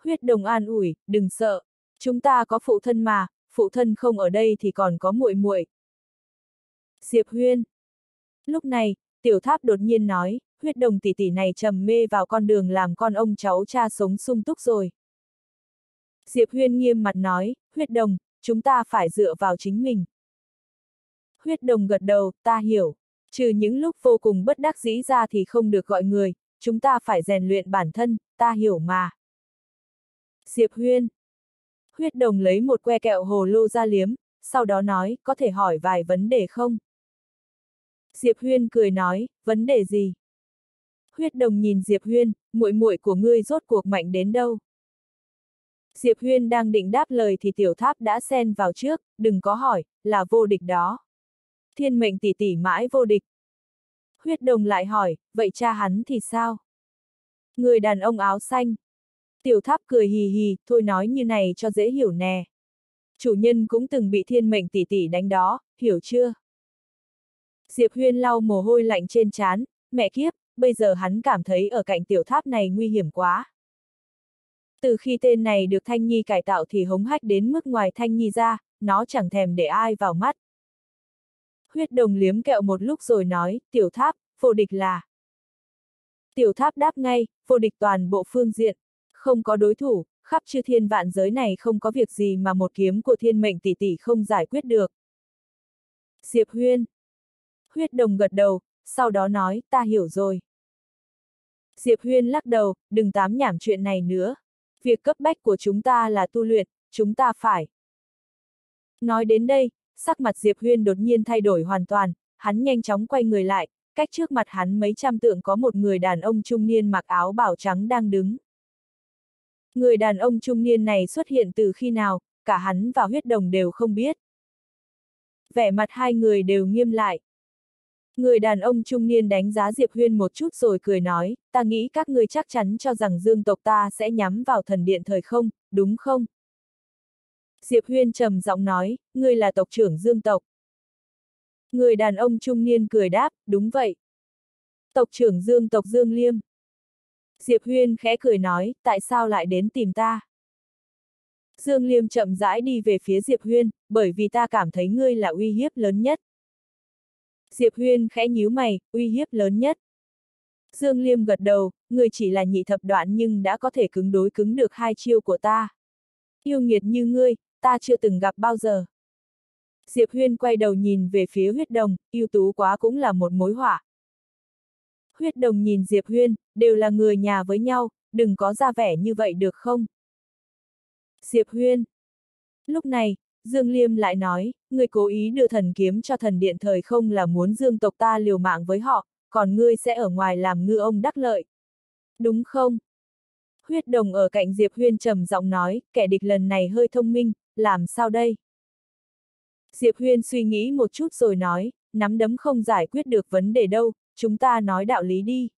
Huyết đồng an ủi, đừng sợ, chúng ta có phụ thân mà, phụ thân không ở đây thì còn có muội muội. Diệp Huyên. Lúc này, tiểu tháp đột nhiên nói, huyết đồng tỷ tỷ này trầm mê vào con đường làm con ông cháu cha sống sung túc rồi. Diệp Huyên nghiêm mặt nói, huyết đồng, chúng ta phải dựa vào chính mình. Huyết đồng gật đầu, ta hiểu. Trừ những lúc vô cùng bất đắc dĩ ra thì không được gọi người, chúng ta phải rèn luyện bản thân, ta hiểu mà. Diệp Huyên. Huyết đồng lấy một que kẹo hồ lô ra liếm, sau đó nói, có thể hỏi vài vấn đề không? Diệp Huyên cười nói, vấn đề gì? Huyết đồng nhìn Diệp Huyên, muội muội của ngươi rốt cuộc mạnh đến đâu? Diệp Huyên đang định đáp lời thì tiểu tháp đã xen vào trước, đừng có hỏi, là vô địch đó. Thiên mệnh tỷ tỷ mãi vô địch. Huyết đồng lại hỏi, vậy cha hắn thì sao? Người đàn ông áo xanh. Tiểu tháp cười hì hì, thôi nói như này cho dễ hiểu nè. Chủ nhân cũng từng bị thiên mệnh tỷ tỷ đánh đó, hiểu chưa? Diệp Huyên lau mồ hôi lạnh trên trán, mẹ kiếp, bây giờ hắn cảm thấy ở cạnh tiểu tháp này nguy hiểm quá. Từ khi tên này được Thanh Nhi cải tạo thì hống hách đến mức ngoài Thanh Nhi ra, nó chẳng thèm để ai vào mắt. Huyết đồng liếm kẹo một lúc rồi nói, tiểu tháp, vô địch là. Tiểu tháp đáp ngay, vô địch toàn bộ phương diện, không có đối thủ, khắp chư thiên vạn giới này không có việc gì mà một kiếm của thiên mệnh tỷ tỷ không giải quyết được. Diệp Huyên. Huyết đồng gật đầu, sau đó nói, ta hiểu rồi. Diệp Huyên lắc đầu, đừng tám nhảm chuyện này nữa. Việc cấp bách của chúng ta là tu luyện, chúng ta phải. Nói đến đây, sắc mặt Diệp Huyên đột nhiên thay đổi hoàn toàn, hắn nhanh chóng quay người lại, cách trước mặt hắn mấy trăm tượng có một người đàn ông trung niên mặc áo bảo trắng đang đứng. Người đàn ông trung niên này xuất hiện từ khi nào, cả hắn và huyết đồng đều không biết. Vẻ mặt hai người đều nghiêm lại. Người đàn ông trung niên đánh giá Diệp Huyên một chút rồi cười nói, ta nghĩ các ngươi chắc chắn cho rằng dương tộc ta sẽ nhắm vào thần điện thời không, đúng không? Diệp Huyên trầm giọng nói, ngươi là tộc trưởng dương tộc. Người đàn ông trung niên cười đáp, đúng vậy. Tộc trưởng dương tộc Dương Liêm. Diệp Huyên khẽ cười nói, tại sao lại đến tìm ta? Dương Liêm chậm rãi đi về phía Diệp Huyên, bởi vì ta cảm thấy ngươi là uy hiếp lớn nhất. Diệp Huyên khẽ nhíu mày, uy hiếp lớn nhất. Dương Liêm gật đầu, người chỉ là nhị thập đoạn nhưng đã có thể cứng đối cứng được hai chiêu của ta. Yêu nghiệt như ngươi, ta chưa từng gặp bao giờ. Diệp Huyên quay đầu nhìn về phía huyết đồng, yêu tú quá cũng là một mối họa. Huyết đồng nhìn Diệp Huyên, đều là người nhà với nhau, đừng có ra vẻ như vậy được không? Diệp Huyên. Lúc này, Dương Liêm lại nói, người cố ý đưa thần kiếm cho thần điện thời không là muốn dương tộc ta liều mạng với họ, còn ngươi sẽ ở ngoài làm ngư ông đắc lợi. Đúng không? Huyết đồng ở cạnh Diệp Huyên trầm giọng nói, kẻ địch lần này hơi thông minh, làm sao đây? Diệp Huyên suy nghĩ một chút rồi nói, nắm đấm không giải quyết được vấn đề đâu, chúng ta nói đạo lý đi.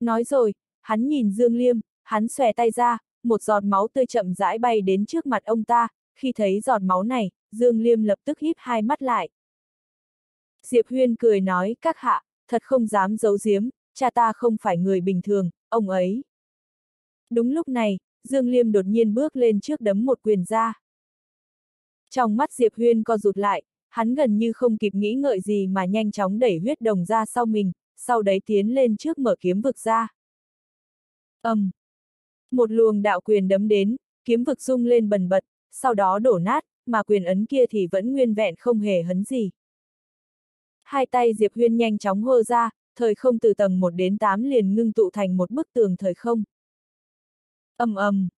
Nói rồi, hắn nhìn Dương Liêm, hắn xòe tay ra, một giọt máu tươi chậm rãi bay đến trước mặt ông ta, khi thấy giọt máu này, Dương Liêm lập tức híp hai mắt lại. Diệp Huyên cười nói, các hạ, thật không dám giấu giếm, cha ta không phải người bình thường, ông ấy. Đúng lúc này, Dương Liêm đột nhiên bước lên trước đấm một quyền ra. Trong mắt Diệp Huyên co rụt lại, hắn gần như không kịp nghĩ ngợi gì mà nhanh chóng đẩy huyết đồng ra sau mình, sau đấy tiến lên trước mở kiếm vực ra. ầm, um. Một luồng đạo quyền đấm đến, kiếm vực rung lên bần bật, sau đó đổ nát, mà quyền ấn kia thì vẫn nguyên vẹn không hề hấn gì. Hai tay Diệp Huyên nhanh chóng hơ ra, thời không từ tầng 1 đến 8 liền ngưng tụ thành một bức tường thời không ầm ầm.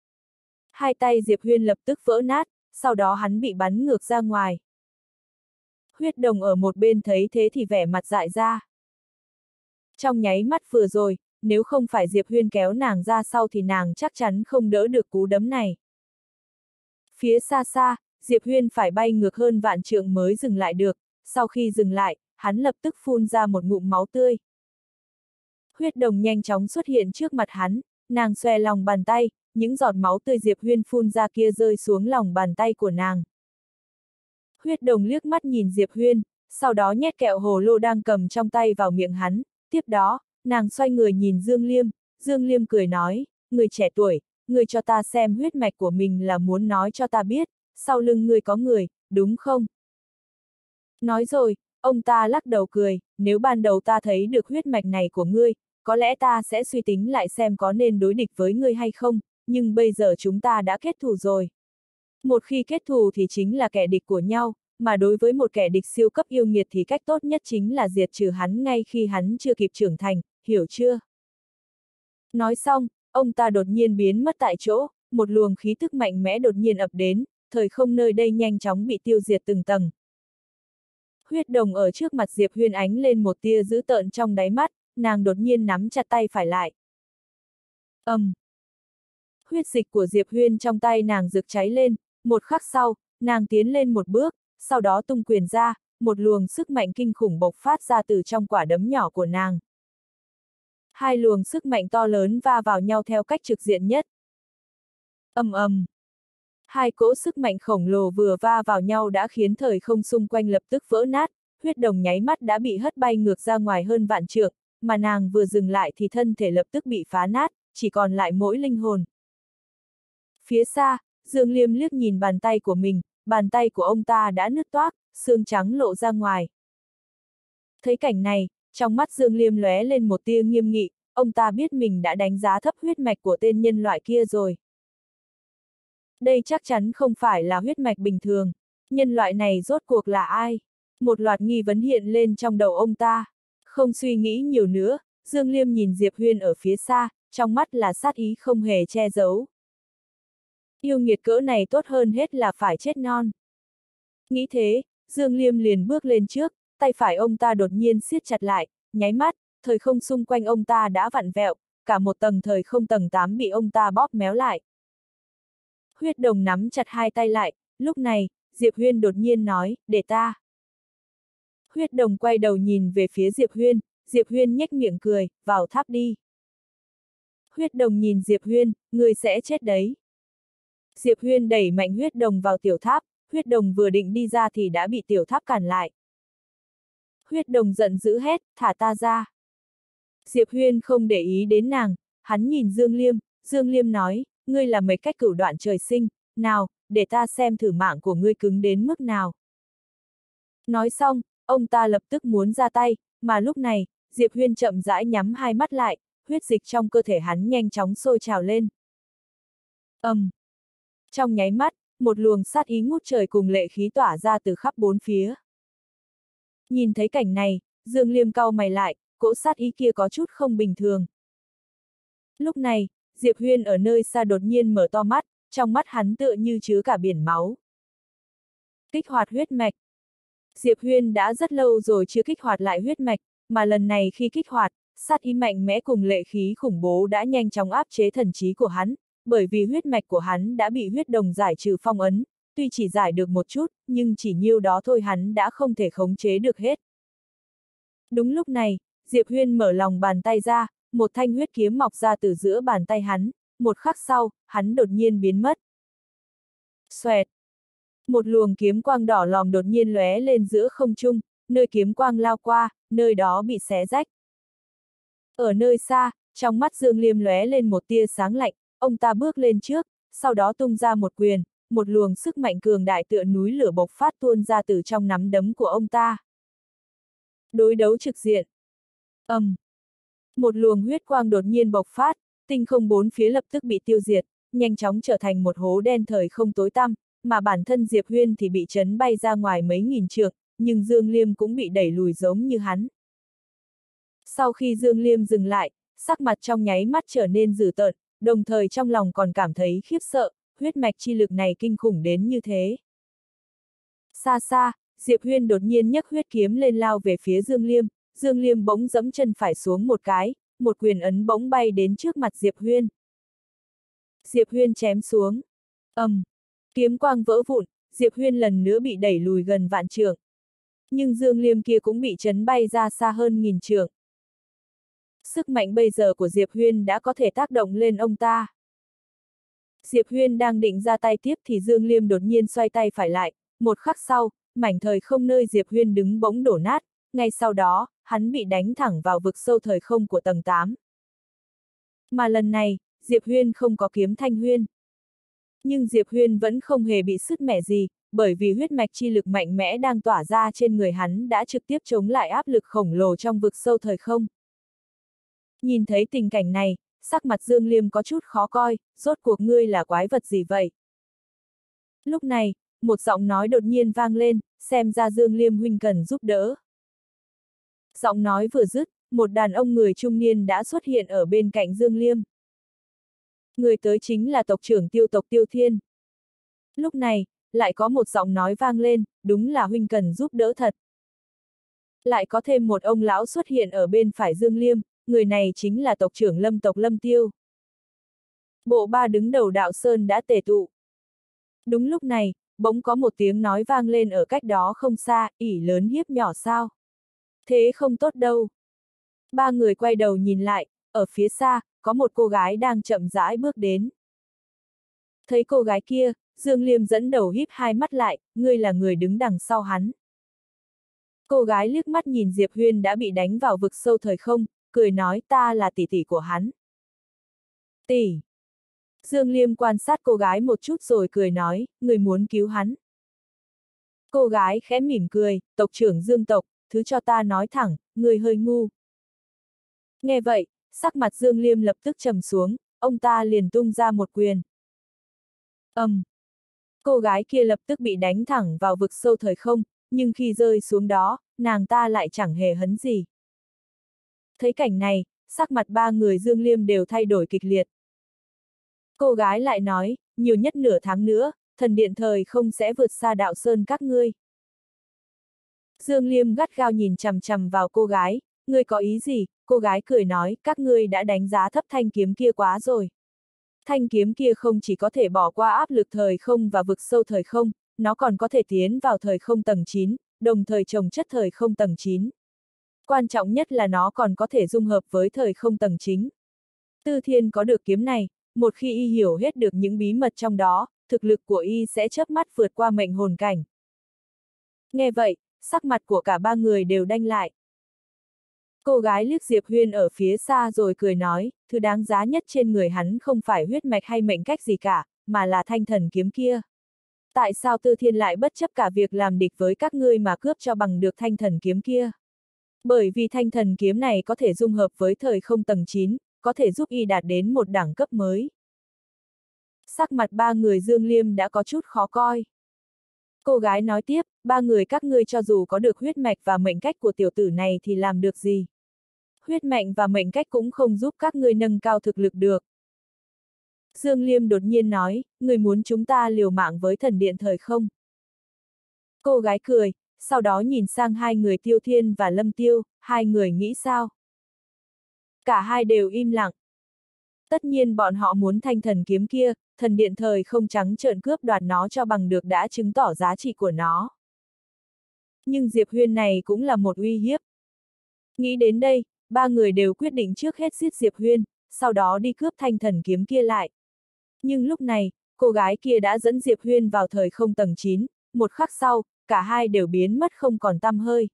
Hai tay Diệp Huyên lập tức vỡ nát, sau đó hắn bị bắn ngược ra ngoài. Huyết đồng ở một bên thấy thế thì vẻ mặt dại ra. Trong nháy mắt vừa rồi, nếu không phải Diệp Huyên kéo nàng ra sau thì nàng chắc chắn không đỡ được cú đấm này. Phía xa xa, Diệp Huyên phải bay ngược hơn vạn trượng mới dừng lại được, sau khi dừng lại, hắn lập tức phun ra một ngụm máu tươi. Huyết đồng nhanh chóng xuất hiện trước mặt hắn, nàng xòe lòng bàn tay, những giọt máu tươi Diệp Huyên phun ra kia rơi xuống lòng bàn tay của nàng. Huyết đồng liếc mắt nhìn Diệp Huyên, sau đó nhét kẹo hồ lô đang cầm trong tay vào miệng hắn, tiếp đó, nàng xoay người nhìn Dương Liêm, Dương Liêm cười nói, người trẻ tuổi, người cho ta xem huyết mạch của mình là muốn nói cho ta biết, sau lưng người có người, đúng không? Nói rồi, ông ta lắc đầu cười, nếu ban đầu ta thấy được huyết mạch này của ngươi, có lẽ ta sẽ suy tính lại xem có nên đối địch với ngươi hay không, nhưng bây giờ chúng ta đã kết thù rồi. Một khi kết thù thì chính là kẻ địch của nhau, mà đối với một kẻ địch siêu cấp yêu nghiệt thì cách tốt nhất chính là diệt trừ hắn ngay khi hắn chưa kịp trưởng thành, hiểu chưa? Nói xong, ông ta đột nhiên biến mất tại chỗ, một luồng khí thức mạnh mẽ đột nhiên ập đến, thời không nơi đây nhanh chóng bị tiêu diệt từng tầng. Huyết đồng ở trước mặt Diệp Huyên ánh lên một tia dữ tợn trong đáy mắt, nàng đột nhiên nắm chặt tay phải lại. ầm, um. Huyết dịch của Diệp Huyên trong tay nàng rực cháy lên, một khắc sau, nàng tiến lên một bước, sau đó tung quyền ra, một luồng sức mạnh kinh khủng bộc phát ra từ trong quả đấm nhỏ của nàng. Hai luồng sức mạnh to lớn va vào nhau theo cách trực diện nhất. ầm ầm. Hai cỗ sức mạnh khổng lồ vừa va vào nhau đã khiến thời không xung quanh lập tức vỡ nát, huyết đồng nháy mắt đã bị hất bay ngược ra ngoài hơn vạn trượng, mà nàng vừa dừng lại thì thân thể lập tức bị phá nát, chỉ còn lại mỗi linh hồn. Phía xa, Dương Liêm liếc nhìn bàn tay của mình, bàn tay của ông ta đã nứt toác, xương trắng lộ ra ngoài. Thấy cảnh này, trong mắt Dương Liêm lóe lên một tia nghiêm nghị, ông ta biết mình đã đánh giá thấp huyết mạch của tên nhân loại kia rồi. Đây chắc chắn không phải là huyết mạch bình thường. Nhân loại này rốt cuộc là ai? Một loạt nghi vấn hiện lên trong đầu ông ta. Không suy nghĩ nhiều nữa, Dương Liêm nhìn Diệp Huyên ở phía xa, trong mắt là sát ý không hề che giấu. Yêu nghiệt cỡ này tốt hơn hết là phải chết non. Nghĩ thế, Dương Liêm liền bước lên trước, tay phải ông ta đột nhiên siết chặt lại, nháy mắt, thời không xung quanh ông ta đã vặn vẹo, cả một tầng thời không tầng 8 bị ông ta bóp méo lại. Huyết đồng nắm chặt hai tay lại, lúc này, Diệp Huyên đột nhiên nói, để ta. Huyết đồng quay đầu nhìn về phía Diệp Huyên, Diệp Huyên nhếch miệng cười, vào tháp đi. Huyết đồng nhìn Diệp Huyên, người sẽ chết đấy. Diệp Huyên đẩy mạnh huyết đồng vào tiểu tháp, huyết đồng vừa định đi ra thì đã bị tiểu tháp cản lại. Huyết đồng giận dữ hét, thả ta ra. Diệp Huyên không để ý đến nàng, hắn nhìn Dương Liêm, Dương Liêm nói, ngươi là mấy cách cửu đoạn trời sinh, nào, để ta xem thử mạng của ngươi cứng đến mức nào. Nói xong, ông ta lập tức muốn ra tay, mà lúc này, Diệp Huyên chậm rãi nhắm hai mắt lại, huyết dịch trong cơ thể hắn nhanh chóng sôi trào lên. ầm, um. Trong nháy mắt, một luồng sát ý ngút trời cùng lệ khí tỏa ra từ khắp bốn phía. Nhìn thấy cảnh này, Dương Liêm cau mày lại, cỗ sát ý kia có chút không bình thường. Lúc này, Diệp Huyên ở nơi xa đột nhiên mở to mắt, trong mắt hắn tựa như chứa cả biển máu. Kích hoạt huyết mạch. Diệp Huyên đã rất lâu rồi chưa kích hoạt lại huyết mạch, mà lần này khi kích hoạt, sát ý mạnh mẽ cùng lệ khí khủng bố đã nhanh chóng áp chế thần trí của hắn, bởi vì huyết mạch của hắn đã bị huyết đồng giải trừ phong ấn, tuy chỉ giải được một chút, nhưng chỉ nhiêu đó thôi hắn đã không thể khống chế được hết. Đúng lúc này, Diệp Huyên mở lòng bàn tay ra, một thanh huyết kiếm mọc ra từ giữa bàn tay hắn, một khắc sau, hắn đột nhiên biến mất. Xoẹt! Một luồng kiếm quang đỏ lòm đột nhiên lóe lên giữa không trung, nơi kiếm quang lao qua, nơi đó bị xé rách. Ở nơi xa, trong mắt Dương Liêm lóe lên một tia sáng lạnh, ông ta bước lên trước, sau đó tung ra một quyền, một luồng sức mạnh cường đại tựa núi lửa bộc phát tuôn ra từ trong nắm đấm của ông ta. Đối đấu trực diện. ầm, um. Một luồng huyết quang đột nhiên bộc phát, tinh không bốn phía lập tức bị tiêu diệt, nhanh chóng trở thành một hố đen thời không tối tăm, mà bản thân Diệp Huyên thì bị chấn bay ra ngoài mấy nghìn trượng, nhưng Dương Liêm cũng bị đẩy lùi giống như hắn. Sau khi Dương Liêm dừng lại, sắc mặt trong nháy mắt trở nên dữ tợn, đồng thời trong lòng còn cảm thấy khiếp sợ, huyết mạch chi lực này kinh khủng đến như thế. Xa xa, Diệp Huyên đột nhiên nhấc huyết kiếm lên lao về phía Dương Liêm, Dương Liêm bỗng dẫm chân phải xuống một cái, một quyền ấn bỗng bay đến trước mặt Diệp Huyên. Diệp Huyên chém xuống. ầm, um, kiếm quang vỡ vụn, Diệp Huyên lần nữa bị đẩy lùi gần vạn trượng. Nhưng Dương Liêm kia cũng bị chấn bay ra xa hơn nghìn trượng. Sức mạnh bây giờ của Diệp Huyên đã có thể tác động lên ông ta. Diệp Huyên đang định ra tay tiếp thì Dương Liêm đột nhiên xoay tay phải lại, một khắc sau, mảnh thời không nơi Diệp Huyên đứng bỗng đổ nát, ngay sau đó, hắn bị đánh thẳng vào vực sâu thời không của tầng 8. Mà lần này, Diệp Huyên không có kiếm thanh huyên. Nhưng Diệp Huyên vẫn không hề bị sứt mẻ gì, bởi vì huyết mạch chi lực mạnh mẽ đang tỏa ra trên người hắn đã trực tiếp chống lại áp lực khổng lồ trong vực sâu thời không. Nhìn thấy tình cảnh này, sắc mặt Dương Liêm có chút khó coi, rốt cuộc ngươi là quái vật gì vậy? Lúc này, một giọng nói đột nhiên vang lên, xem ra Dương Liêm huynh cần giúp đỡ. Giọng nói vừa dứt, một đàn ông người trung niên đã xuất hiện ở bên cạnh Dương Liêm. Người tới chính là tộc trưởng tiêu tộc Tiêu Thiên. Lúc này, lại có một giọng nói vang lên, đúng là huynh cần giúp đỡ thật. Lại có thêm một ông lão xuất hiện ở bên phải Dương Liêm, người này chính là tộc trưởng lâm tộc Lâm Tiêu. Bộ ba đứng đầu đạo Sơn đã tề tụ. Đúng lúc này, bỗng có một tiếng nói vang lên ở cách đó không xa, ỉ lớn hiếp nhỏ sao. Thế không tốt đâu. Ba người quay đầu nhìn lại, ở phía xa, có một cô gái đang chậm rãi bước đến. Thấy cô gái kia, Dương Liêm dẫn đầu híp hai mắt lại, ngươi là người đứng đằng sau hắn. Cô gái liếc mắt nhìn Diệp Huyên đã bị đánh vào vực sâu thời không, cười nói ta là tỷ tỷ của hắn. Tỷ. Dương Liêm quan sát cô gái một chút rồi cười nói, người muốn cứu hắn. Cô gái khẽ mỉm cười, tộc trưởng Dương tộc, thứ cho ta nói thẳng, người hơi ngu. Nghe vậy, sắc mặt Dương Liêm lập tức trầm xuống, ông ta liền tung ra một quyền. ầm, um. Cô gái kia lập tức bị đánh thẳng vào vực sâu thời không, nhưng khi rơi xuống đó, nàng ta lại chẳng hề hấn gì. Thấy cảnh này, sắc mặt ba người Dương Liêm đều thay đổi kịch liệt. Cô gái lại nói, nhiều nhất nửa tháng nữa, thần điện thời không sẽ vượt xa đạo sơn các ngươi. Dương Liêm gắt gao nhìn chằm chằm vào cô gái, ngươi có ý gì, cô gái cười nói, các ngươi đã đánh giá thấp thanh kiếm kia quá rồi. Thanh kiếm kia không chỉ có thể bỏ qua áp lực thời không và vực sâu thời không, nó còn có thể tiến vào thời không tầng 9, đồng thời trồng chất thời không tầng 9. Quan trọng nhất là nó còn có thể dung hợp với thời không tầng chính. Tư Thiên có được kiếm này, một khi y hiểu hết được những bí mật trong đó, thực lực của y sẽ chớp mắt vượt qua mệnh hồn cảnh. Nghe vậy, sắc mặt của cả ba người đều đanh lại. Cô gái liếc Diệp Huyên ở phía xa rồi cười nói, thứ đáng giá nhất trên người hắn không phải huyết mạch hay mệnh cách gì cả, mà là thanh thần kiếm kia. Tại sao Tư Thiên lại bất chấp cả việc làm địch với các ngươi mà cướp cho bằng được thanh thần kiếm kia? Bởi vì thanh thần kiếm này có thể dung hợp với thời không tầng 9, có thể giúp y đạt đến một đẳng cấp mới. Sắc mặt ba người Dương Liêm đã có chút khó coi. Cô gái nói tiếp, ba người các ngươi cho dù có được huyết mạch và mệnh cách của tiểu tử này thì làm được gì? Huyết mệnh và mệnh cách cũng không giúp các ngươi nâng cao thực lực được. Dương Liêm đột nhiên nói, người muốn chúng ta liều mạng với thần điện thời không? Cô gái cười, sau đó nhìn sang hai người Tiêu Thiên và Lâm Tiêu, hai người nghĩ sao? Cả hai đều im lặng. Tất nhiên bọn họ muốn thanh thần kiếm kia, thần điện thời không trắng trợn cướp đoạt nó cho bằng được đã chứng tỏ giá trị của nó. Nhưng Diệp Huyên này cũng là một uy hiếp. Nghĩ đến đây, ba người đều quyết định trước hết giết Diệp Huyên, sau đó đi cướp thanh thần kiếm kia lại. Nhưng lúc này, cô gái kia đã dẫn Diệp Huyên vào thời không tầng 9, một khắc sau, cả hai đều biến mất không còn tăm hơi.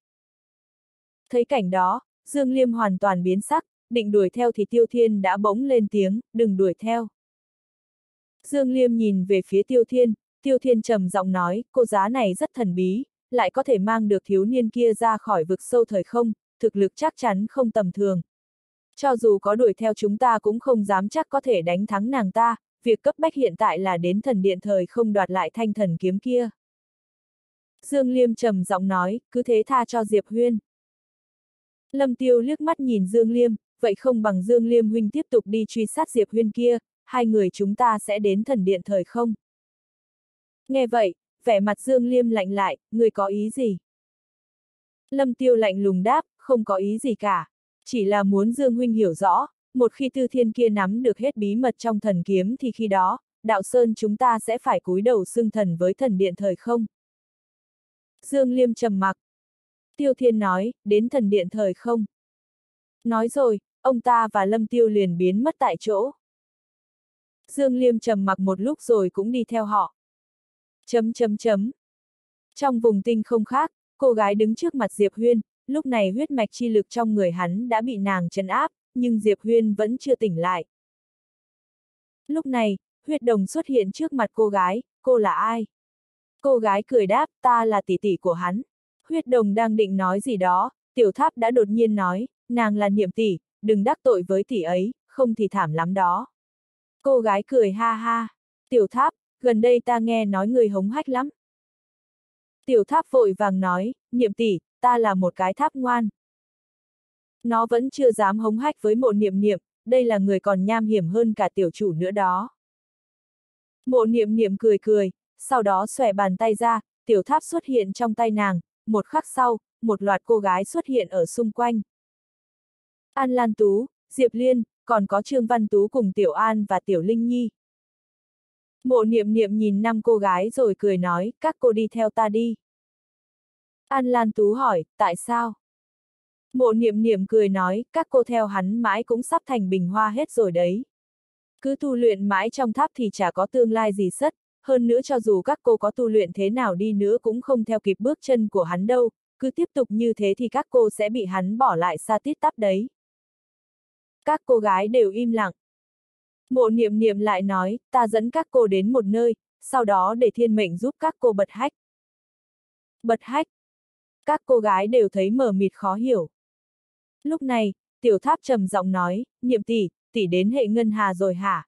Thấy cảnh đó, Dương Liêm hoàn toàn biến sắc, định đuổi theo thì Tiêu Thiên đã bỗng lên tiếng, đừng đuổi theo. Dương Liêm nhìn về phía Tiêu Thiên, Tiêu Thiên trầm giọng nói, cô giá này rất thần bí, lại có thể mang được thiếu niên kia ra khỏi vực sâu thời không, thực lực chắc chắn không tầm thường. Cho dù có đuổi theo chúng ta cũng không dám chắc có thể đánh thắng nàng ta, việc cấp bách hiện tại là đến thần điện thời không đoạt lại thanh thần kiếm kia. Dương Liêm trầm giọng nói, cứ thế tha cho Diệp Huyên. Lâm Tiêu liếc mắt nhìn Dương Liêm, vậy không bằng Dương Liêm huynh tiếp tục đi truy sát Diệp Huyên kia, hai người chúng ta sẽ đến thần điện thời không. Nghe vậy, vẻ mặt Dương Liêm lạnh lại, người có ý gì? Lâm Tiêu lạnh lùng đáp, không có ý gì cả. Chỉ là muốn Dương Huynh hiểu rõ, một khi tư thiên kia nắm được hết bí mật trong thần kiếm thì khi đó, đạo sơn chúng ta sẽ phải cúi đầu xưng thần với thần điện thời không. Dương Liêm trầm mặc. Tiêu Thiên nói, đến thần điện thời không. Nói rồi, ông ta và Lâm Tiêu liền biến mất tại chỗ. Dương Liêm trầm mặc một lúc rồi cũng đi theo họ. Chấm chấm chấm. Trong vùng tinh không khác, cô gái đứng trước mặt Diệp Huyên, lúc này huyết mạch chi lực trong người hắn đã bị nàng chấn áp, nhưng Diệp Huyên vẫn chưa tỉnh lại. Lúc này, huyết đồng xuất hiện trước mặt cô gái, cô là ai? Cô gái cười đáp, ta là tỷ tỷ của hắn. Huyết đồng đang định nói gì đó, tiểu tháp đã đột nhiên nói, nàng là niệm tỷ, đừng đắc tội với tỷ ấy, không thì thảm lắm đó. Cô gái cười ha ha, tiểu tháp, gần đây ta nghe nói người hống hách lắm. Tiểu tháp vội vàng nói, niệm tỷ, ta là một cái tháp ngoan. Nó vẫn chưa dám hống hách với mộ niệm niệm, đây là người còn nham hiểm hơn cả tiểu chủ nữa đó. Mộ niệm niệm cười cười, sau đó xòe bàn tay ra, tiểu tháp xuất hiện trong tay nàng, một khắc sau, một loạt cô gái xuất hiện ở xung quanh. An Lan Tú, Diệp Liên, còn có Trương Văn Tú cùng Tiểu An và Tiểu Linh Nhi. Mộ niệm niệm nhìn năm cô gái rồi cười nói, các cô đi theo ta đi. An Lan Tú hỏi, tại sao? Mộ niệm niệm cười nói, các cô theo hắn mãi cũng sắp thành bình hoa hết rồi đấy. Cứ tu luyện mãi trong tháp thì chả có tương lai gì sất, hơn nữa cho dù các cô có tu luyện thế nào đi nữa cũng không theo kịp bước chân của hắn đâu, cứ tiếp tục như thế thì các cô sẽ bị hắn bỏ lại xa tít tắp đấy. Các cô gái đều im lặng. Mộ niệm niệm lại nói, ta dẫn các cô đến một nơi, sau đó để thiên mệnh giúp các cô bật hách. Bật hách. Các cô gái đều thấy mờ mịt khó hiểu. Lúc này, tiểu tháp trầm giọng nói, niệm tỷ, tỷ đến hệ ngân hà rồi hả?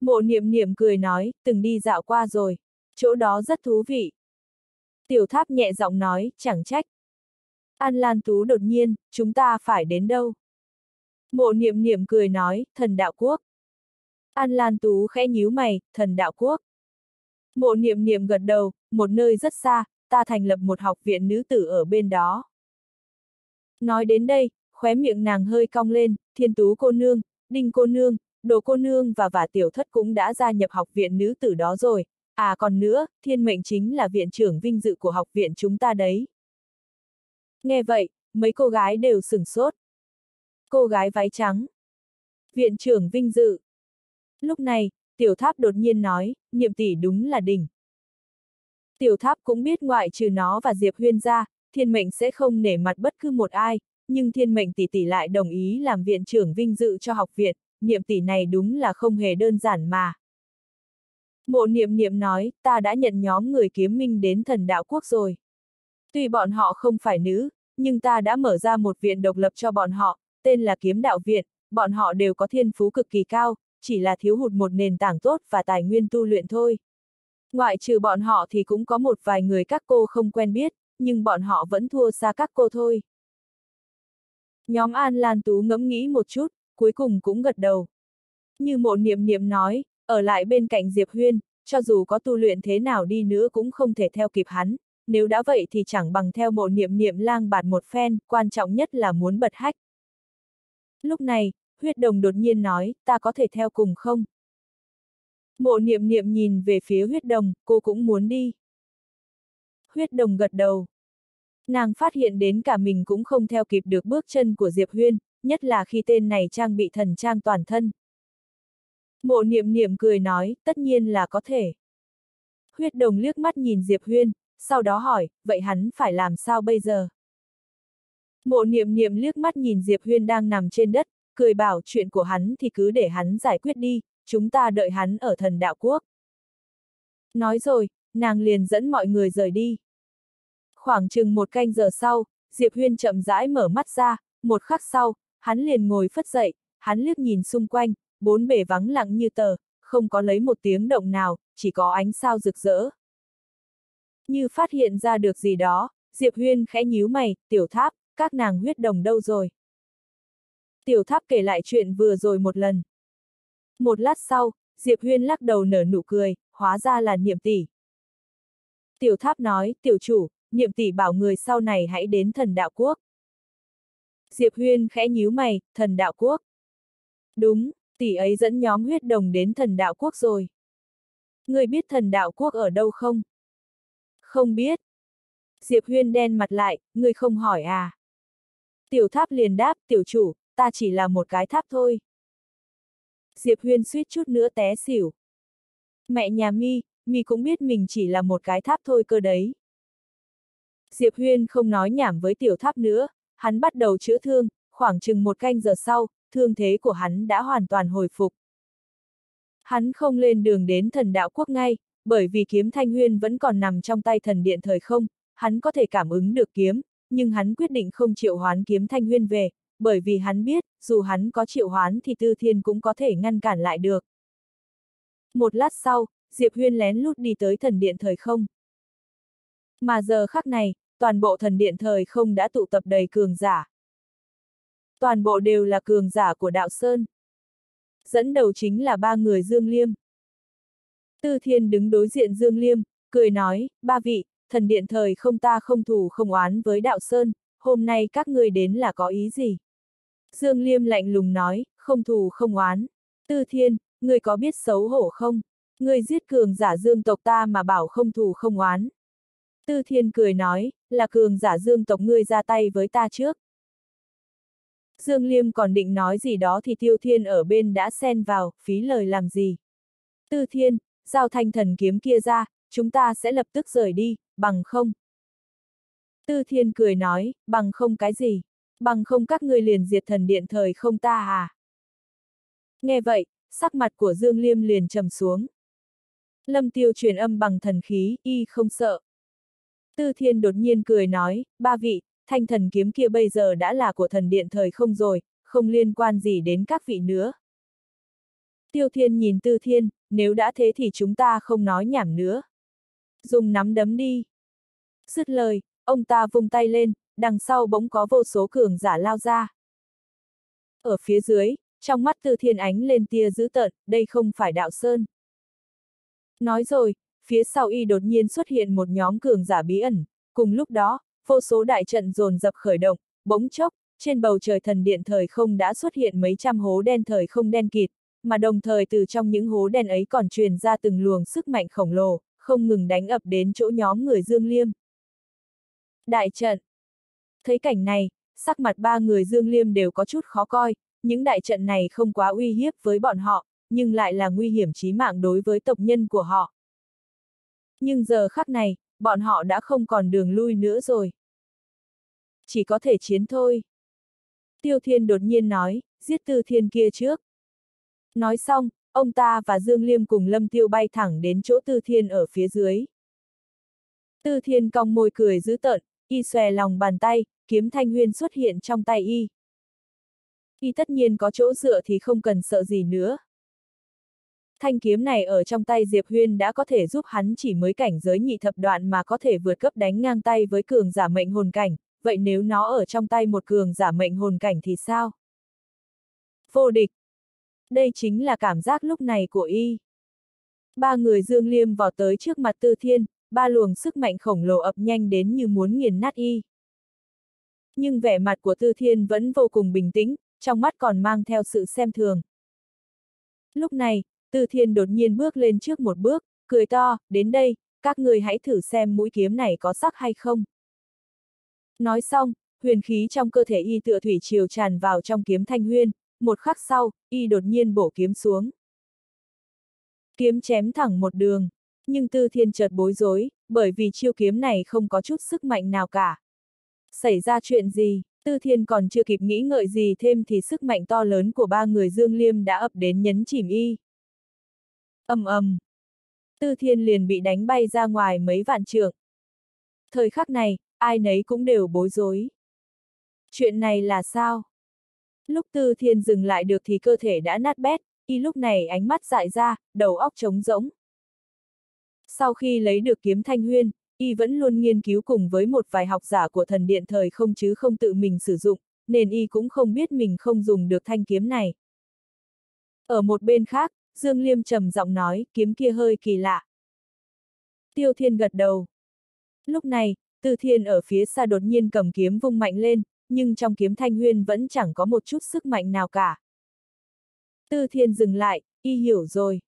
Mộ niệm niệm cười nói, từng đi dạo qua rồi, chỗ đó rất thú vị. Tiểu tháp nhẹ giọng nói, chẳng trách. An Lan Tú đột nhiên, chúng ta phải đến đâu? Mộ niệm niệm cười nói, thần đạo quốc. An Lan Tú khẽ nhíu mày, thần đạo quốc. Mộ niệm niệm gật đầu, một nơi rất xa, ta thành lập một học viện nữ tử ở bên đó. Nói đến đây, khóe miệng nàng hơi cong lên, thiên tú cô nương, đinh cô nương, đồ cô nương và vả tiểu thất cũng đã gia nhập học viện nữ tử đó rồi. À còn nữa, thiên mệnh chính là viện trưởng vinh dự của học viện chúng ta đấy. Nghe vậy, mấy cô gái đều sửng sốt. Cô gái váy trắng. Viện trưởng vinh dự. Lúc này, tiểu tháp đột nhiên nói, niệm tỷ đúng là đỉnh. Tiểu tháp cũng biết ngoại trừ nó và Diệp Huyên ra, thiên mệnh sẽ không nể mặt bất cứ một ai, nhưng thiên mệnh tỷ tỷ lại đồng ý làm viện trưởng vinh dự cho học viện, niệm tỷ này đúng là không hề đơn giản mà. Mộ niệm niệm nói, ta đã nhận nhóm người kiếm minh đến thần đạo quốc rồi. Tuy bọn họ không phải nữ, nhưng ta đã mở ra một viện độc lập cho bọn họ, tên là kiếm đạo viện, bọn họ đều có thiên phú cực kỳ cao, chỉ là thiếu hụt một nền tảng tốt và tài nguyên tu luyện thôi. Ngoại trừ bọn họ thì cũng có một vài người các cô không quen biết, nhưng bọn họ vẫn thua xa các cô thôi. Nhóm An Lan Tú ngẫm nghĩ một chút, cuối cùng cũng gật đầu. Như mộ niệm niệm nói, ở lại bên cạnh Diệp Huyên, cho dù có tu luyện thế nào đi nữa cũng không thể theo kịp hắn, nếu đã vậy thì chẳng bằng theo mộ niệm niệm lang bạt một phen, quan trọng nhất là muốn bật hách. Lúc này, huyết đồng đột nhiên nói, ta có thể theo cùng không? Mộ niệm niệm nhìn về phía huyết đồng, cô cũng muốn đi. Huyết đồng gật đầu. Nàng phát hiện đến cả mình cũng không theo kịp được bước chân của Diệp Huyên, nhất là khi tên này trang bị thần trang toàn thân. Mộ niệm niệm cười nói, tất nhiên là có thể. Huyết đồng liếc mắt nhìn Diệp Huyên, sau đó hỏi, vậy hắn phải làm sao bây giờ? Mộ niệm niệm liếc mắt nhìn Diệp Huyên đang nằm trên đất, cười bảo chuyện của hắn thì cứ để hắn giải quyết đi, chúng ta đợi hắn ở thần đạo quốc. Nói rồi, nàng liền dẫn mọi người rời đi. Khoảng chừng một canh giờ sau, Diệp Huyên chậm rãi mở mắt ra, một khắc sau, hắn liền ngồi phất dậy, hắn liếc nhìn xung quanh, bốn bề vắng lặng như tờ, không có lấy một tiếng động nào, chỉ có ánh sao rực rỡ. Như phát hiện ra được gì đó, Diệp Huyên khẽ nhíu mày, tiểu tháp, các nàng huyết đồng đâu rồi? Tiểu tháp kể lại chuyện vừa rồi một lần. Một lát sau, Diệp Huyên lắc đầu nở nụ cười, hóa ra là niệm tỷ. Tiểu tháp nói, tiểu chủ, niệm tỷ bảo người sau này hãy đến thần đạo quốc. Diệp Huyên khẽ nhíu mày, thần đạo quốc. Đúng, tỷ ấy dẫn nhóm huyết đồng đến thần đạo quốc rồi. Người biết thần đạo quốc ở đâu không? Không biết. Diệp Huyên đen mặt lại, người không hỏi à? Tiểu tháp liền đáp, tiểu chủ, ta chỉ là một cái tháp thôi. Diệp Huyên suýt chút nữa té xỉu. Mẹ nhà mi, mi cũng biết mình chỉ là một cái tháp thôi cơ đấy. Diệp Huyên không nói nhảm với tiểu tháp nữa, hắn bắt đầu chữa thương, khoảng chừng một canh giờ sau, thương thế của hắn đã hoàn toàn hồi phục. Hắn không lên đường đến thần đạo quốc ngay, bởi vì kiếm thanh huyên vẫn còn nằm trong tay thần điện thời không, hắn có thể cảm ứng được kiếm, nhưng hắn quyết định không chịu hoán kiếm thanh huyên về, bởi vì hắn biết, dù hắn có triệu hoán thì tư thiên cũng có thể ngăn cản lại được. Một lát sau, Diệp Huyên lén lút đi tới thần điện thời không. Mà giờ khắc này, toàn bộ thần điện thời không đã tụ tập đầy cường giả. Toàn bộ đều là cường giả của đạo Sơn. Dẫn đầu chính là ba người Dương Liêm. Tư Thiên đứng đối diện Dương Liêm, cười nói, ba vị, thần điện thời không ta không thù không oán với đạo Sơn, hôm nay các ngươi đến là có ý gì? Dương Liêm lạnh lùng nói, không thù không oán. Tư Thiên, ngươi có biết xấu hổ không? Ngươi giết cường giả dương tộc ta mà bảo không thù không oán. Tư Thiên cười nói, là cường giả dương tộc ngươi ra tay với ta trước. Dương Liêm còn định nói gì đó thì Tiêu Thiên ở bên đã xen vào, phí lời làm gì. Tư Thiên, giao thanh thần kiếm kia ra, chúng ta sẽ lập tức rời đi, bằng không. Tư Thiên cười nói, bằng không cái gì, bằng không các ngươi liền diệt thần điện thời không ta à. Nghe vậy, sắc mặt của Dương Liêm liền trầm xuống. Lâm Tiêu truyền âm bằng thần khí, y không sợ. Tư Thiên đột nhiên cười nói, ba vị, thanh thần kiếm kia bây giờ đã là của thần điện thời không rồi, không liên quan gì đến các vị nữa. Tiêu Thiên nhìn Tư Thiên, nếu đã thế thì chúng ta không nói nhảm nữa. Dùng nắm đấm đi. Dứt lời, ông ta vung tay lên, đằng sau bỗng có vô số cường giả lao ra. Ở phía dưới, trong mắt Tư Thiên ánh lên tia dữ tợn, đây không phải đạo sơn. Nói rồi, phía sau y đột nhiên xuất hiện một nhóm cường giả bí ẩn, cùng lúc đó, vô số đại trận dồn dập khởi động, bỗng chốc, trên bầu trời thần điện thời không đã xuất hiện mấy trăm hố đen thời không đen kịt, mà đồng thời từ trong những hố đen ấy còn truyền ra từng luồng sức mạnh khổng lồ, không ngừng đánh ập đến chỗ nhóm người Dương Liêm. Đại trận Thấy cảnh này, sắc mặt ba người Dương Liêm đều có chút khó coi, những đại trận này không quá uy hiếp với bọn họ, nhưng lại là nguy hiểm chí mạng đối với tộc nhân của họ. Nhưng giờ khắc này, bọn họ đã không còn đường lui nữa rồi. Chỉ có thể chiến thôi. Tiêu Thiên đột nhiên nói, giết Tư Thiên kia trước. Nói xong, ông ta và Dương Liêm cùng Lâm Tiêu bay thẳng đến chỗ Tư Thiên ở phía dưới. Tư Thiên cong môi cười dữ tợn, y xòe lòng bàn tay, kiếm thanh huyên xuất hiện trong tay y. Y tất nhiên có chỗ dựa thì không cần sợ gì nữa. Thanh kiếm này ở trong tay Diệp Huyên đã có thể giúp hắn chỉ mới cảnh giới nhị thập đoạn mà có thể vượt cấp đánh ngang tay với cường giả mệnh hồn cảnh, vậy nếu nó ở trong tay một cường giả mệnh hồn cảnh thì sao? Vô địch! Đây chính là cảm giác lúc này của y. Ba người dương liêm vào tới trước mặt tư thiên, ba luồng sức mạnh khổng lồ ập nhanh đến như muốn nghiền nát y. Nhưng vẻ mặt của tư thiên vẫn vô cùng bình tĩnh, trong mắt còn mang theo sự xem thường. Lúc này, Tư Thiên đột nhiên bước lên trước một bước, cười to, đến đây, các người hãy thử xem mũi kiếm này có sắc hay không. Nói xong, huyền khí trong cơ thể y tựa thủy triều tràn vào trong kiếm thanh huyên, một khắc sau, y đột nhiên bổ kiếm xuống. Kiếm chém thẳng một đường, nhưng Tư Thiên chợt bối rối, bởi vì chiêu kiếm này không có chút sức mạnh nào cả. Xảy ra chuyện gì, Tư Thiên còn chưa kịp nghĩ ngợi gì thêm thì sức mạnh to lớn của ba người Dương Liêm đã ập đến nhấn chìm y ầm ầm. Tư thiên liền bị đánh bay ra ngoài mấy vạn trượng. Thời khắc này, ai nấy cũng đều bối rối. Chuyện này là sao? Lúc tư thiên dừng lại được thì cơ thể đã nát bét, y lúc này ánh mắt dại ra, đầu óc trống rỗng. Sau khi lấy được kiếm thanh huyên, y vẫn luôn nghiên cứu cùng với một vài học giả của thần điện thời không chứ không tự mình sử dụng, nên y cũng không biết mình không dùng được thanh kiếm này. Ở một bên khác, Dương Liêm trầm giọng nói, kiếm kia hơi kỳ lạ. Tiêu Thiên gật đầu. Lúc này, Tư Thiên ở phía xa đột nhiên cầm kiếm vung mạnh lên, nhưng trong kiếm thanh huyên vẫn chẳng có một chút sức mạnh nào cả. Tư Thiên dừng lại, y hiểu rồi.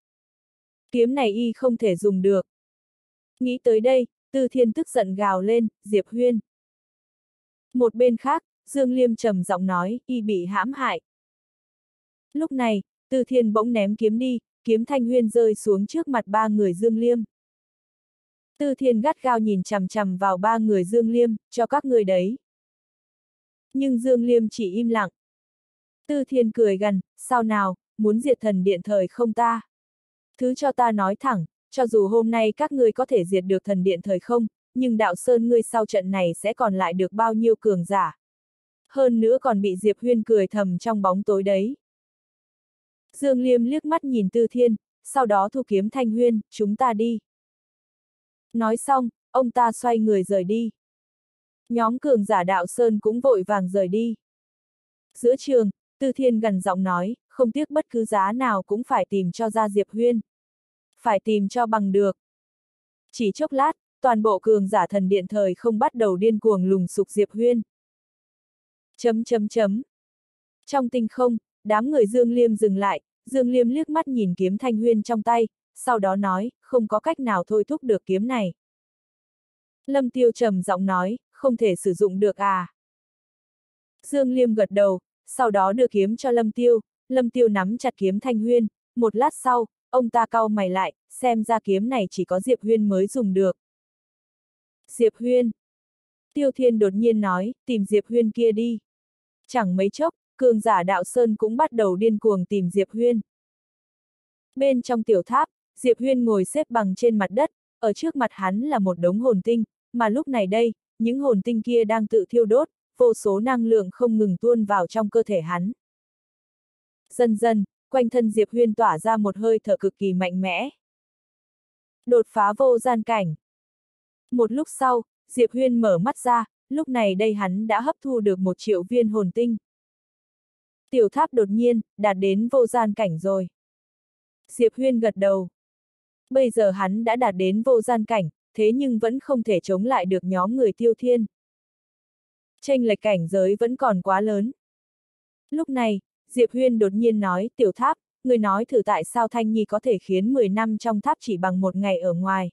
Kiếm này y không thể dùng được. Nghĩ tới đây, Tư Thiên tức giận gào lên, Diệp Huyên. Một bên khác, Dương Liêm trầm giọng nói, y bị hãm hại. Lúc này, Tư Thiên bỗng ném kiếm đi, kiếm thanh huyên rơi xuống trước mặt ba người Dương Liêm. Tư Thiên gắt gao nhìn chằm chằm vào ba người Dương Liêm, cho các người đấy. Nhưng Dương Liêm chỉ im lặng. Tư Thiên cười gần, sao nào, muốn diệt thần điện thời không ta? Thứ cho ta nói thẳng, cho dù hôm nay các ngươi có thể diệt được thần điện thời không, nhưng đạo sơn ngươi sau trận này sẽ còn lại được bao nhiêu cường giả. Hơn nữa còn bị Diệp Huyên cười thầm trong bóng tối đấy. Dương Liêm liếc mắt nhìn Tư Thiên, sau đó thu kiếm thanh huyên, chúng ta đi. Nói xong, ông ta xoay người rời đi. Nhóm cường giả đạo Sơn cũng vội vàng rời đi. Giữa trường, Tư Thiên gần giọng nói, không tiếc bất cứ giá nào cũng phải tìm cho ra Diệp Huyên. Phải tìm cho bằng được. Chỉ chốc lát, toàn bộ cường giả thần điện thời không bắt đầu điên cuồng lùng sục Diệp Huyên. Chấm chấm chấm. Trong tinh không, đám người Dương Liêm dừng lại, Dương Liêm liếc mắt nhìn kiếm thanh huyên trong tay, sau đó nói, không có cách nào thôi thúc được kiếm này. Lâm Tiêu trầm giọng nói, không thể sử dụng được à. Dương Liêm gật đầu, sau đó đưa kiếm cho Lâm Tiêu, Lâm Tiêu nắm chặt kiếm thanh huyên, một lát sau, ông ta cau mày lại, xem ra kiếm này chỉ có Diệp Huyên mới dùng được. Diệp Huyên. Tiêu Thiên đột nhiên nói, tìm Diệp Huyên kia đi. Chẳng mấy chốc, cường giả đạo Sơn cũng bắt đầu điên cuồng tìm Diệp Huyên. Bên trong tiểu tháp, Diệp Huyên ngồi xếp bằng trên mặt đất, ở trước mặt hắn là một đống hồn tinh, mà lúc này đây, những hồn tinh kia đang tự thiêu đốt, vô số năng lượng không ngừng tuôn vào trong cơ thể hắn. Dần dần, quanh thân Diệp Huyên tỏa ra một hơi thở cực kỳ mạnh mẽ. Đột phá vô gian cảnh. Một lúc sau, Diệp Huyên mở mắt ra, lúc này đây hắn đã hấp thu được một triệu viên hồn tinh. Tiểu tháp đột nhiên, đạt đến vô gian cảnh rồi. Diệp Huyên gật đầu. Bây giờ hắn đã đạt đến vô gian cảnh, thế nhưng vẫn không thể chống lại được nhóm người tiêu thiên. Tranh lệch cảnh giới vẫn còn quá lớn. Lúc này, Diệp Huyên đột nhiên nói, tiểu tháp, người nói thử tại sao Thanh Nhi có thể khiến 10 năm trong tháp chỉ bằng một ngày ở ngoài.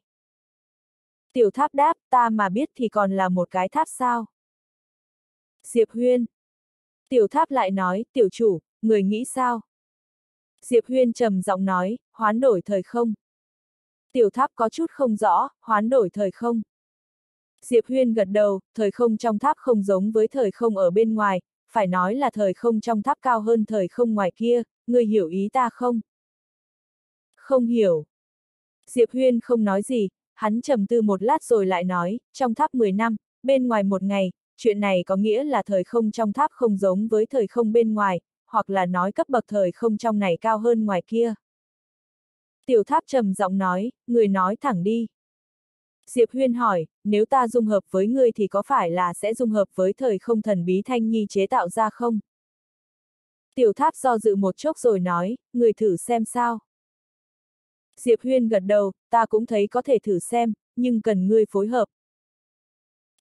Tiểu tháp đáp, ta mà biết thì còn là một cái tháp sao. Diệp Huyên. Tiểu tháp lại nói, tiểu chủ, người nghĩ sao? Diệp Huyên trầm giọng nói, hoán đổi thời không. Tiểu tháp có chút không rõ, hoán đổi thời không. Diệp Huyên gật đầu, thời không trong tháp không giống với thời không ở bên ngoài, phải nói là thời không trong tháp cao hơn thời không ngoài kia, người hiểu ý ta không? Không hiểu. Diệp Huyên không nói gì, hắn trầm tư một lát rồi lại nói, trong tháp 10 năm, bên ngoài một ngày, chuyện này có nghĩa là thời không trong tháp không giống với thời không bên ngoài, hoặc là nói cấp bậc thời không trong này cao hơn ngoài kia. Tiểu tháp trầm giọng nói, người nói thẳng đi. Diệp Huyên hỏi, nếu ta dung hợp với ngươi thì có phải là sẽ dung hợp với thời không thần bí thanh nhi chế tạo ra không? Tiểu tháp do dự một chốc rồi nói, người thử xem sao. Diệp Huyên gật đầu, ta cũng thấy có thể thử xem, nhưng cần ngươi phối hợp.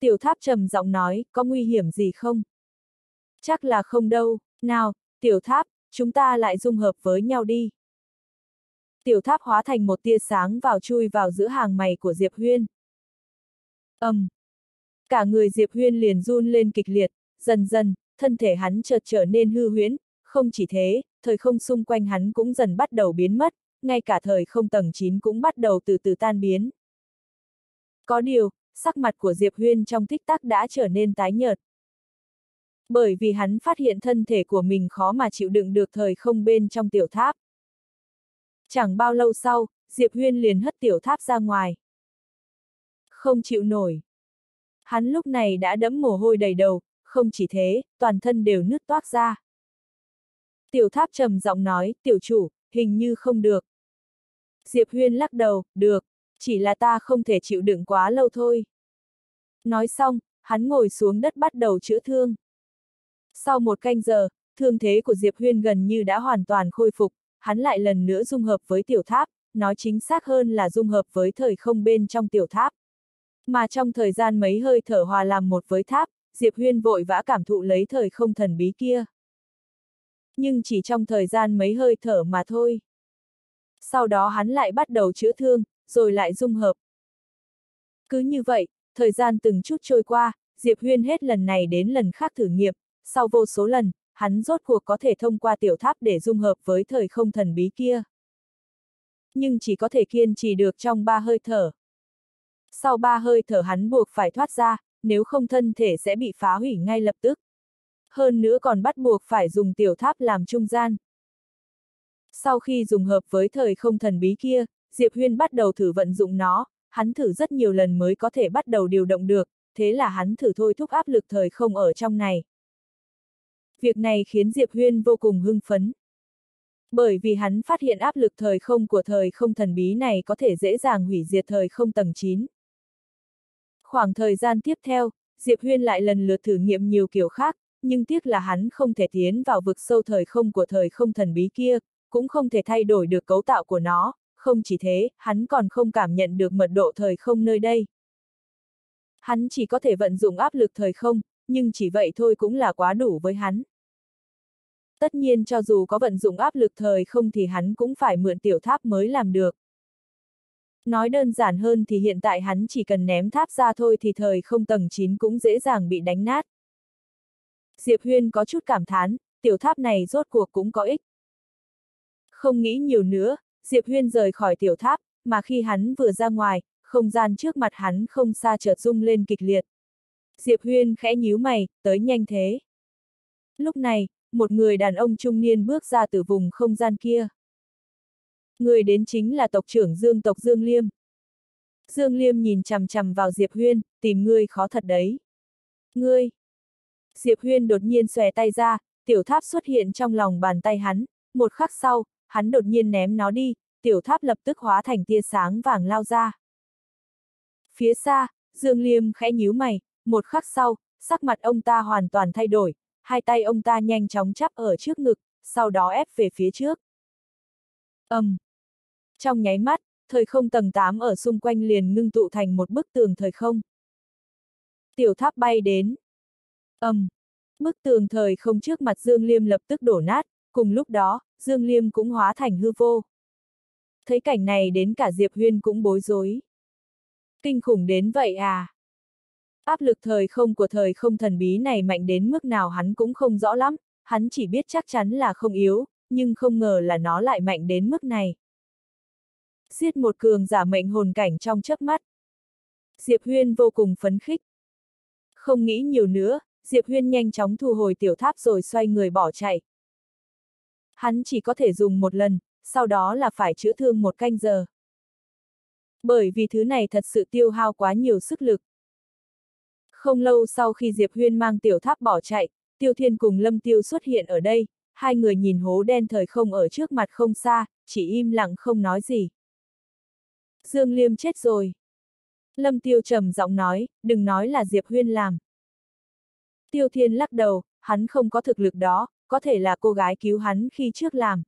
Tiểu tháp trầm giọng nói, có nguy hiểm gì không? Chắc là không đâu, nào, tiểu tháp, chúng ta lại dung hợp với nhau đi. Tiểu tháp hóa thành một tia sáng vào chui vào giữa hàng mày của Diệp Huyên ầm, um. Cả người Diệp Huyên liền run lên kịch liệt, dần dần, thân thể hắn chợt trở nên hư huyễn, không chỉ thế, thời không xung quanh hắn cũng dần bắt đầu biến mất, ngay cả thời không tầng 9 cũng bắt đầu từ từ tan biến. Có điều, sắc mặt của Diệp Huyên trong tích tắc đã trở nên tái nhợt. Bởi vì hắn phát hiện thân thể của mình khó mà chịu đựng được thời không bên trong tiểu tháp. Chẳng bao lâu sau, Diệp Huyên liền hất tiểu tháp ra ngoài. Không chịu nổi. Hắn lúc này đã đẫm mồ hôi đầy đầu, không chỉ thế, toàn thân đều nứt toát ra. Tiểu tháp trầm giọng nói, tiểu chủ, hình như không được. Diệp Huyên lắc đầu, được, chỉ là ta không thể chịu đựng quá lâu thôi. Nói xong, hắn ngồi xuống đất bắt đầu chữa thương. Sau một canh giờ, thương thế của Diệp Huyên gần như đã hoàn toàn khôi phục, hắn lại lần nữa dung hợp với tiểu tháp, nói chính xác hơn là dung hợp với thời không bên trong tiểu tháp. Mà trong thời gian mấy hơi thở hòa làm một với tháp, Diệp Huyên vội vã cảm thụ lấy thời không thần bí kia. Nhưng chỉ trong thời gian mấy hơi thở mà thôi. Sau đó hắn lại bắt đầu chữa thương, rồi lại dung hợp. Cứ như vậy, thời gian từng chút trôi qua, Diệp Huyên hết lần này đến lần khác thử nghiệm, sau vô số lần, hắn rốt cuộc có thể thông qua tiểu tháp để dung hợp với thời không thần bí kia. Nhưng chỉ có thể kiên trì được trong ba hơi thở. Sau ba hơi thở hắn buộc phải thoát ra, nếu không thân thể sẽ bị phá hủy ngay lập tức. Hơn nữa còn bắt buộc phải dùng tiểu tháp làm trung gian. Sau khi dùng hợp với thời không thần bí kia, Diệp Huyên bắt đầu thử vận dụng nó, hắn thử rất nhiều lần mới có thể bắt đầu điều động được, thế là hắn thử thôi thúc áp lực thời không ở trong này. Việc này khiến Diệp Huyên vô cùng hưng phấn. Bởi vì hắn phát hiện áp lực thời không của thời không thần bí này có thể dễ dàng hủy diệt thời không tầng 9. Khoảng thời gian tiếp theo, Diệp Huyên lại lần lượt thử nghiệm nhiều kiểu khác, nhưng tiếc là hắn không thể tiến vào vực sâu thời không của thời không thần bí kia, cũng không thể thay đổi được cấu tạo của nó, không chỉ thế, hắn còn không cảm nhận được mật độ thời không nơi đây. Hắn chỉ có thể vận dụng áp lực thời không, nhưng chỉ vậy thôi cũng là quá đủ với hắn. Tất nhiên cho dù có vận dụng áp lực thời không thì hắn cũng phải mượn tiểu tháp mới làm được. Nói đơn giản hơn thì hiện tại hắn chỉ cần ném tháp ra thôi thì thời không tầng 9 cũng dễ dàng bị đánh nát. Diệp Huyên có chút cảm thán, tiểu tháp này rốt cuộc cũng có ích. Không nghĩ nhiều nữa, Diệp Huyên rời khỏi tiểu tháp, mà khi hắn vừa ra ngoài, không gian trước mặt hắn không xa chợt rung lên kịch liệt. Diệp Huyên khẽ nhíu mày, tới nhanh thế. Lúc này, một người đàn ông trung niên bước ra từ vùng không gian kia. Người đến chính là tộc trưởng Dương tộc Dương Liêm. Dương Liêm nhìn chằm chằm vào Diệp Huyên, tìm ngươi khó thật đấy. Ngươi! Diệp Huyên đột nhiên xòe tay ra, tiểu tháp xuất hiện trong lòng bàn tay hắn, một khắc sau, hắn đột nhiên ném nó đi, tiểu tháp lập tức hóa thành tia sáng vàng lao ra. Phía xa, Dương Liêm khẽ nhíu mày, một khắc sau, sắc mặt ông ta hoàn toàn thay đổi, hai tay ông ta nhanh chóng chắp ở trước ngực, sau đó ép về phía trước. ầm, um. Trong nháy mắt, thời không tầng 8 ở xung quanh liền ngưng tụ thành một bức tường thời không. Tiểu tháp bay đến. ầm, um. Bức tường thời không trước mặt Dương Liêm lập tức đổ nát, cùng lúc đó, Dương Liêm cũng hóa thành hư vô. Thấy cảnh này đến cả Diệp Huyên cũng bối rối. Kinh khủng đến vậy à? Áp lực thời không của thời không thần bí này mạnh đến mức nào hắn cũng không rõ lắm, hắn chỉ biết chắc chắn là không yếu, nhưng không ngờ là nó lại mạnh đến mức này. Giết một cường giả mệnh hồn cảnh trong chớp mắt. Diệp Huyên vô cùng phấn khích. Không nghĩ nhiều nữa, Diệp Huyên nhanh chóng thu hồi tiểu tháp rồi xoay người bỏ chạy. Hắn chỉ có thể dùng một lần, sau đó là phải chữa thương một canh giờ. Bởi vì thứ này thật sự tiêu hao quá nhiều sức lực. Không lâu sau khi Diệp Huyên mang tiểu tháp bỏ chạy, Tiêu Thiên cùng Lâm Tiêu xuất hiện ở đây, hai người nhìn hố đen thời không ở trước mặt không xa, chỉ im lặng không nói gì. Dương Liêm chết rồi. Lâm Tiêu trầm giọng nói, đừng nói là Diệp Huyên làm. Tiêu Thiên lắc đầu, hắn không có thực lực đó, có thể là cô gái cứu hắn khi trước làm.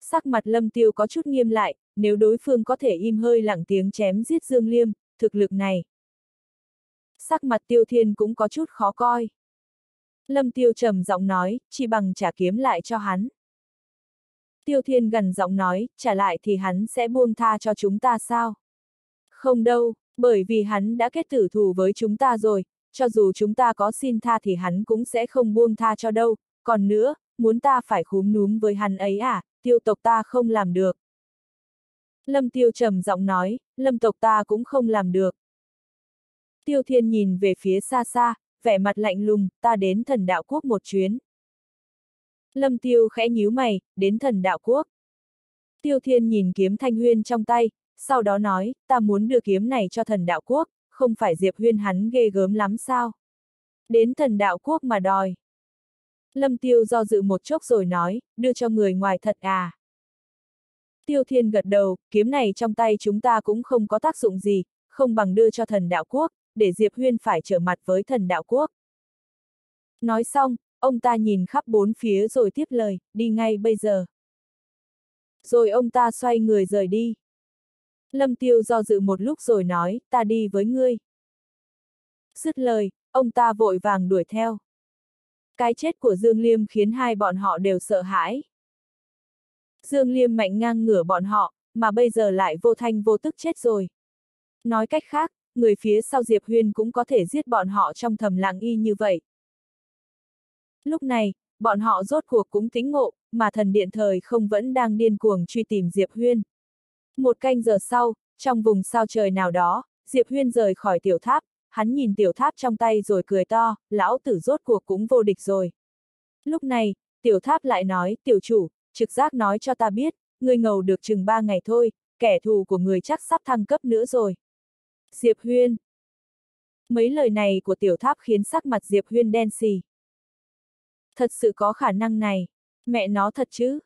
Sắc mặt Lâm Tiêu có chút nghiêm lại, nếu đối phương có thể im hơi lặng tiếng chém giết Dương Liêm, thực lực này. Sắc mặt Tiêu Thiên cũng có chút khó coi. Lâm Tiêu trầm giọng nói, chỉ bằng trả kiếm lại cho hắn. Tiêu Thiên gần giọng nói, trả lại thì hắn sẽ buông tha cho chúng ta sao? Không đâu, bởi vì hắn đã kết tử thù với chúng ta rồi, cho dù chúng ta có xin tha thì hắn cũng sẽ không buông tha cho đâu, còn nữa, muốn ta phải khúm núm với hắn ấy à, tiêu tộc ta không làm được. Lâm Tiêu trầm giọng nói, lâm tộc ta cũng không làm được. Tiêu Thiên nhìn về phía xa xa, vẻ mặt lạnh lùng, ta đến thần đạo quốc một chuyến. Lâm Tiêu khẽ nhíu mày, đến thần đạo quốc. Tiêu Thiên nhìn kiếm thanh huyên trong tay, sau đó nói, ta muốn đưa kiếm này cho thần đạo quốc, không phải Diệp Huyên hắn ghê gớm lắm sao? Đến thần đạo quốc mà đòi. Lâm Tiêu do dự một chốc rồi nói, đưa cho người ngoài thật à? Tiêu Thiên gật đầu, kiếm này trong tay chúng ta cũng không có tác dụng gì, không bằng đưa cho thần đạo quốc, để Diệp Huyên phải trở mặt với thần đạo quốc. Nói xong, ông ta nhìn khắp bốn phía rồi tiếp lời, đi ngay bây giờ. Rồi ông ta xoay người rời đi. Lâm Tiêu do dự một lúc rồi nói, ta đi với ngươi. Dứt lời, ông ta vội vàng đuổi theo. Cái chết của Dương Liêm khiến hai bọn họ đều sợ hãi. Dương Liêm mạnh ngang ngửa bọn họ, mà bây giờ lại vô thanh vô tức chết rồi. Nói cách khác, người phía sau Diệp Huyên cũng có thể giết bọn họ trong thầm lặng y như vậy. Lúc này, bọn họ rốt cuộc cũng tính ngộ, mà thần điện thời không vẫn đang điên cuồng truy tìm Diệp Huyên. Một canh giờ sau, trong vùng sao trời nào đó, Diệp Huyên rời khỏi tiểu tháp, hắn nhìn tiểu tháp trong tay rồi cười to, lão tử rốt cuộc cũng vô địch rồi. Lúc này, tiểu tháp lại nói, tiểu chủ, trực giác nói cho ta biết, người ngầu được chừng ba ngày thôi, kẻ thù của người chắc sắp thăng cấp nữa rồi. Diệp Huyên Mấy lời này của tiểu tháp khiến sắc mặt Diệp Huyên đen xì. Thật sự có khả năng này, mẹ nó thật chứ.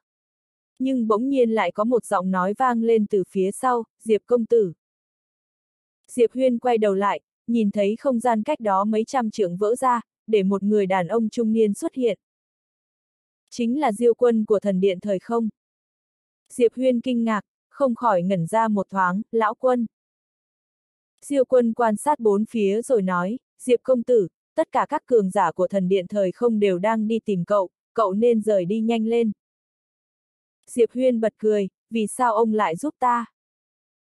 Nhưng bỗng nhiên lại có một giọng nói vang lên từ phía sau, Diệp công tử. Diệp Huyên quay đầu lại, nhìn thấy không gian cách đó mấy trăm trượng vỡ ra, để một người đàn ông trung niên xuất hiện. Chính là diêu quân của thần điện thời không. Diệp Huyên kinh ngạc, không khỏi ngẩn ra một thoáng, lão quân. Diêu quân quan sát bốn phía rồi nói, Diệp công tử, tất cả các cường giả của thần điện thời không đều đang đi tìm cậu, cậu nên rời đi nhanh lên. Diệp Huyên bật cười, vì sao ông lại giúp ta?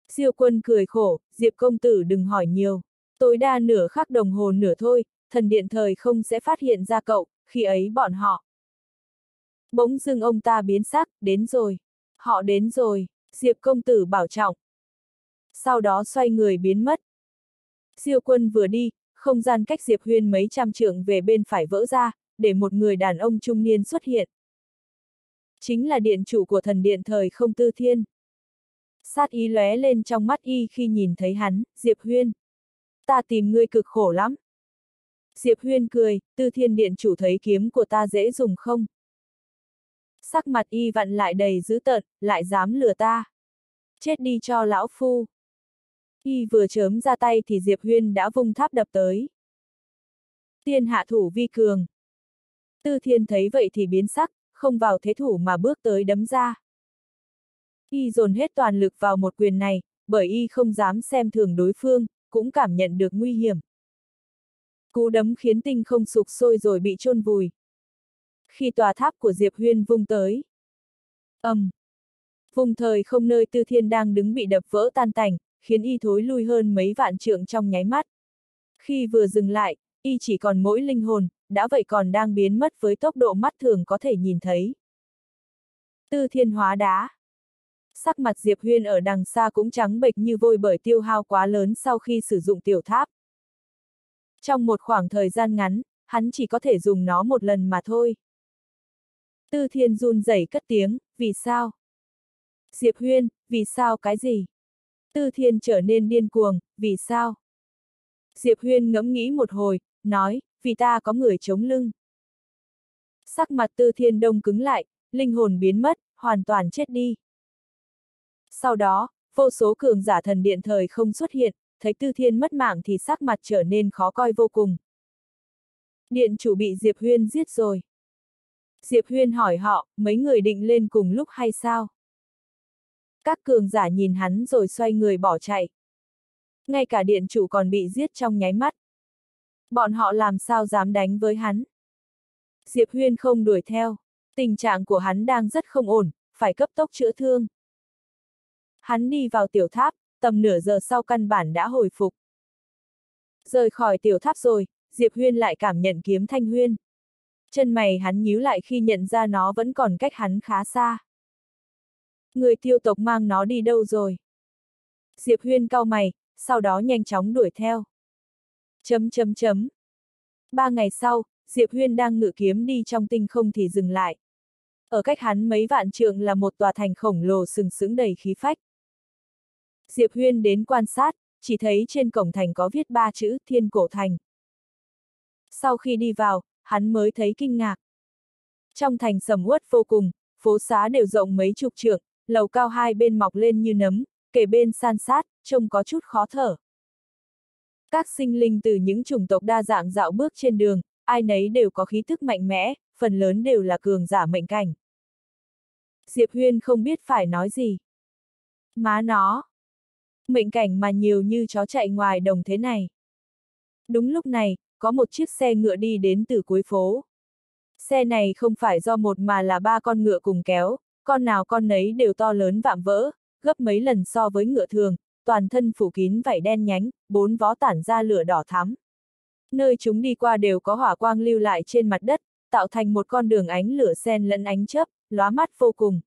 Siêu quân cười khổ, Diệp công tử đừng hỏi nhiều. Tối đa nửa khắc đồng hồ nửa thôi, thần điện thời không sẽ phát hiện ra cậu, khi ấy bọn họ. Bỗng dưng ông ta biến sắc, đến rồi. Họ đến rồi, Diệp công tử bảo trọng. Sau đó xoay người biến mất. Siêu quân vừa đi, không gian cách Diệp Huyên mấy trăm trượng về bên phải vỡ ra, để một người đàn ông trung niên xuất hiện. Chính là điện chủ của thần điện thời không tư thiên. Sát ý lóe lên trong mắt y khi nhìn thấy hắn, Diệp Huyên. Ta tìm ngươi cực khổ lắm. Diệp Huyên cười, tư thiên điện chủ thấy kiếm của ta dễ dùng không? Sắc mặt y vặn lại đầy dữ tợn, lại dám lừa ta. Chết đi cho lão phu. Y vừa chớm ra tay thì Diệp Huyên đã vung tháp đập tới. Tiên hạ thủ vi cường. Tư thiên thấy vậy thì biến sắc, không vào thế thủ mà bước tới đấm ra. Y dồn hết toàn lực vào một quyền này, bởi y không dám xem thường đối phương, cũng cảm nhận được nguy hiểm. Cú đấm khiến tinh không sụp sôi rồi bị chôn vùi. Khi tòa tháp của Diệp Huyên vung tới. ầm, um, Vùng thời không nơi tư thiên đang đứng bị đập vỡ tan tành, khiến y thối lui hơn mấy vạn trượng trong nháy mắt. Khi vừa dừng lại, y chỉ còn mỗi linh hồn, đã vậy còn đang biến mất với tốc độ mắt thường có thể nhìn thấy. Tư thiên hóa đá. Sắc mặt Diệp Huyên ở đằng xa cũng trắng bệch như vôi bởi tiêu hao quá lớn sau khi sử dụng tiểu tháp. Trong một khoảng thời gian ngắn, hắn chỉ có thể dùng nó một lần mà thôi. Tư thiên run rẩy cất tiếng, vì sao? Diệp Huyên, vì sao cái gì? Tư thiên trở nên điên cuồng, vì sao? Diệp Huyên ngẫm nghĩ một hồi, nói, vì ta có người chống lưng. Sắc mặt tư thiên đông cứng lại, linh hồn biến mất, hoàn toàn chết đi. Sau đó, vô số cường giả thần điện thời không xuất hiện, thấy tư thiên mất mạng thì sắc mặt trở nên khó coi vô cùng. Điện chủ bị Diệp Huyên giết rồi. Diệp Huyên hỏi họ, mấy người định lên cùng lúc hay sao? Các cường giả nhìn hắn rồi xoay người bỏ chạy. Ngay cả điện chủ còn bị giết trong nháy mắt. Bọn họ làm sao dám đánh với hắn? Diệp Huyên không đuổi theo. Tình trạng của hắn đang rất không ổn, phải cấp tốc chữa thương. Hắn đi vào tiểu tháp, tầm nửa giờ sau căn bản đã hồi phục. Rời khỏi tiểu tháp rồi, Diệp Huyên lại cảm nhận kiếm thanh huyên. Chân mày hắn nhíu lại khi nhận ra nó vẫn còn cách hắn khá xa. Người tiêu tộc mang nó đi đâu rồi? Diệp Huyên cau mày, sau đó nhanh chóng đuổi theo. Chấm chấm chấm. Ba ngày sau, Diệp Huyên đang ngự kiếm đi trong tinh không thì dừng lại. Ở cách hắn mấy vạn trượng là một tòa thành khổng lồ sừng sững đầy khí phách. Diệp Huyên đến quan sát, chỉ thấy trên cổng thành có viết ba chữ Thiên Cổ Thành. Sau khi đi vào, hắn mới thấy kinh ngạc. Trong thành sầm uất vô cùng, phố xá đều rộng mấy chục trượng, lầu cao hai bên mọc lên như nấm, kể bên san sát, trông có chút khó thở. Các sinh linh từ những chủng tộc đa dạng dạo bước trên đường, ai nấy đều có khí thức mạnh mẽ, phần lớn đều là cường giả mệnh cảnh. Diệp Huyên không biết phải nói gì. Má nó. Mệnh cảnh mà nhiều như chó chạy ngoài đồng thế này. Đúng lúc này, có một chiếc xe ngựa đi đến từ cuối phố. Xe này không phải do một mà là ba con ngựa cùng kéo, con nào con nấy đều to lớn vạm vỡ, gấp mấy lần so với ngựa thường, toàn thân phủ kín vảy đen nhánh, bốn vó tản ra lửa đỏ thắm. Nơi chúng đi qua đều có hỏa quang lưu lại trên mặt đất, tạo thành một con đường ánh lửa sen lẫn ánh chớp, lóa mắt vô cùng.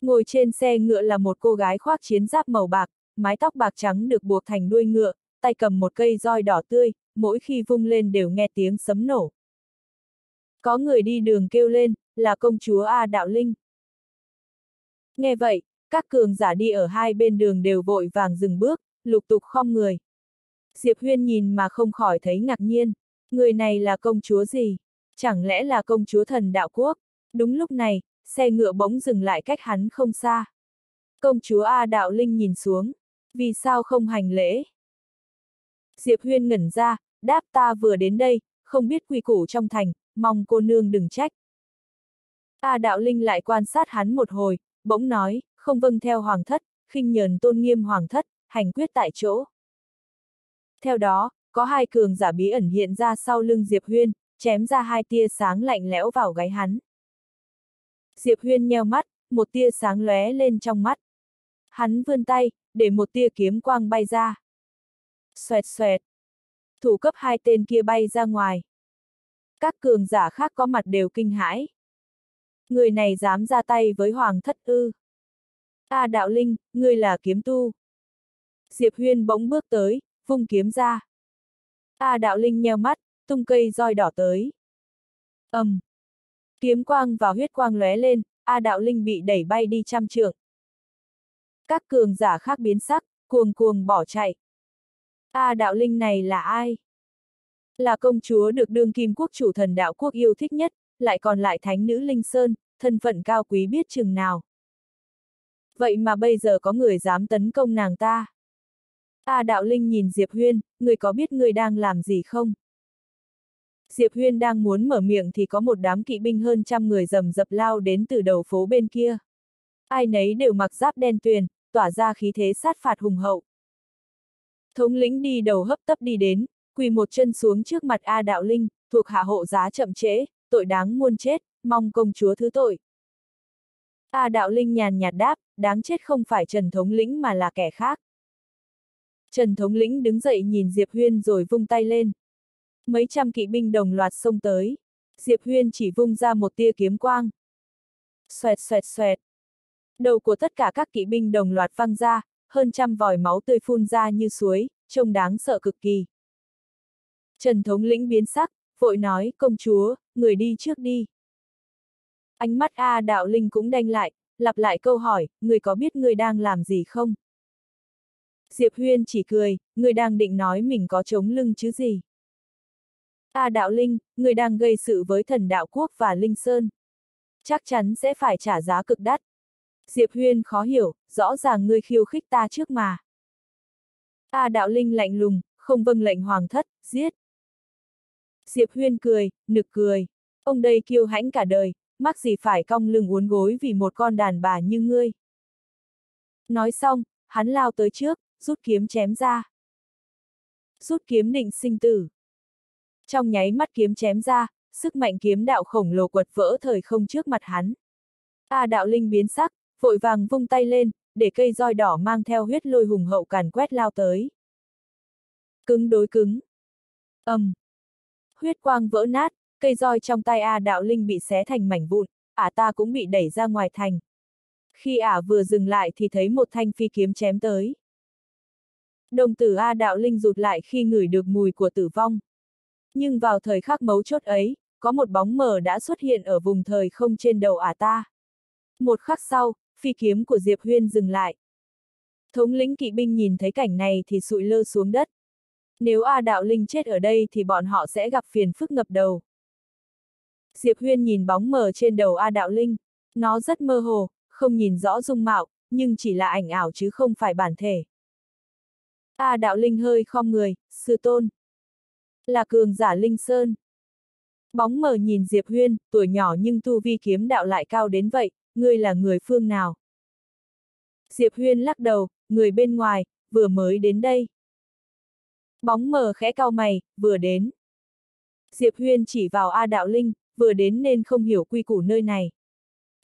Ngồi trên xe ngựa là một cô gái khoác chiến giáp màu bạc, mái tóc bạc trắng được buộc thành đuôi ngựa, tay cầm một cây roi đỏ tươi, mỗi khi vung lên đều nghe tiếng sấm nổ. Có người đi đường kêu lên, là công chúa A Đạo Linh. Nghe vậy, các cường giả đi ở hai bên đường đều vội vàng dừng bước, lục tục khom người. Diệp Huyên nhìn mà không khỏi thấy ngạc nhiên, người này là công chúa gì? Chẳng lẽ là công chúa thần đạo quốc? Đúng lúc này, xe ngựa bỗng dừng lại cách hắn không xa. Công chúa A Đạo Linh nhìn xuống, vì sao không hành lễ? Diệp Huyên ngẩn ra, đáp ta vừa đến đây, không biết quy củ trong thành, mong cô nương đừng trách. A đạo linh lại quan sát hắn một hồi, bỗng nói, không vâng theo hoàng thất, khinh nhờn tôn nghiêm hoàng thất, hành quyết tại chỗ. Theo đó, có hai cường giả bí ẩn hiện ra sau lưng Diệp Huyên, chém ra hai tia sáng lạnh lẽo vào gáy hắn. Diệp Huyên nheo mắt, một tia sáng lóe lên trong mắt. Hắn vươn tay, để một tia kiếm quang bay ra. Xoẹt xoẹt. Thủ cấp hai tên kia bay ra ngoài. Các cường giả khác có mặt đều kinh hãi. Người này dám ra tay với Hoàng thất ư. A đạo linh, ngươi là kiếm tu. Diệp Huyên bỗng bước tới, vung kiếm ra. A đạo linh nheo mắt, tung cây roi đỏ tới. ầm, um. Kiếm quang và huyết quang lóe lên, A đạo linh bị đẩy bay đi trăm trượng. Các cường giả khác biến sắc, cuồng cuồng bỏ chạy. A đạo linh này là ai? Là công chúa được đương kim quốc chủ thần đạo quốc yêu thích nhất, lại còn lại thánh nữ Linh Sơn, thân phận cao quý biết chừng nào. Vậy mà bây giờ có người dám tấn công nàng ta. A đạo linh nhìn Diệp Huyên, người có biết người đang làm gì không? Diệp Huyên đang muốn mở miệng thì có một đám kỵ binh hơn trăm người rầm rập lao đến từ đầu phố bên kia. Ai nấy đều mặc giáp đen tuyền, tỏa ra khí thế sát phạt hùng hậu. Thống lĩnh đi đầu hấp tấp đi đến, quỳ một chân xuống trước mặt A Đạo Linh, thuộc hạ hộ giá chậm trễ, tội đáng muôn chết, mong công chúa thứ tội. A Đạo Linh nhàn nhạt đáp, đáng chết không phải Trần Thống lĩnh mà là kẻ khác. Trần Thống lĩnh đứng dậy nhìn Diệp Huyên rồi vung tay lên. Mấy trăm kỵ binh đồng loạt xông tới. Diệp Huyên chỉ vung ra một tia kiếm quang. Xoẹt xoẹt xoẹt. Đầu của tất cả các kỵ binh đồng loạt văng ra, hơn trăm vòi máu tươi phun ra như suối, trông đáng sợ cực kỳ. Trần thống lĩnh biến sắc, vội nói, công chúa, người đi trước đi. Ánh mắt A đạo linh cũng đanh lại, lặp lại câu hỏi, người có biết người đang làm gì không? Diệp Huyên chỉ cười, người đang định nói mình có chống lưng chứ gì. A đạo linh, người đang gây sự với thần đạo quốc và Linh Sơn. Chắc chắn sẽ phải trả giá cực đắt. Diệp Huyên khó hiểu, rõ ràng ngươi khiêu khích ta trước mà. A đạo linh lạnh lùng, không vâng lệnh hoàng thất, giết. Diệp Huyên cười, nực cười. Ông đây kiêu hãnh cả đời, mắc gì phải cong lưng uốn gối vì một con đàn bà như ngươi. Nói xong, hắn lao tới trước, rút kiếm chém ra. Rút kiếm định sinh tử. Trong nháy mắt kiếm chém ra, sức mạnh kiếm đạo khổng lồ quật vỡ thời không trước mặt hắn. A đạo linh biến sắc, vội vàng vung tay lên, để cây roi đỏ mang theo huyết lôi hùng hậu càn quét lao tới. Cứng đối cứng. ầm, um. Huyết quang vỡ nát, cây roi trong tay A đạo linh bị xé thành mảnh vụn, ả ta cũng bị đẩy ra ngoài thành. Khi ả vừa dừng lại thì thấy một thanh phi kiếm chém tới. Đồng tử A đạo linh rụt lại khi ngửi được mùi của tử vong. Nhưng vào thời khắc mấu chốt ấy, có một bóng mờ đã xuất hiện ở vùng thời không trên đầu ả ta. Một khắc sau, phi kiếm của Diệp Huyên dừng lại. Thống lĩnh kỵ binh nhìn thấy cảnh này thì sụi lơ xuống đất. Nếu A Đạo Linh chết ở đây thì bọn họ sẽ gặp phiền phức ngập đầu. Diệp Huyên nhìn bóng mờ trên đầu A Đạo Linh. Nó rất mơ hồ, không nhìn rõ dung mạo, nhưng chỉ là ảnh ảo chứ không phải bản thể. A Đạo Linh hơi khom người, sư tôn. Là cường giả Linh Sơn. Bóng mờ nhìn Diệp Huyên, tuổi nhỏ nhưng tu vi kiếm đạo lại cao đến vậy, ngươi là người phương nào? Diệp Huyên lắc đầu, người bên ngoài, vừa mới đến đây. Bóng mờ khẽ cao mày, vừa đến. Diệp Huyên chỉ vào A Đạo Linh, vừa đến nên không hiểu quy củ nơi này.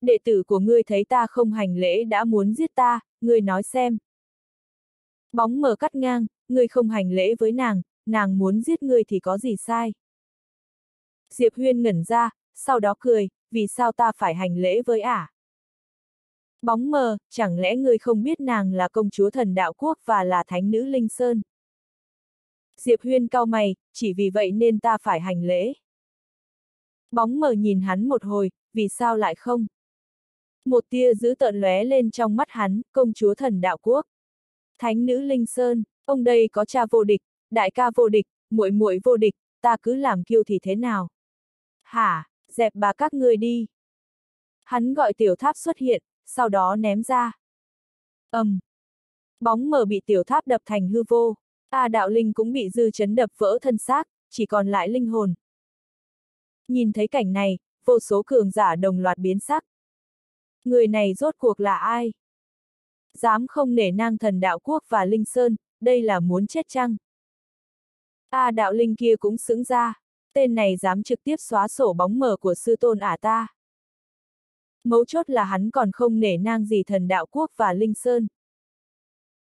Đệ tử của ngươi thấy ta không hành lễ đã muốn giết ta, ngươi nói xem. Bóng mờ cắt ngang, ngươi không hành lễ với nàng, nàng muốn giết ngươi thì có gì sai. Diệp Huyên ngẩn ra, sau đó cười, vì sao ta phải hành lễ với ả? Bóng mờ, chẳng lẽ ngươi không biết nàng là công chúa thần đạo quốc và là thánh nữ Linh Sơn? Diệp Huyên cao mày, chỉ vì vậy nên ta phải hành lễ. Bóng mờ nhìn hắn một hồi, vì sao lại không? Một tia giữ tợn lóe lên trong mắt hắn, công chúa thần đạo quốc. Thánh nữ Linh Sơn, ông đây có cha vô địch, đại ca vô địch, muội muội vô địch, ta cứ làm kiêu thì thế nào? Hả, dẹp bà các ngươi đi. Hắn gọi tiểu tháp xuất hiện, sau đó ném ra. ầm, um. Bóng mờ bị tiểu tháp đập thành hư vô. A đạo linh cũng bị dư chấn đập vỡ thân xác, chỉ còn lại linh hồn. Nhìn thấy cảnh này, vô số cường giả đồng loạt biến sắc. Người này rốt cuộc là ai? Dám không nể nang thần đạo quốc và Linh Sơn, đây là muốn chết chăng? A đạo linh kia cũng xứng ra, tên này dám trực tiếp xóa sổ bóng mờ của sư tôn ả ta. Mấu chốt là hắn còn không nể nang gì thần đạo quốc và Linh Sơn.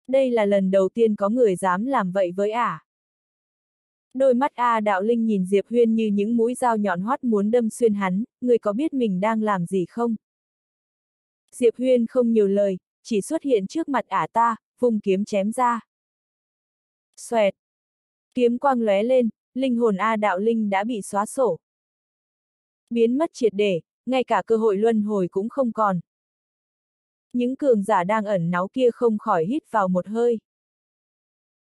Đây là lần đầu tiên có người dám làm vậy với ả. Đôi mắt A đạo linh nhìn Diệp Huyên như những mũi dao nhọn hoắt muốn đâm xuyên hắn, người có biết mình đang làm gì không? Diệp Huyên không nhiều lời, chỉ xuất hiện trước mặt ả ta, vùng kiếm chém ra. Xoẹt! Kiếm quang lóe lên, linh hồn A đạo linh đã bị xóa sổ. Biến mất triệt để, ngay cả cơ hội luân hồi cũng không còn. Những cường giả đang ẩn náu kia không khỏi hít vào một hơi.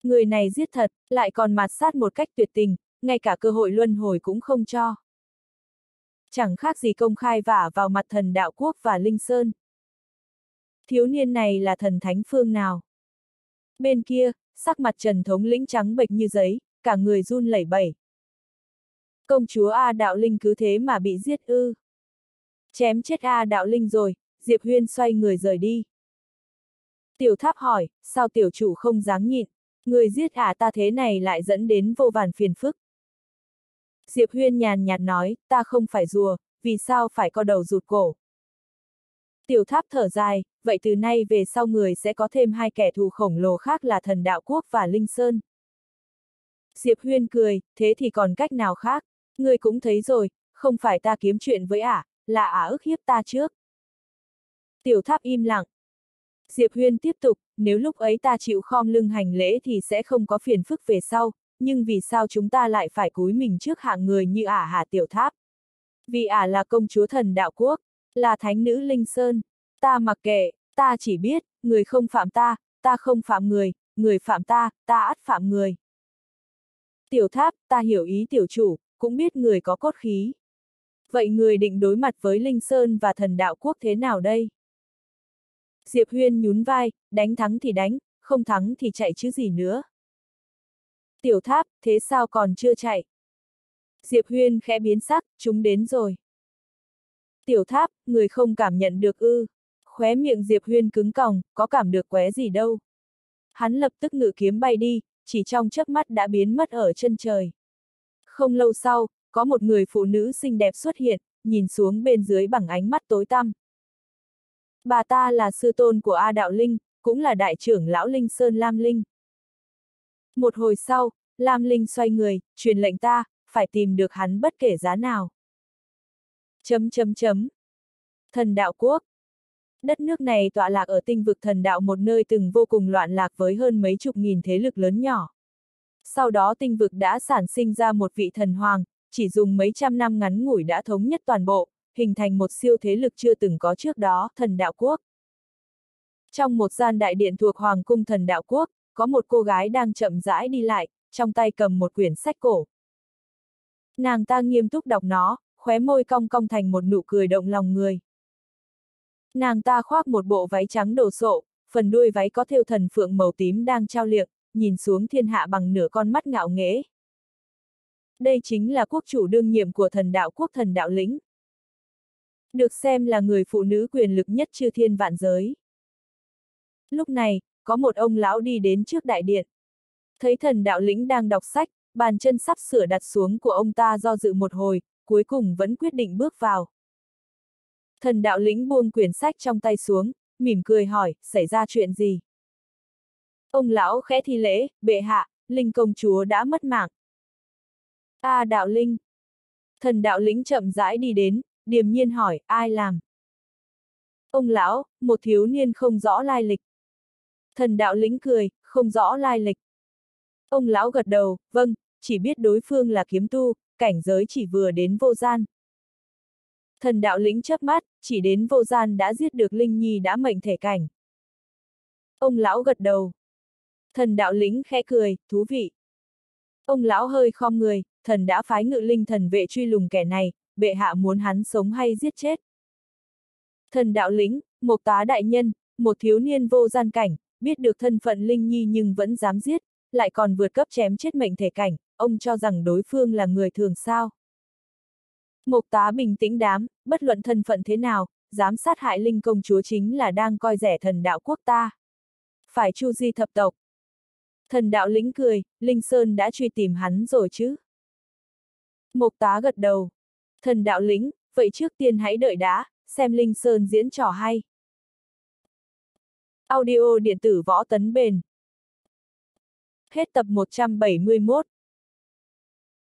Người này giết thật, lại còn mạt sát một cách tuyệt tình, ngay cả cơ hội luân hồi cũng không cho. Chẳng khác gì công khai vả vào mặt thần đạo quốc và Linh Sơn. Thiếu niên này là thần thánh phương nào? Bên kia, sắc mặt Trần Thống lĩnh trắng bệch như giấy, cả người run lẩy bẩy. Công chúa A Đạo Linh cứ thế mà bị giết ư. Chém chết A Đạo Linh rồi, Diệp Huyên xoay người rời đi. Tiểu tháp hỏi, sao tiểu chủ không dám nhịn, người giết ả ta thế này lại dẫn đến vô vàn phiền phức. Diệp Huyên nhàn nhạt nói, ta không phải rùa, vì sao phải co đầu rụt cổ. Tiểu tháp thở dài, vậy từ nay về sau người sẽ có thêm hai kẻ thù khổng lồ khác là thần đạo quốc và Linh Sơn. Diệp Huyên cười, thế thì còn cách nào khác, người cũng thấy rồi, không phải ta kiếm chuyện với ả, là ả ức hiếp ta trước. Tiểu tháp im lặng. Diệp Huyên tiếp tục, nếu lúc ấy ta chịu khom lưng hành lễ thì sẽ không có phiền phức về sau, nhưng vì sao chúng ta lại phải cúi mình trước hạng người như ả hà tiểu tháp? Vì ả là công chúa thần đạo quốc, là thánh nữ Linh Sơn. Ta mặc kệ, ta chỉ biết, người không phạm ta, ta không phạm người, người phạm ta, ta ắt phạm người. Tiểu tháp, ta hiểu ý tiểu chủ, cũng biết người có cốt khí. Vậy người định đối mặt với Linh Sơn và thần đạo quốc thế nào đây? Diệp Huyên nhún vai, đánh thắng thì đánh, không thắng thì chạy chứ gì nữa. Tiểu tháp, thế sao còn chưa chạy? Diệp Huyên khẽ biến sắc, chúng đến rồi. Tiểu tháp, người không cảm nhận được ư. Khóe miệng Diệp Huyên cứng còng, có cảm được qué gì đâu. Hắn lập tức ngự kiếm bay đi, chỉ trong chớp mắt đã biến mất ở chân trời. Không lâu sau, có một người phụ nữ xinh đẹp xuất hiện, nhìn xuống bên dưới bằng ánh mắt tối tăm. Bà ta là sư tôn của A Đạo Linh, cũng là đại trưởng lão Linh Sơn Lam Linh. Một hồi sau, Lam Linh xoay người, truyền lệnh ta, phải tìm được hắn bất kể giá nào. Chấm chấm chấm. Thần đạo quốc. Đất nước này tọa lạc ở tinh vực thần đạo một nơi từng vô cùng loạn lạc với hơn mấy chục nghìn thế lực lớn nhỏ. Sau đó tinh vực đã sản sinh ra một vị thần hoàng, chỉ dùng mấy trăm năm ngắn ngủi đã thống nhất toàn bộ, hình thành một siêu thế lực chưa từng có trước đó, thần đạo quốc. Trong một gian đại điện thuộc Hoàng cung thần đạo quốc, có một cô gái đang chậm rãi đi lại, trong tay cầm một quyển sách cổ. Nàng ta nghiêm túc đọc nó, khóe môi cong cong thành một nụ cười động lòng người. Nàng ta khoác một bộ váy trắng đồ sộ, phần đuôi váy có thêu thần phượng màu tím đang trao liệng, nhìn xuống thiên hạ bằng nửa con mắt ngạo nghễ. Đây chính là quốc chủ đương nhiệm của thần đạo quốc thần đạo lĩnh. Được xem là người phụ nữ quyền lực nhất chư thiên vạn giới. Lúc này, có một ông lão đi đến trước đại điện. Thấy thần đạo lĩnh đang đọc sách, bàn chân sắp sửa đặt xuống của ông ta do dự một hồi, cuối cùng vẫn quyết định bước vào. Thần đạo lĩnh buông quyển sách trong tay xuống, mỉm cười hỏi, xảy ra chuyện gì? Ông lão khẽ thi lễ, bệ hạ, linh công chúa đã mất mạng. A à, đạo linh. Thần đạo lĩnh chậm rãi đi đến, điềm nhiên hỏi, ai làm? Ông lão, một thiếu niên không rõ lai lịch. Thần đạo lĩnh cười, không rõ lai lịch. Ông lão gật đầu, vâng, chỉ biết đối phương là kiếm tu, cảnh giới chỉ vừa đến vô gian. Thần đạo lĩnh chớp mắt, chỉ đến vô gian đã giết được Linh Nhi đã mệnh thể cảnh. Ông lão gật đầu. Thần đạo lĩnh khẽ cười, thú vị. Ông lão hơi khom người, thần đã phái ngự linh thần vệ truy lùng kẻ này, bệ hạ muốn hắn sống hay giết chết. Thần đạo lĩnh, một tá đại nhân, một thiếu niên vô gian cảnh, biết được thân phận Linh Nhi nhưng vẫn dám giết, lại còn vượt cấp chém chết mệnh thể cảnh, ông cho rằng đối phương là người thường sao. một tá bình tĩnh đám, bất luận thân phận thế nào, dám sát hại linh công chúa chính là đang coi rẻ thần đạo quốc ta. Phải chu di thập tộc. Thần đạo lĩnh cười, Linh Sơn đã truy tìm hắn rồi chứ. Mục tá gật đầu. Thần đạo lĩnh, vậy trước tiên hãy đợi đã, xem Linh Sơn diễn trò hay. Audio điện tử võ tấn bền. Hết tập 171